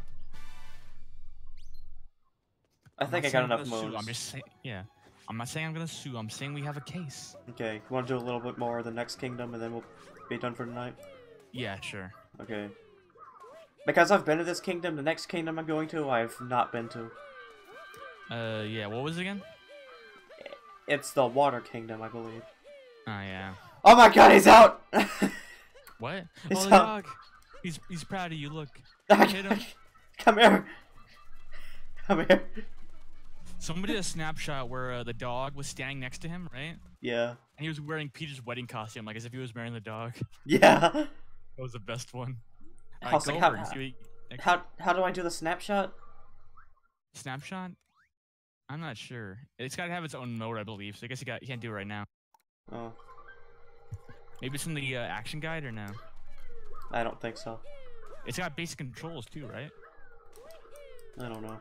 I I'm think I got enough moves. I'm just saying, yeah. I'm not saying I'm gonna sue. I'm saying we have a case. Okay, you want to do a little bit more of the next kingdom, and then we'll be done for tonight. Yeah, sure. Okay. Because I've been to this kingdom, the next kingdom I'm going to, I've not been to. Uh, yeah. What was it again? It's the Water Kingdom, I believe. Oh yeah. Oh my god, he's out! [laughs] What? It's oh, out. dog. He's he's proud of you. Look. [laughs] Hit him. Come here! Come here! Somebody did a snapshot where uh, the dog was standing next to him, right? Yeah. And he was wearing Peter's wedding costume, like as if he was marrying the dog. Yeah! That was the best one. I was like, how- and see what you- How, how do I do the snapshot? snapshot? I'm not sure. It's got to have its own mode, I believe. So I guess you got you can't do it right now. Oh, Maybe it's in the uh, action guide or no? I don't think so. It's got basic controls too, right? I don't know.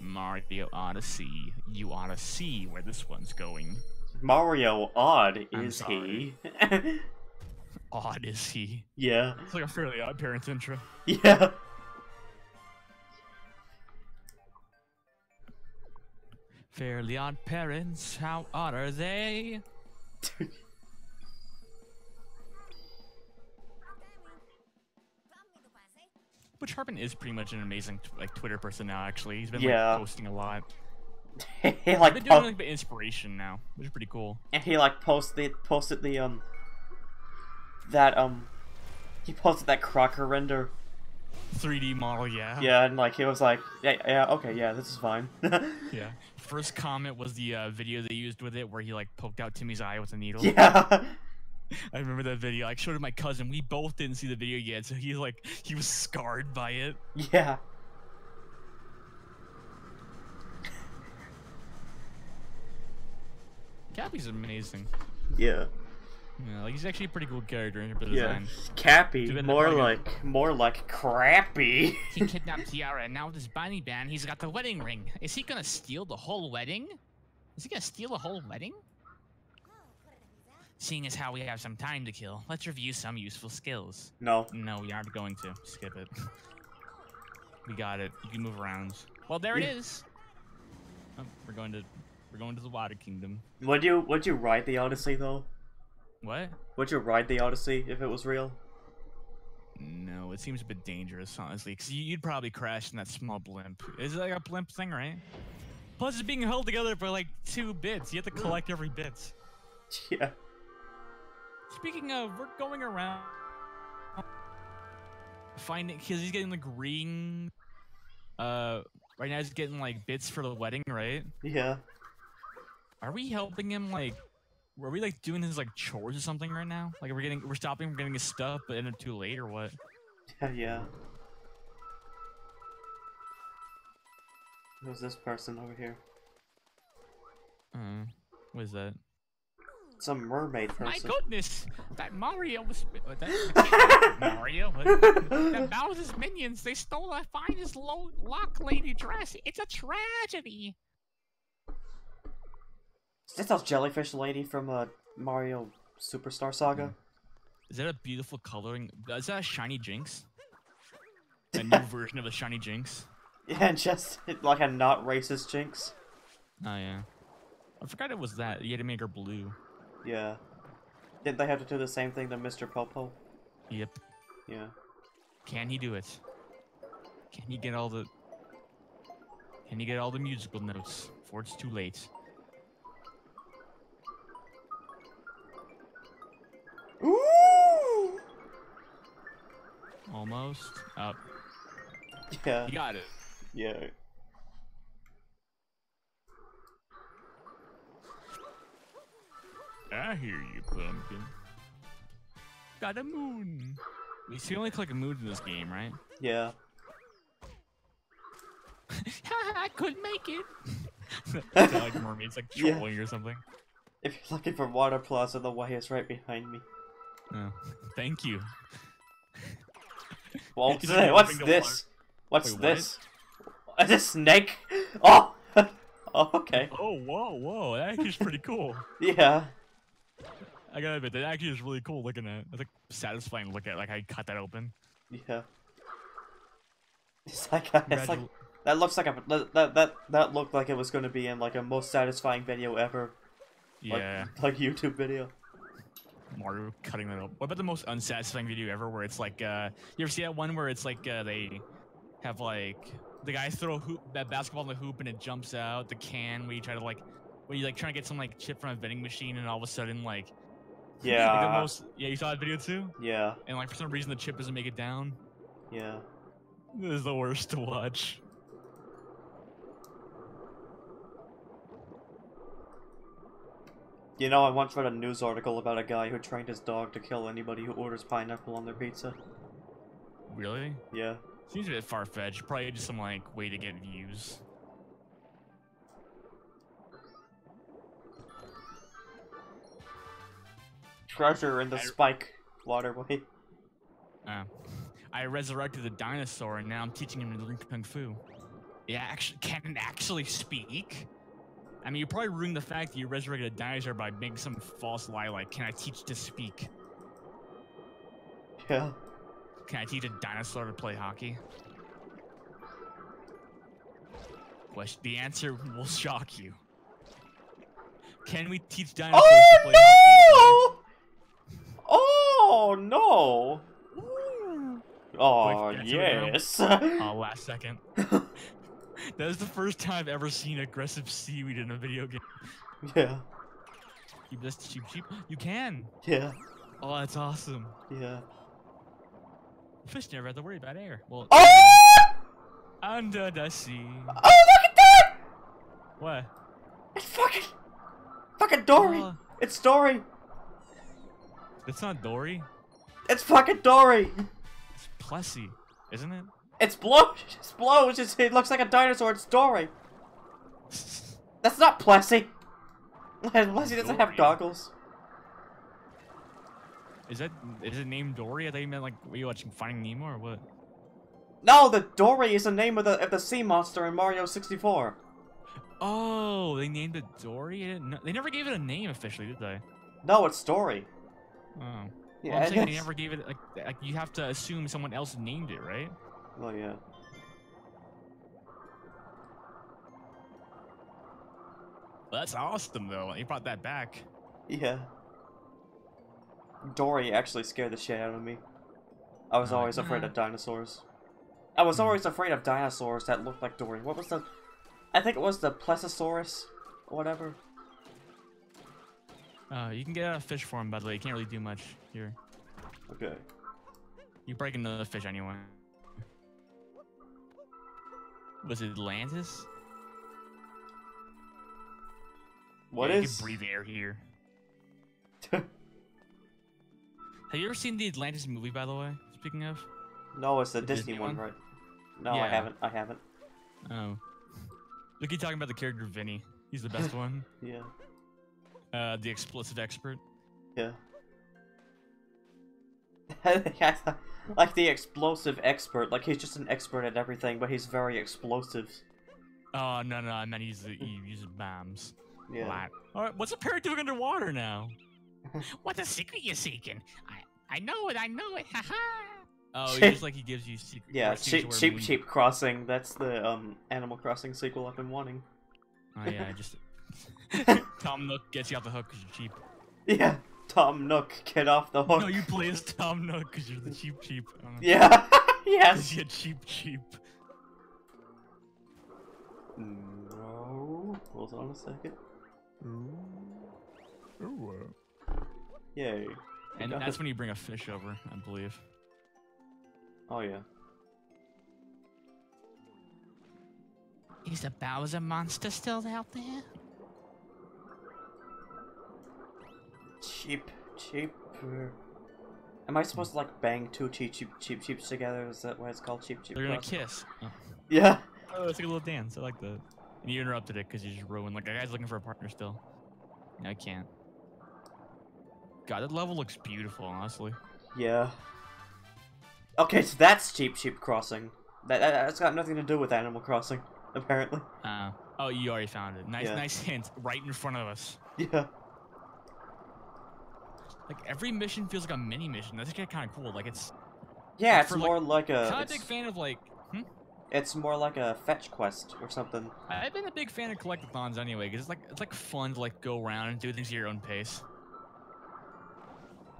Mario Odyssey. You ought to see where this one's going. Mario Odd, I'm is sorry. he? [laughs] Odd is he? yeah. It's like a fairly odd parents intro. Yeah. Fairly odd parents, how odd are they? [laughs] Butch Hartman is pretty much an amazing like Twitter person now. Actually, he's been Yeah. like posting a lot. [laughs] he like been doing like the inspiration now, which is pretty cool. and he like posted posted the um that um he posted that Crocker render. 3D model, yeah. Yeah, and like he was like, yeah, yeah, okay, yeah, this is fine. [laughs] Yeah. First comment was the uh, video they used with it, where he like poked out Timmy's eye with a needle. yeah. [laughs] I remember that video. I showed it to my cousin. We both didn't see the video yet, so he's like, he was scarred by it. Yeah. Cappy's amazing. Yeah. Yeah, like he's actually a pretty cool character in the Yeah. design. Cappy, more they're like more like crappy. He kidnapped Tiara, and now with his bunny band, he's got the wedding ring. Is he gonna steal the whole wedding? Is he gonna steal the whole wedding? Seeing as how we have some time to kill, let's review some useful skills. no. No, we aren't going to. Skip it. we got it. You can move around. Well, there Yeah. it is. Oh, we're going to we're going to the Water Kingdom. Would you would you ride the Odyssey though? What? Would you ride the Odyssey if it was real? No, it seems a bit dangerous, honestly, because you'd probably crash in that small blimp. Is it like a blimp thing, right? Plus, it's being held together by like two bits. You have to collect every bit. [laughs] Yeah. Speaking of, we're going around finding because he's getting the green. Uh, right now he's getting like bits for the wedding, right? Yeah. Are we helping him like? Are we like doing his like chores or something right now? Like, we're we getting we're stopping him from getting his stuff, but ended up too late or what? yeah. Who's this person over here? Uh, what is that? Some mermaid person. My goodness, that Mario was uh, that, [laughs] Mario. What? that Bowser's minions, they stole our finest lo- lock lady dress. It's a tragedy. Is this that jellyfish lady from uh, Mario Superstar Saga? Is that a beautiful coloring? Is that a shiny Jynx? A [laughs] new version of a shiny Jynx? Yeah, and [laughs] just like a not racist Jynx. Oh yeah. I forgot it was that. You had to make her blue. Yeah. Didn't they have to do the same thing to Mr. Popo? Yep. Yeah. Can he do it? Can he get all the? Can he get all the musical notes before it's too late? Ooh! Almost. Up. Yeah. You got it. Yeah. I hear you, pumpkin. Got a moon. You see, only click a moon in this game, right? Yeah. [laughs] I couldn't make it. [laughs] It's like mermaids like Yeah. trolling or something. If you're looking for Water Plaza, the way is right behind me. Thank you. [laughs] What's, what's this? What's Wait, this? Is this snake? [laughs] Oh! [laughs] oh, okay. Oh, whoa, whoa! That actually is pretty cool. Yeah. I gotta admit, that actually is really cool looking at. It's like satisfying to look at, like I cut that open. Yeah. It's like, a, it's like that looks like a that that that looked like it was going to be in like a most satisfying video ever, like, yeah, like YouTube video. Mario cutting that up. What about the most unsatisfying video ever, where it's like, uh, you ever see that one where it's like uh, they have like the guy throw a hoop, that basketball in the hoop and it jumps out the can where you try to like when you like trying to get some like chip from a vending machine and all of a sudden like like [laughs] the Yeah. most yeah you saw that video too Yeah. and like for some reason the chip doesn't make it down. Yeah. This is the worst to watch. You know, I once read a news article about a guy who trained his dog to kill anybody who orders pineapple on their pizza. Really? Yeah. Seems a bit far fetched. Probably just some like way to get views. Treasure in the I- spike waterway. Uh, I resurrected the dinosaur and now I'm teaching him to learn kung fu. Yeah, actually, can it actually speak? I mean, you probably ruined the fact that you resurrected a dinosaur by making some false lie like, "Can I teach to speak? Yeah. Can I teach a dinosaur to play hockey?" Question. The answer will [laughs] shock you. Can we teach dinosaurs to oh, play hockey? Oh no! Oh no! Oh Wait, answer it now? yes. Oh, last second. [laughs] that is the first time I've ever seen aggressive seaweed in a video game. yeah. Keep this cheap cheap. You can. Yeah. Oh, that's awesome. Yeah. Fish never have to worry about air. Well, Oh! under the sea. Oh look at that! What? It's fucking fucking Dory. Oh, It's Dory. it's not Dory. It's fucking Dory. It's Plessie, isn't it? It's Blow. [laughs] It's Blow. It's just, it looks like a dinosaur. It's Dory. That's not Plessie. [laughs] Plessie doesn't have goggles. Is that is it named Dory? I thought you meant like were you watching Finding Nemo or what? No, the Dorrie is the name of the of the sea monster in Mario 64. Oh, they named it Dorrie. I didn't know- They never gave it a name officially, did they? No, it's Dorrie. Oh. Yeah, well, I'm saying they never gave it like, like you have to assume someone else named it, right? Oh yeah. Well, that's awesome though. He brought that back. Yeah. Dorrie actually scared the shit out of me. I was Oh, always afraid of dinosaurs. I was Hmm. always afraid of dinosaurs that looked like Dorrie. What was the... I think it was the Plesiosaurus, or whatever. Uh, you can get a fish form, by the way. You can't really do much here. Okay. You break another fish anyway. Was it Atlantis? What yeah, is... Breathe air here. [laughs] Have you ever seen the Atlantis movie, by the way? Speaking of. no, it's the, The Disney, Disney one, one? right? No, I haven't. I haven't. Oh. Look, you talking about the character Vinny. He's the best [laughs] one. Yeah. Uh, the explicit expert. Yeah. [laughs] like the explosive expert. Like he's just an expert at everything, but he's very explosive. Oh no no, I meant he's he uses bombs. Yeah. Alright, Alright, what's a parrot doing underwater now? [laughs] what's a secret you're seeking? I, I know it, I know it, haha! Oh, just like he gives you secret. Yeah, Cheap Cheap Cheap Crossing. That's the um Animal Crossing sequel I've been wanting. Oh yeah, I just [laughs] Tom Nook gets you off the hook because you're cheap. Yeah, Tom Nook, get off the hook. No, you play as Tom Nook because you're the cheap cheap. Yeah. Yeah. 'cause [laughs] yes. you're cheap cheap. No. Hold on a second. Mm. Ooh. Uh. Yay. And that's it. when you bring a fish over, I believe. Oh yeah. Is the Bowser monster still out there? Cheap, cheap. Am I supposed to like bang two cheap, cheap, cheap, cheaps together? Is that why it's called cheap, cheap? They're gonna kiss. Oh. Yeah. Oh, it's like a little dance. I like that. And you interrupted it because you just ruined. Like, a guy's looking for a partner still. I can't. God, that level looks beautiful, honestly. Yeah. Okay, so that's Cheap Cheap Crossing. That, that that's got nothing to do with Animal Crossing, apparently. Uh, oh, you already found it. Nice, Yeah. nice hint, right in front of us. [laughs] Yeah. Like every mission feels like a mini mission. That's kind of cool. Like it's Yeah, it's for, like, more like a. kind of a big fan of like. Hmm? it's more like a fetch quest or something. I've been a big fan of collectathons anyway, because it's like it's like fun to like go around and do things at your own pace.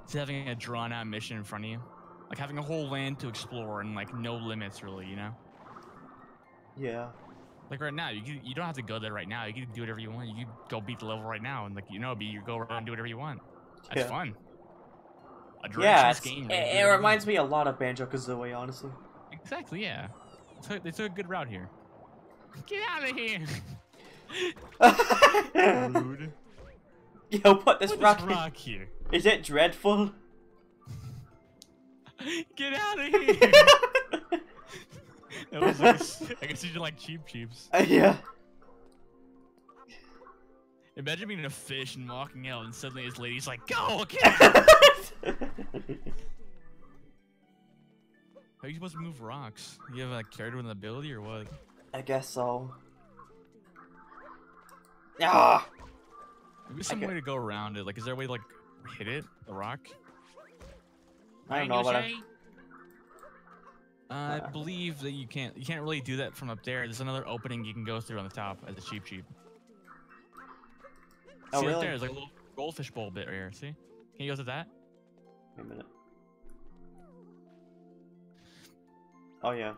It's having a drawn out mission in front of you, like having a whole land to explore and like no limits really, you know. Yeah. Like right now, you can, you don't have to go there right now. You can do whatever you want. You can go beat the level right now, and like you know, be you go around and do whatever you want. That's Yeah. fun. A Yeah, game. it, it reminds me a lot of Banjo Kazooie, honestly. Exactly, yeah. They took, they took a good route here. Get out of here! [laughs] Rude. Yo, put this rock. this rock here. Is it dreadful? Get out of [laughs] here! that was like, I guess you did like Cheep Cheeps. Uh, [laughs] yeah. Imagine being a fish and walking out, and suddenly this lady's like, "Go, get! [laughs] How are you supposed to move rocks? You have like character with an ability or what? I guess so. Ah! Maybe some Okay. way to go around it. Like, is there a way to like hit it, the rock? I don't know, but I, Uh, I Uh. believe that you can't. You can't really do that from up there. There's another opening you can go through on the top as a Cheep Cheep. Oh, See up really? there? There's like a little goldfish bowl bit right here. See? Can you go to that? Wait a minute. Oh yeah.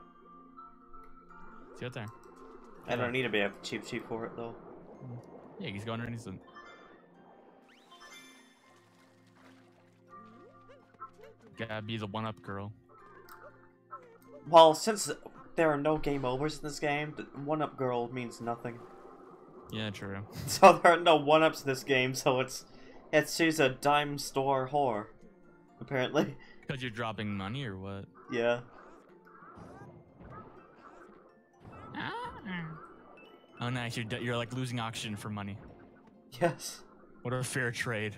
See up there? I Yeah. don't need to be a Cheep Cheep for it though. Mm-hmm. Yeah, he's going underneath them. Gotta be the one-up girl. Well, since there are no game overs in this game, the one up girl means nothing. Yeah, true. [laughs] So there are no one ups in this game, so it's it's she's a dime store whore. Apparently. [laughs] Because you're dropping money or what? Yeah. Ah. Oh, nice. You're you're like losing oxygen for money. Yes. What a fair trade.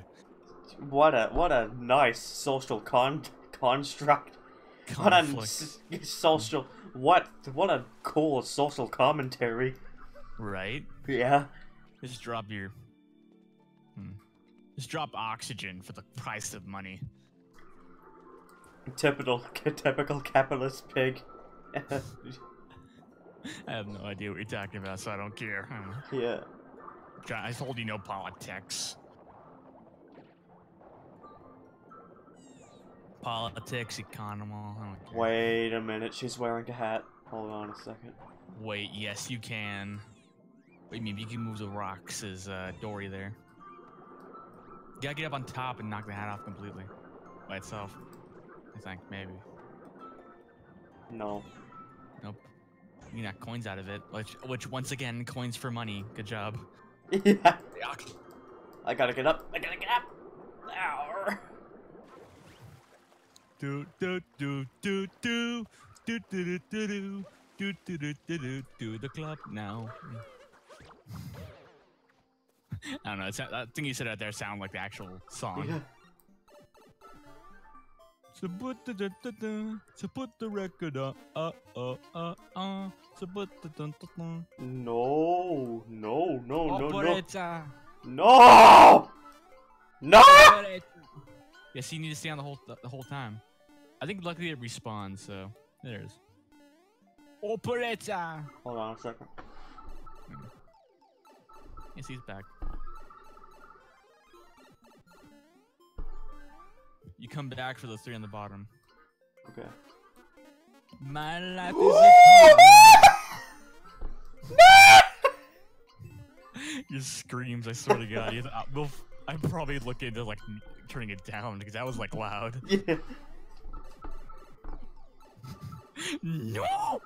What a what a nice social con construct. What a social what what a cool social commentary. Right? Yeah. Just drop your. Hmm. Just drop oxygen for the price of money. Typical [laughs] typical capitalist pig. [laughs] I have no idea what you're talking about, so I don't care. Yeah. I told you no politics. Politics, economy. I don't care. Wait a minute, she's wearing a hat. Hold on a second. Wait, yes, you can. Wait, maybe you can move the rocks as uh, Dory there. You gotta get up on top and knock the hat off completely by itself. I think maybe. No. Nope. You knock coins out of it, which, which once again, coins for money. Good job. yeah. I gotta get up. I gotta get up. Ow. Do do do do do do do do do do do do do do do do the club now. I don't know. It's, that thing you said out there sound like the actual song. Yeah. So put the da, da, da, so put the record up, uh uh uh uh. So put the dun, dun, dun. No. No. No. No. No. Operetta, No. No. operetta. Yes, you need to stay on the whole the, the whole time. I think luckily it respawns, so there it is. Operetta. Hold on a second. Yes, he's back. You come back for the three on the bottom. Okay. My life is a [laughs] Your screams, I swear to God. To- uh, we'll, I'd probably look into like turning it down because that was like loud. Yeah. [laughs] No!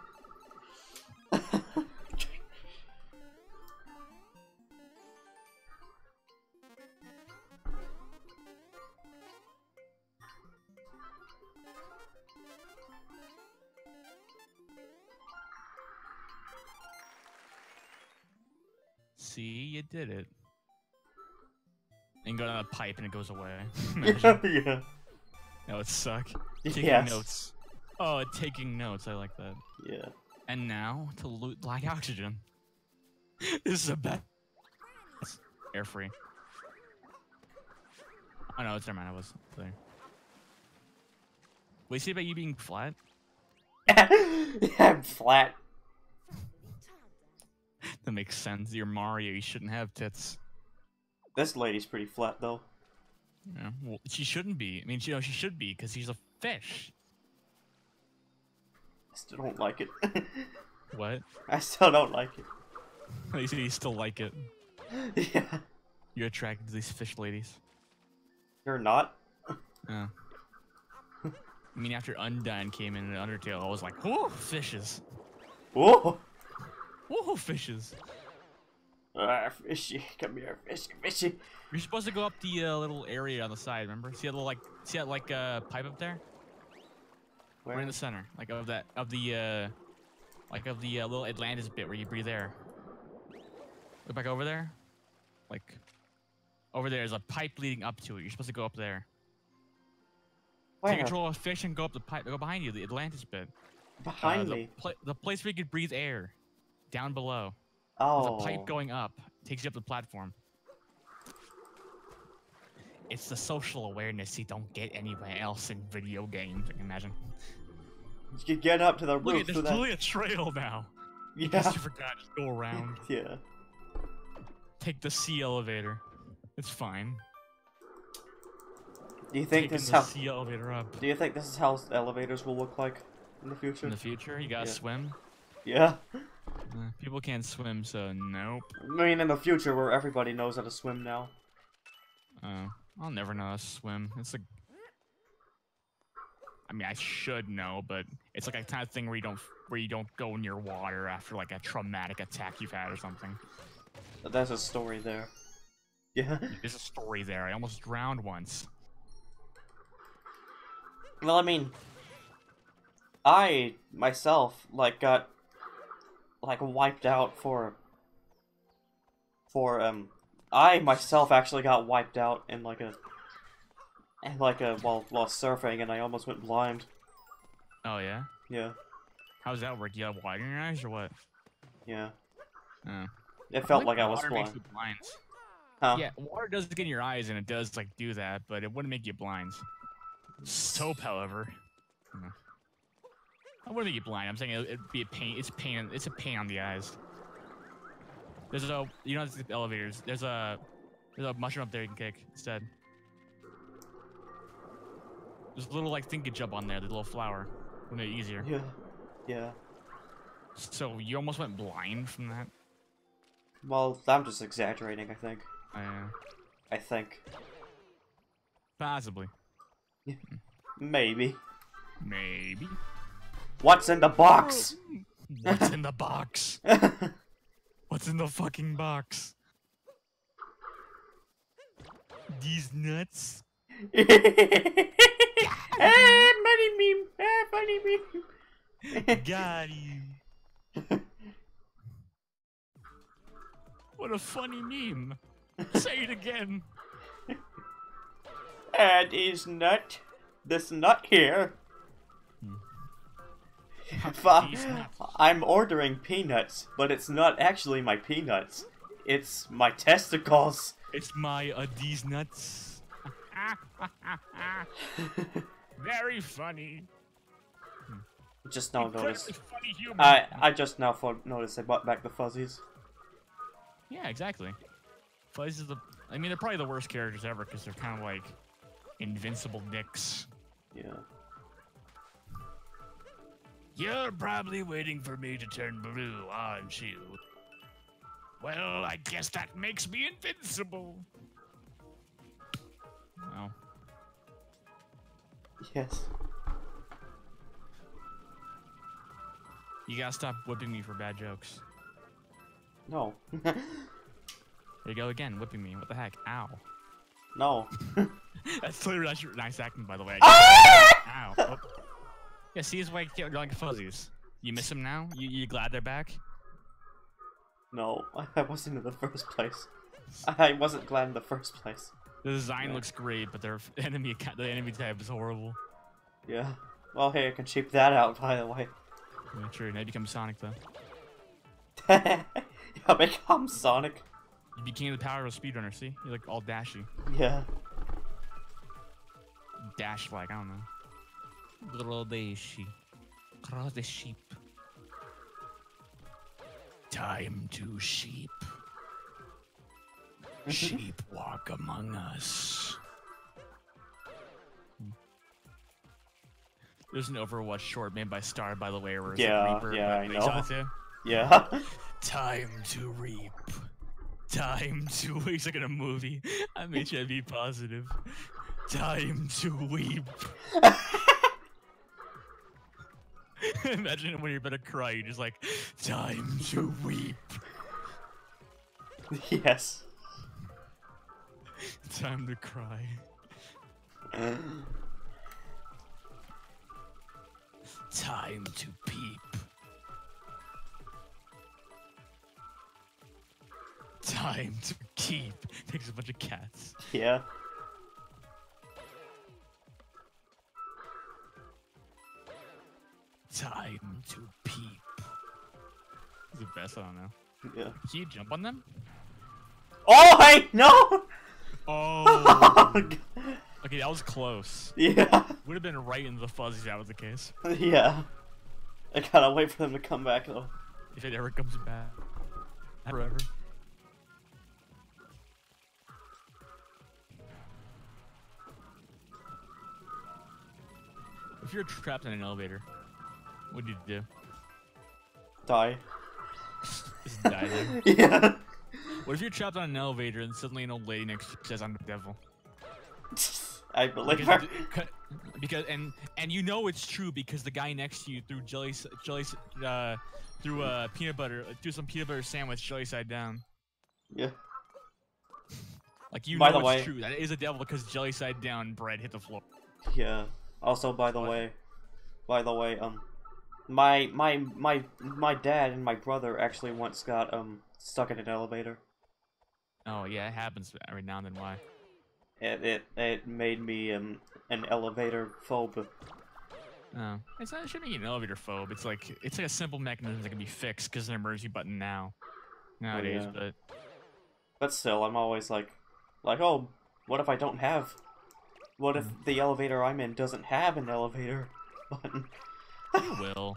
See, you did it. And go down the pipe and it goes away. [laughs] Yeah. that would suck. Taking Yes. notes. Oh, taking notes. I like that. Yeah. And now to loot black oxygen. [laughs] this is a bet. Air free. Oh no, it's never mind. I was there. Wait, see about you being flat? [laughs] I'm flat. [laughs] That makes sense. You're Mario. You shouldn't have tits. This lady's pretty flat though. Yeah. Well, she shouldn't be. I mean, you know, she should be because she's a fish. I still don't like it. [laughs] What? I still don't like [laughs] You see, you still like it. it. Yeah. You're attracted to these fish ladies. You're not? Yeah. I mean, after Undyne came in in Undertale, I was like, "Whoa, fishes! Whoa! Whoa, fishes!" Ah, fishy. Come here, fishy, fishy. You're supposed to go up the uh, little area on the side. Remember? See that little like, see that like uh, pipe up there? Where? Right in the center, like of that of the uh, like of the uh, little Atlantis bit where you breathe air. Look back over there, like over there is a pipe leading up to it. You're supposed to go up there. Where? Take control of fish and go up the pipe. Go behind you, the Atlantis bit. Uh, Behind the, me. pla- the place where you could breathe air, down below. Oh. There's a pipe oh. going up, takes you up the platform. It's the social awareness you don't get anywhere else in video games. I can imagine. You can get up to the Look, roof at there's so that. totally a trail now. [laughs] Yeah. You forgot. Just go around. [laughs] Yeah. Take the sea elevator. It's fine. Do you think Taking this is how? sea elevator up. Do you think this is how elevators will look like in the future? In the future, you gotta Yeah. swim. Yeah. [laughs] People can't swim, so nope. I mean, in the future where everybody knows how to swim now. Uh, I'll never know how to swim. It's like, I mean, I should know, but it's like a kind of thing where you don't where you don't go near water after like a traumatic attack you've had or something. That's a story there. [laughs] Yeah. There's a story there. I almost drowned once. Well, I mean, I myself like got like wiped out for for um I myself actually got wiped out in like a in like a while while surfing and I almost went blind. Oh yeah. Yeah. How does that work? You have water in your eyes or what? Yeah. Oh. It felt think like I was water makes blind. you blind. Huh? Yeah, water does get in your eyes and it does like do that, but it wouldn't make you blind. Soap, however, no. I wouldn't make you blind. I'm saying it, it'd be a pain. It's pain. It's a pain on the eyes. There's a you know the elevators. There's a there's a mushroom up there you can kick instead. There's a little like thinking jump on there. The little flower. Would make it easier. Yeah. Yeah. So you almost went blind from that. Well, I'm just exaggerating, I think. Uh, I think. possibly. [laughs] Maybe. Maybe. What's in the box? What's in the box? [laughs] What's in the fucking box? These nuts? [laughs] ah, funny meme. Ah, funny meme. [laughs] Got you. What a funny meme. Say it again. and is nut. This nut here. [laughs] Fa- These nuts. I'm ordering peanuts, but it's not actually my peanuts. It's my testicles. It's my uh, these nuts. [laughs] Very funny. just now noticed. I I just now noticed they brought back the fuzzies. Yeah, exactly. Fuzzies the. I mean, they're probably the worst characters ever because they're kind of like invincible dicks. Yeah. You're probably waiting for me to turn blue, aren't you? Well, I guess that makes me invincible. Well, Yes. you gotta stop whipping me for bad jokes. No. [laughs] There you go again, whipping me. What the heck? Ow. no. [laughs] That's literally that's your nice acting, by the way. Ah! Ow. Oh. Yeah, see his you're like fuzzies. You miss them now? You you glad they're back? No, [laughs] I wasn't in the first place. [laughs] I wasn't glad in the first place. The design Yeah. looks great, but their [laughs] enemy the enemy type is horrible. Yeah. Well, hey, I can cheap that out, by the way. Yeah, true. Now you become Sonic though. yeah, become Sonic. You became the power of a speedrunner. See, you're like all dashy, Yeah. dash like I don't know. Little dashy, cross the sheep. Time to sheep. Mm-hmm. sheep walk among us. There's an Overwatch short made by Star, by the way, where it's Yeah, like Reaper, yeah, I know. saw [laughs] it. Yeah. Time to reap. Time to. [laughs] He's like in a movie. I'm HIV positive. Time to weep. [laughs] [laughs] Imagine when you're about to cry, you're just like, time to weep. yes. [laughs] Time to cry. [gasps] Time to peep. Time to keep. [laughs] Takes a bunch of cats. yeah. Time to peep. It's the best, I don't know. Yeah. Can you jump on them? Oh, hey, no! Oh! [laughs] okay, that was close. yeah. Would have been right in the fuzzies if that was the case. Yeah. I gotta wait for them to come back, though. If it ever comes back. Forever. If you're trapped in an elevator, what do you do? Die. [laughs] Just die there. [laughs] yeah. What if you're trapped on an elevator and suddenly an old lady next to you says, I'm the devil? [laughs] I believe Because, her. because, because and and you know it's true because the guy next to you threw jelly jelly uh threw uh peanut butter threw some peanut butter sandwich jelly side down. Yeah. Like you By know the it's way- true. That is a devil because jelly side down bread hit the floor. Yeah. Also, by the What? way, by the way, um, my my my my dad and my brother actually once got um stuck in an elevator. Oh yeah, it happens every now and then. Why? It it it made me um an elevator phobe. Oh, it's not. It shouldn't be an elevator phobe. It's like it's like a simple mechanism that can be fixed because there's an emergency button now. Nowadays, yeah. but But still, I'm always like, like, oh, what if I don't have? What if the elevator I'm in doesn't have an elevator [laughs] button? You will.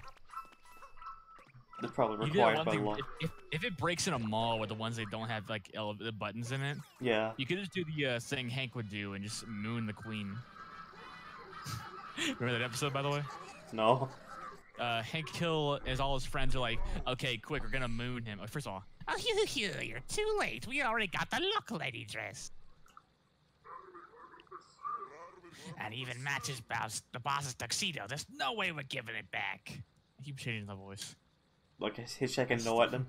It's probably required by thing. law. If, if, it breaks in a mall with the ones that don't have like the buttons in it, Yeah. you could just do the uh, thing Hank would do and just moon the queen. [laughs] Remember that episode, by the way? No. Uh, Hank Hill, as all his friends are like, "Okay, quick, we're gonna moon him." First of all, Oh, you, you, you're too late. We already got the look lady dress. And even matches boss, the boss's tuxedo. There's no way we're giving it back. I keep changing the voice. Like he's checking no at them.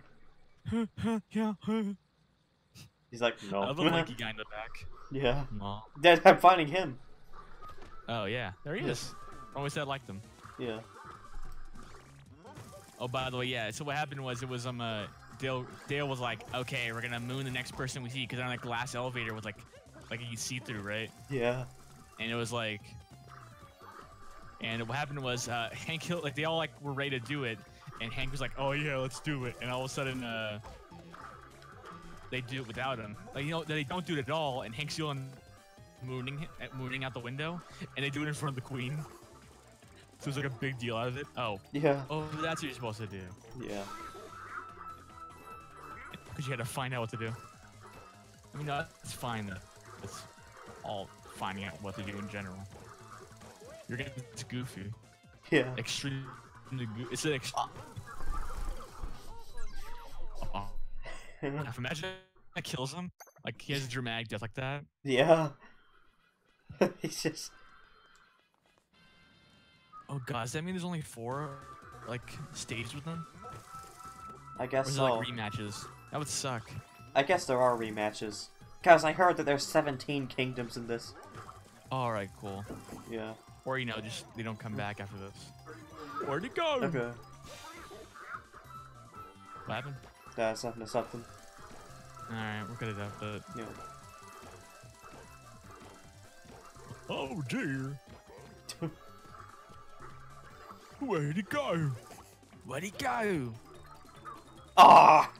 yeah. He's like, no. I love the lanky [laughs] guy in the back. yeah. No. Dad, I'm finding him. Oh yeah, there he is. Always said I liked him. Yeah. Oh, by the way, yeah. So what happened was it was um uh, Dale Dale was like, okay, we're gonna moon the next person we see because they're on a glass elevator with like like you see through, right? Yeah. And it was like, and what happened was uh, [laughs] Hank Hill like they all like were ready to do it, and Hank was like, oh yeah, let's do it, and all of a sudden uh they do it without him. Like you know they don't do it at all, and Hank's still on mooning mooning out the window, and they do it in front of the queen. So it's like a big deal out of it. Oh, Yeah. oh, that's what you're supposed to do. Yeah. [laughs] Because you had to find out what to do. I mean, no, that's fine. though. It's all finding out what to do in general. You're getting it's goofy. Yeah. Extremely goofy. It's an ex- ah. oh, if [laughs] imagine that kills him. Like, he has a dramatic death like that. yeah. [laughs] he's just. Oh, God. Does that mean there's only four, like, stages with them? I Or guess is it, like, rematches? That would suck. I guess there are rematches. Cause I heard that there's 17 kingdoms in this. Alright, cool. Yeah. Or, you know, just they don't come back after this. Where'd it go? Okay. What happened? That's something. Something. Alright, we're good at that, but. Yeah. Oh dear. [laughs] Where'd he go? Where'd he go? Ah!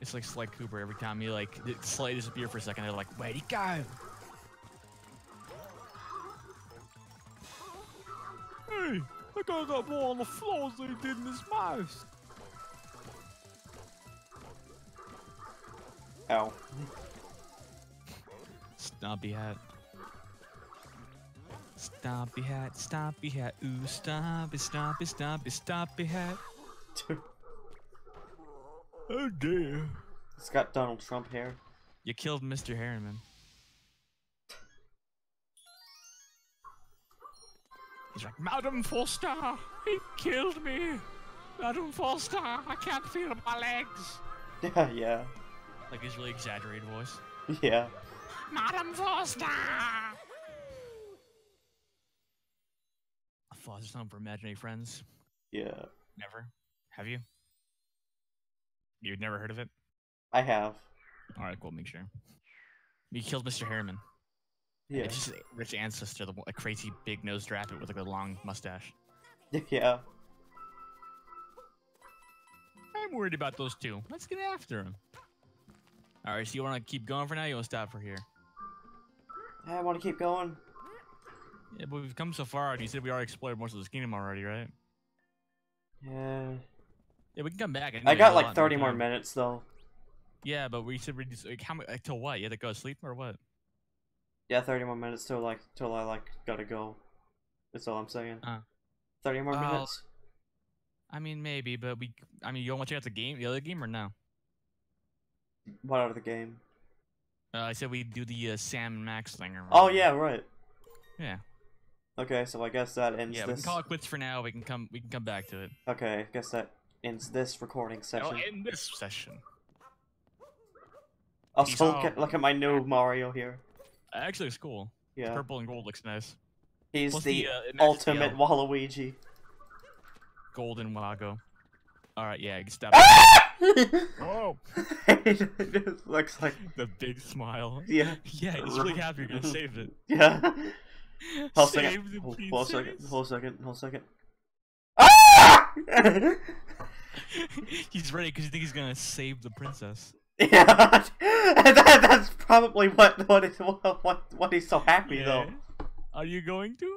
It's like Sly Cooper every time he like d- Sly disappear for a second. They're like, where'd he go? Hey, I got that ball on the floor so he did in his mouth. Ow. Stompy hat. Stompy hat, stompy hat, ooh, stompy, stompy, stompy, stompy hat. [laughs] Oh dear. It's got Donald Trump hair. You killed Mr. Herriman. He's like, Madam Foster, he killed me. Madam Foster, I can't feel my legs. [laughs] Yeah, yeah. Like his really exaggerated voice. Yeah. Madam Foster. A foster home for imaginary friends. Yeah. Never. Have you? You've never heard of it? I have. All right, cool. Make sure. You killed Mr. Herriman. Yeah. It's just a rich ancestor, the a crazy big nosed rabbit with like a long mustache. [laughs] Yeah. I'm worried about those two. Let's get after him. All right, so you want to keep going for now? You want to stop for here? I want to keep going. Yeah, but we've come so far, and you said we already explored most of this kingdom already, right? Yeah. Yeah, we can come back. I got you have a like 30 more minutes though. Yeah, but we should we just like how mu- like till what? You had to go to sleep or what? Yeah, 30 more minutes till like till I like gotta go. That's all I'm saying. Uh. 30 more Well, minutes. I mean, maybe, but we. I mean, you want to check out the game, the other game, or no? What out of the game? Uh, I said we do the uh, Sam and Max thing. Or Oh yeah, right. Yeah. Okay, so I guess that ends Yeah, we this. can call it quits for now. We can come. We can come back to it. Okay, I guess that ends this recording Oh, session. in this session. Also, peace look out. at, look at my new Mario here. Actually, it's cool. Yeah, Purple and gold looks nice. he's Plus the, uh, it matches the, ultimate uh, Waluigi. golden Wago. All right, yeah, you can stop. oh! oh, [laughs] it looks like [laughs] the big smile. yeah, [laughs] Yeah, he's really happy you're gonna save it. yeah. Hold a second. the Hold, hold a second. princess. Hold a second. Hold a second. Ah! [laughs] he's ready because he thinks he's gonna save the princess. [laughs] yeah, [laughs] that, that's probably what what, is, what what what he's so happy though. Are you going to?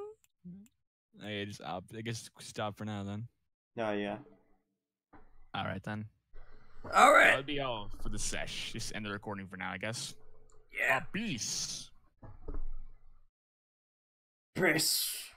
I just uh, I guess stop for now then. Oh yeah. All right then. All right. That'll be all for the sesh. Just end the recording for now, I guess. Yeah. Peace. Peace.